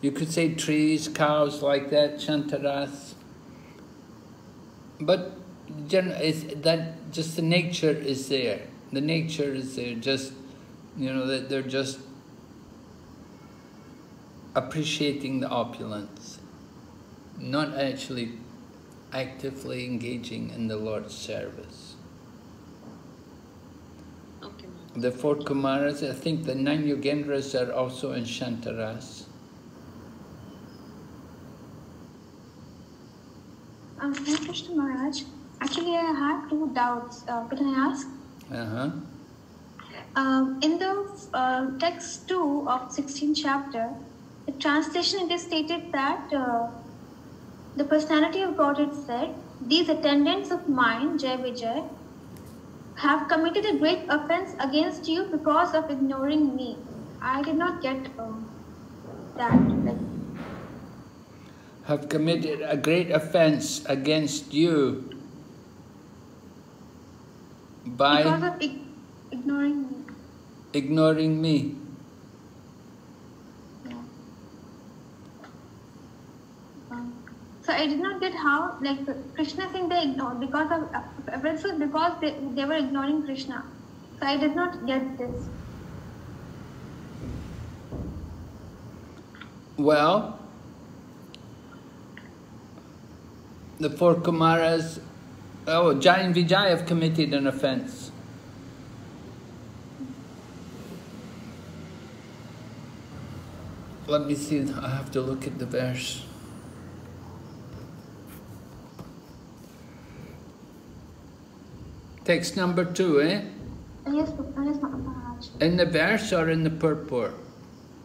you could say trees, cows like that, Shantaras. But is that just the nature is there. The nature is there, just, you know, that they're just appreciating the opulence, not actually actively engaging in the Lord's service. Okay. The four Kumaras, I think the nine Yogendras are also in Shantaras. Um, Krishna Maharaj, actually I had two doubts. Uh, can I ask? Uh-huh. Um, in the uh, text 2 of 16th chapter, the translation it is stated that uh, the personality of Godhead said, These attendants of mine, Jai Vijay, have committed a great offense against you because of ignoring me. I did not get um, that. Like, have committed a great offense against you by because of ignoring me. ignoring me. So I did not get how like Krishna Singh they ignored because of uh, this because they, they were ignoring Krishna. So I did not get this. Well, the four Kumaras, oh, Jai and Vijay have committed an offense. Let me see, I have to look at the verse. Text number two, eh? Yes, yes, Maharaj. In the verse or in the purport?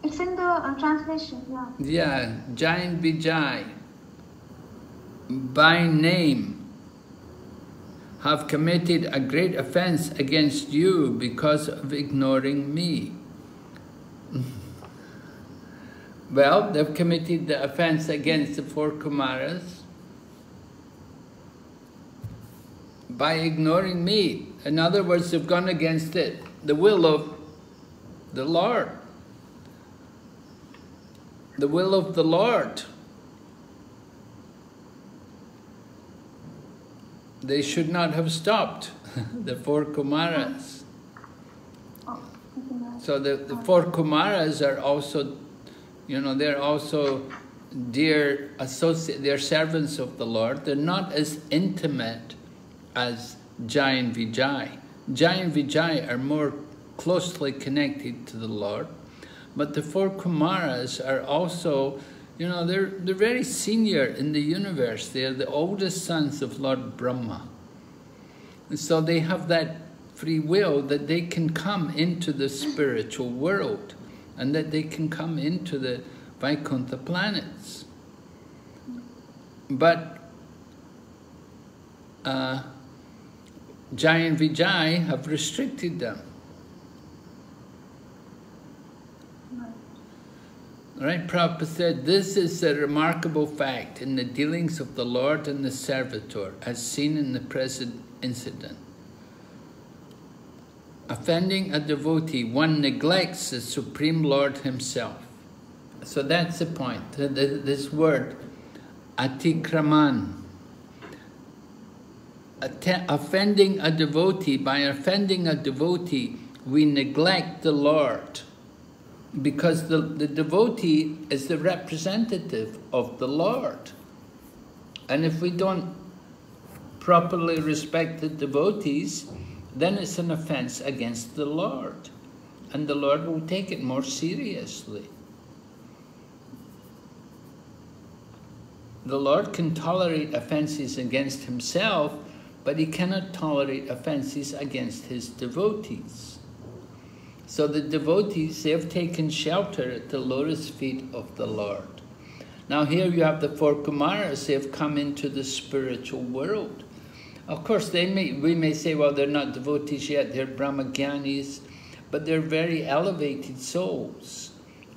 It's in the uh, translation, yeah. Yeah, Jain Vijay, by name, have committed a great offense against you because of ignoring me. well, they've committed the offense against the four Kumaras by ignoring me. In other words, they've gone against it, the will of the Lord. The will of the Lord. They should not have stopped, the four Kumaras. So the, the four Kumaras are also, you know, they're also dear associate, they're servants of the Lord. They're not as intimate as Jai and Vijay. Jai and Vijay are more closely connected to the Lord, but the four Kumaras are also, you know, they're, they're very senior in the universe. They're the oldest sons of Lord Brahma. And so they have that free will that they can come into the spiritual world and that they can come into the Vaikuntha planets. But uh, Jai and Vijay have restricted them. Right, Prabhupada said, this is a remarkable fact in the dealings of the Lord and the servitor, as seen in the present incident. Offending a devotee, one neglects the Supreme Lord himself. So that's the point. This word, atikraman, offending a devotee, by offending a devotee, we neglect the Lord because the, the devotee is the representative of the Lord. And if we don't properly respect the devotees, then it's an offense against the Lord. And the Lord will take it more seriously. The Lord can tolerate offenses against himself, but he cannot tolerate offenses against his devotees. So the devotees, they have taken shelter at the lotus feet of the Lord. Now here you have the four Kumaras, they have come into the spiritual world. Of course, they may, we may say, well, they're not devotees yet, they're Brahmagyanis, but they're very elevated souls.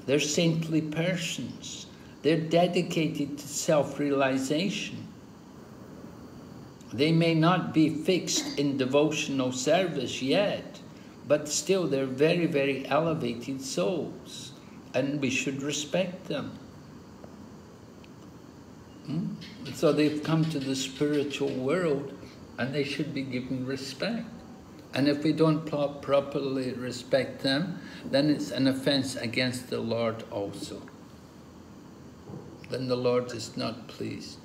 They're saintly persons. They're dedicated to self-realization. They may not be fixed in devotional service yet, but still they're very, very elevated souls, and we should respect them. Hmm? So they've come to the spiritual world, and they should be given respect. And if we don't properly respect them, then it's an offense against the Lord also. Then the Lord is not pleased.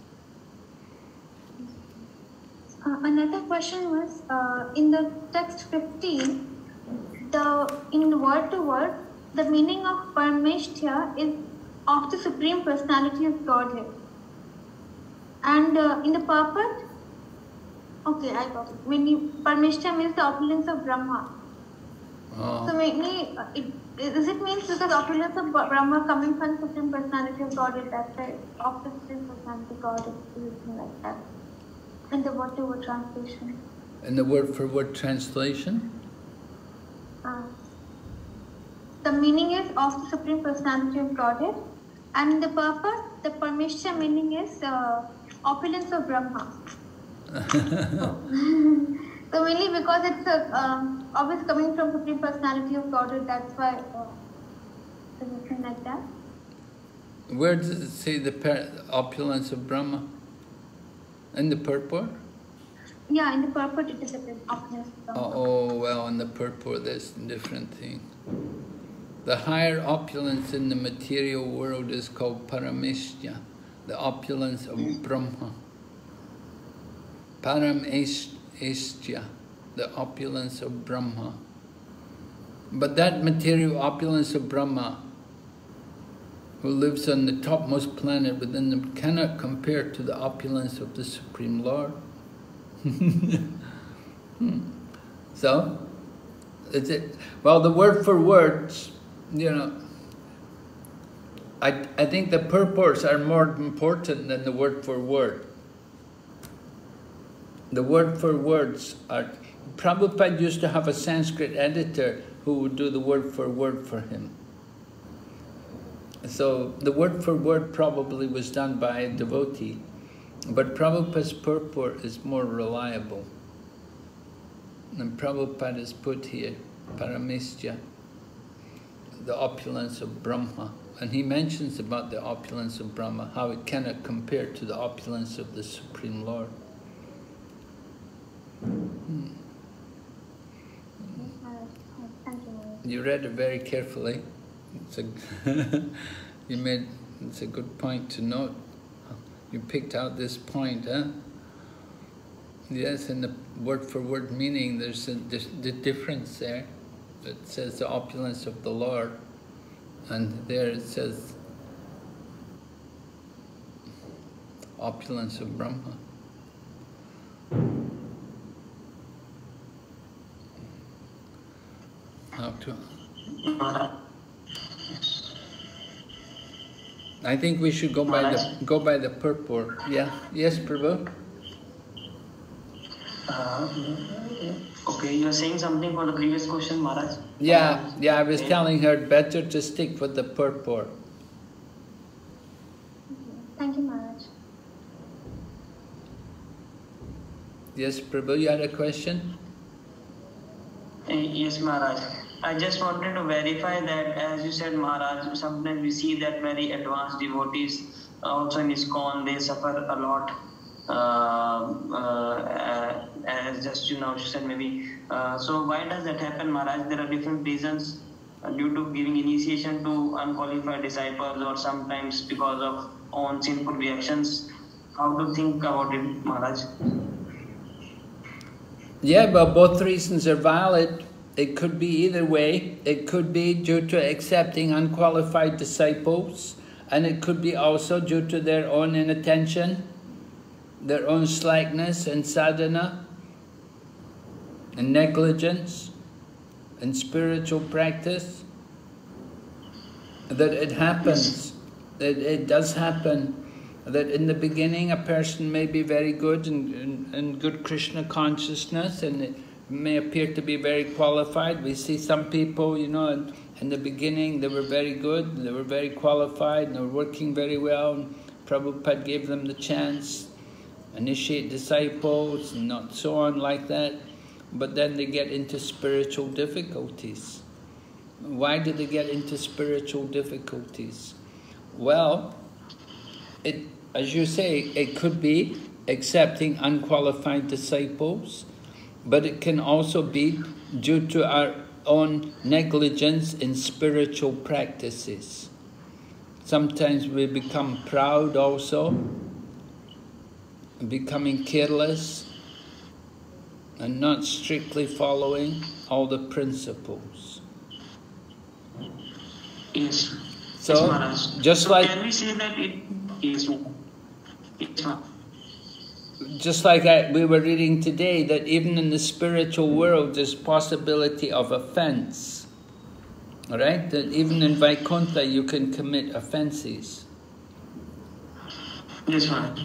Uh, another question was, uh, in the text 15, the in word to word, the meaning of Parmeshtya is of the Supreme Personality of Godhead. And uh, in the purport, okay, I got it. When Parmeshtya means the opulence of Brahma. Oh. So maybe, uh, it, does it mean because opulence of Brahma coming from Supreme Personality of Godhead, that's why of the Supreme Personality of Godhead is like that. In the word to word translation. In the word for word translation? Uh, the meaning is of the Supreme Personality of Godhead, and the purpose, the permission meaning is uh, opulence of Brahma. so mainly because it's a, um, always coming from Supreme Personality of Godhead, that's why uh, like that. Where does it say the opulence of Brahma? In the purport? Yeah, in the purport it is of Brahma. Oh, oh, well, in the purport there's a different thing. The higher opulence in the material world is called parameshya, the opulence of Brahma. Parameshya, the opulence of Brahma. But that material opulence of Brahma, who lives on the topmost planet within them, cannot compare to the opulence of the Supreme Lord. Hmm. so, is it, well, the word for words, you know, I, I think the purports are more important than the word for word. The word for words are, Prabhupada used to have a Sanskrit editor who would do the word for word for him. So the word for word probably was done by a devotee, but Prabhupada's purport is more reliable. And Prabhupada is put here, Paramestya, the opulence of Brahma. And he mentions about the opulence of Brahma, how it cannot compare to the opulence of the Supreme Lord. Hmm. You read it very carefully. It's a you made it's a good point to note. You picked out this point, huh? Yes, in the word for word meaning, there's a the difference there. It says the opulence of the Lord, and there it says opulence of Brahma. How to? I think we should go by the go by the purport. Yeah. Yes, Prabhu. Uh, okay, you are saying something for the previous question, Maharaj? Yeah, yeah, I was telling her better to stick with the purport. Thank you, Maharaj. Yes, Prabhu, you had a question? Uh, yes, Maharaj. I just wanted to verify that, as you said, Maharaj, sometimes we see that very advanced devotees, also in ISKCON, they suffer a lot. Uh, uh, as just you know, she said maybe. Uh, so why does that happen, Maharaj? There are different reasons uh, due to giving initiation to unqualified disciples, or sometimes because of own sinful reactions. How to think about it, Maharaj? Yeah, but both reasons are valid. It could be either way. It could be due to accepting unqualified disciples, and it could be also due to their own inattention, their own slackness and sadhana, and negligence, and spiritual practice. That it happens, that it does happen, that in the beginning a person may be very good and, and, and good Krishna consciousness, and it, may appear to be very qualified. We see some people, you know, in, in, the beginning they were very good, they were very qualified, and they were working very well. And Prabhupada gave them the chance, initiate disciples, and not so on like that. But then they get into spiritual difficulties. Why do they get into spiritual difficulties? Well, it, as you say, it could be accepting unqualified disciples, but it can also be due to our own negligence in spiritual practices. Sometimes we become proud also, becoming careless, and not strictly following all the principles. Yes. So, yes, just so like can we say that it is? Yes, just like I, we were reading today, that even in the spiritual world there's possibility of offense. All right? That even in Vaikuntha you can commit offenses. Yes, ma'am.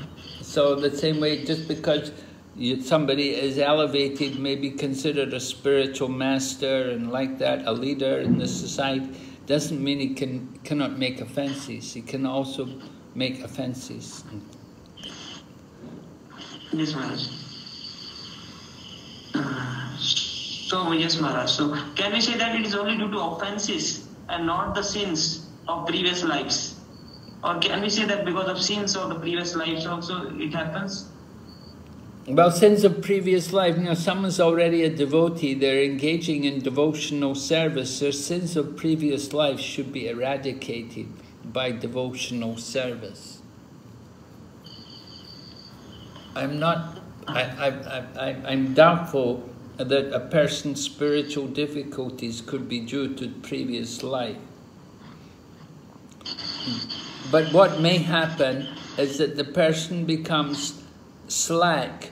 So the same way, just because you, somebody is elevated, maybe considered a spiritual master and like that, a leader in the society, doesn't mean he can cannot make offenses. He can also make offenses. Yes, Maharaj. Uh, so, yes, Maharaj. So, can we say that it is only due to offenses and not the sins of previous lives? Or can we say that because of sins of the previous lives also it happens? Well, sins of previous life, you know, someone's already a devotee, they're engaging in devotional service, their sins of previous life should be eradicated by devotional service. I'm not I, I, I, I'm doubtful that a person's spiritual difficulties could be due to previous life. But what may happen is that the person becomes slack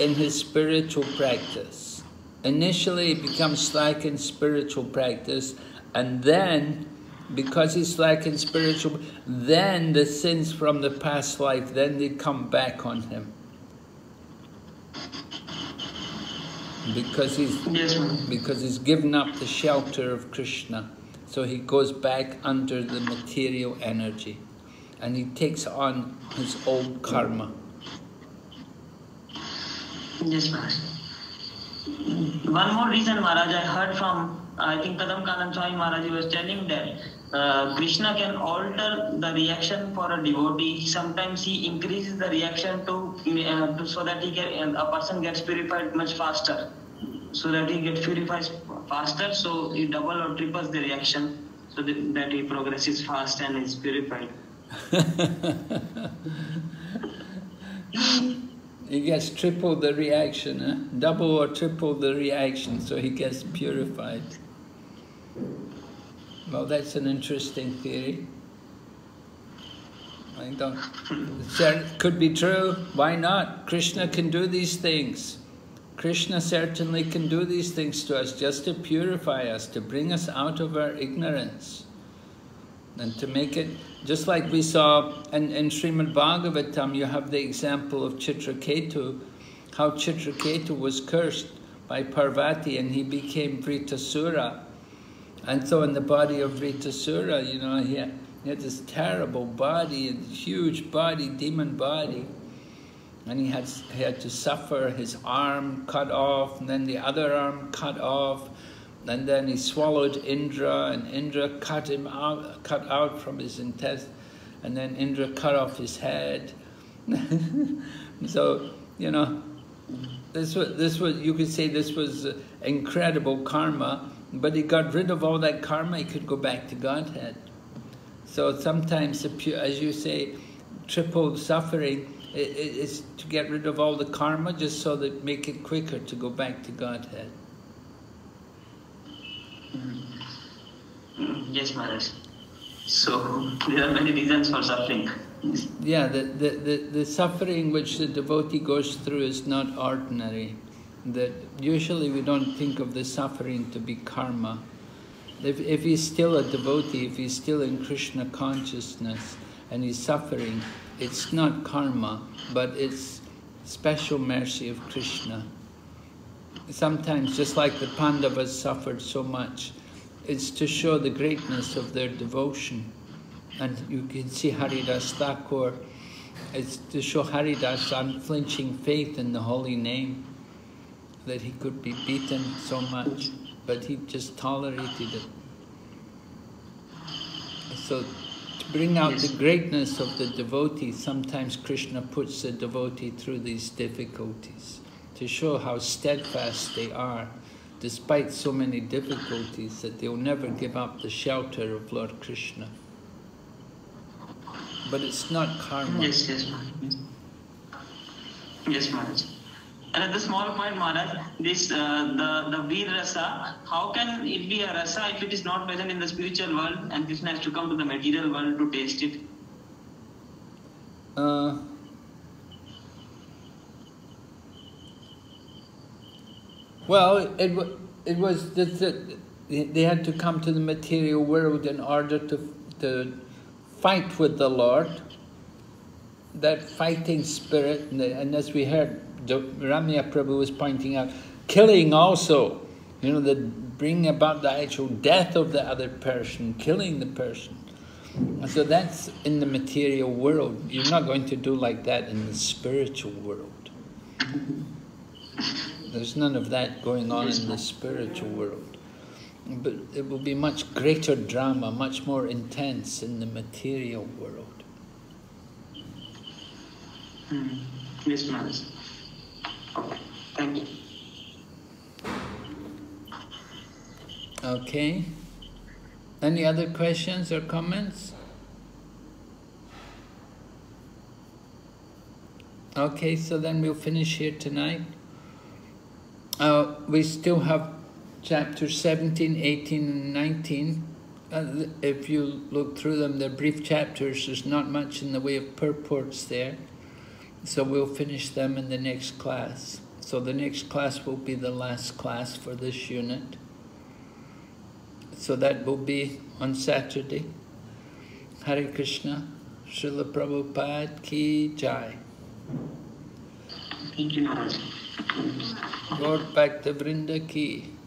in his spiritual practice. Initially, he becomes slack in spiritual practice, and then, because he's slack in spiritual, then the sins from the past life, then they come back on him. Because he's because he's given up the shelter of Krishna, so he goes back under the material energy, and he takes on his old karma. Yes, Maharaj. One more reason, Maharaj, I heard from, I think Kadamba Kanana Swami Maharaj was telling that uh, Krishna can alter the reaction for a devotee. Sometimes he increases the reaction to, uh, to so that he get, a person gets purified much faster. So that he gets purified faster, so he double or triples the reaction so that, that he progresses fast and is purified. He gets triple the reaction, eh? double or triple the reaction, so he gets purified. Well, that's an interesting theory. I don't. It could be true. Why not? Krishna can do these things. Krishna certainly can do these things to us just to purify us, to bring us out of our ignorance, and to make it just like we saw in, in Srimad Bhagavatam, you have the example of Chitraketu, how Chitraketu was cursed by Parvati and he became Vritrasura. And so in the body of Vritrasura, you know, he had, he had this terrible body, a huge body, demon body. And he had, he had to suffer his arm cut off, and then the other arm cut off, and then he swallowed Indra, and Indra cut him out, cut out from his intestine, and then Indra cut off his head. so, you know, this was, this was, you could say this was incredible karma, but he got rid of all that karma, he could go back to Godhead. So sometimes, as you say, triple suffering is to get rid of all the karma just so that make it quicker to go back to Godhead. Mm-hmm. Yes, Maharaj. So there are many reasons for suffering. Yeah, the, the, the, the suffering which the devotee goes through is not ordinary. That usually we don't think of the suffering to be karma. If, if he's still a devotee, if he's still in Krishna consciousness and he's suffering, it's not karma, but it's special mercy of Krishna. Sometimes, just like the Pandavas suffered so much, it's to show the greatness of their devotion. And you can see Haridas Thakur, it's to show Haridas' unflinching faith in the holy name, that he could be beaten so much, but he just tolerated it. So to bring out the greatness of the devotee, sometimes Krishna puts the devotee through these difficulties to show how steadfast they are despite so many difficulties, that they'll never give up the shelter of Lord Krishna. But it's not karma. Yes, yes, Maharaj. Yes, Maharaj. And at the small point, Maharaj, this uh, the the Veer rasa, how can it be a rasa if it is not present in the spiritual world and Krishna has to come to the material world to taste it? Uh, Well, it, it was that they had to come to the material world in order to, to fight with the Lord. That fighting spirit, and as we heard, Ramya Prabhu was pointing out, killing also, you know, the bringing about the actual death of the other person, killing the person. And So that's in the material world. You're not going to do like that in the spiritual world. There's none of that going on in the spiritual world. But it will be much greater drama, much more intense in the material world. Hmm. Yes. Okay. Any other questions or comments? Okay, so then we'll finish here tonight. Uh, we still have chapters 17, 18, and 19. Uh, if you look through them, they're brief chapters. There's not much in the way of purports there. So we'll finish them in the next class. So the next class will be the last class for this unit. So that will be on Saturday. Hare Krishna, Srila Prabhupada Ki Jai. Thank you, Maharaj. Lord Bhakta Vrinda Ki.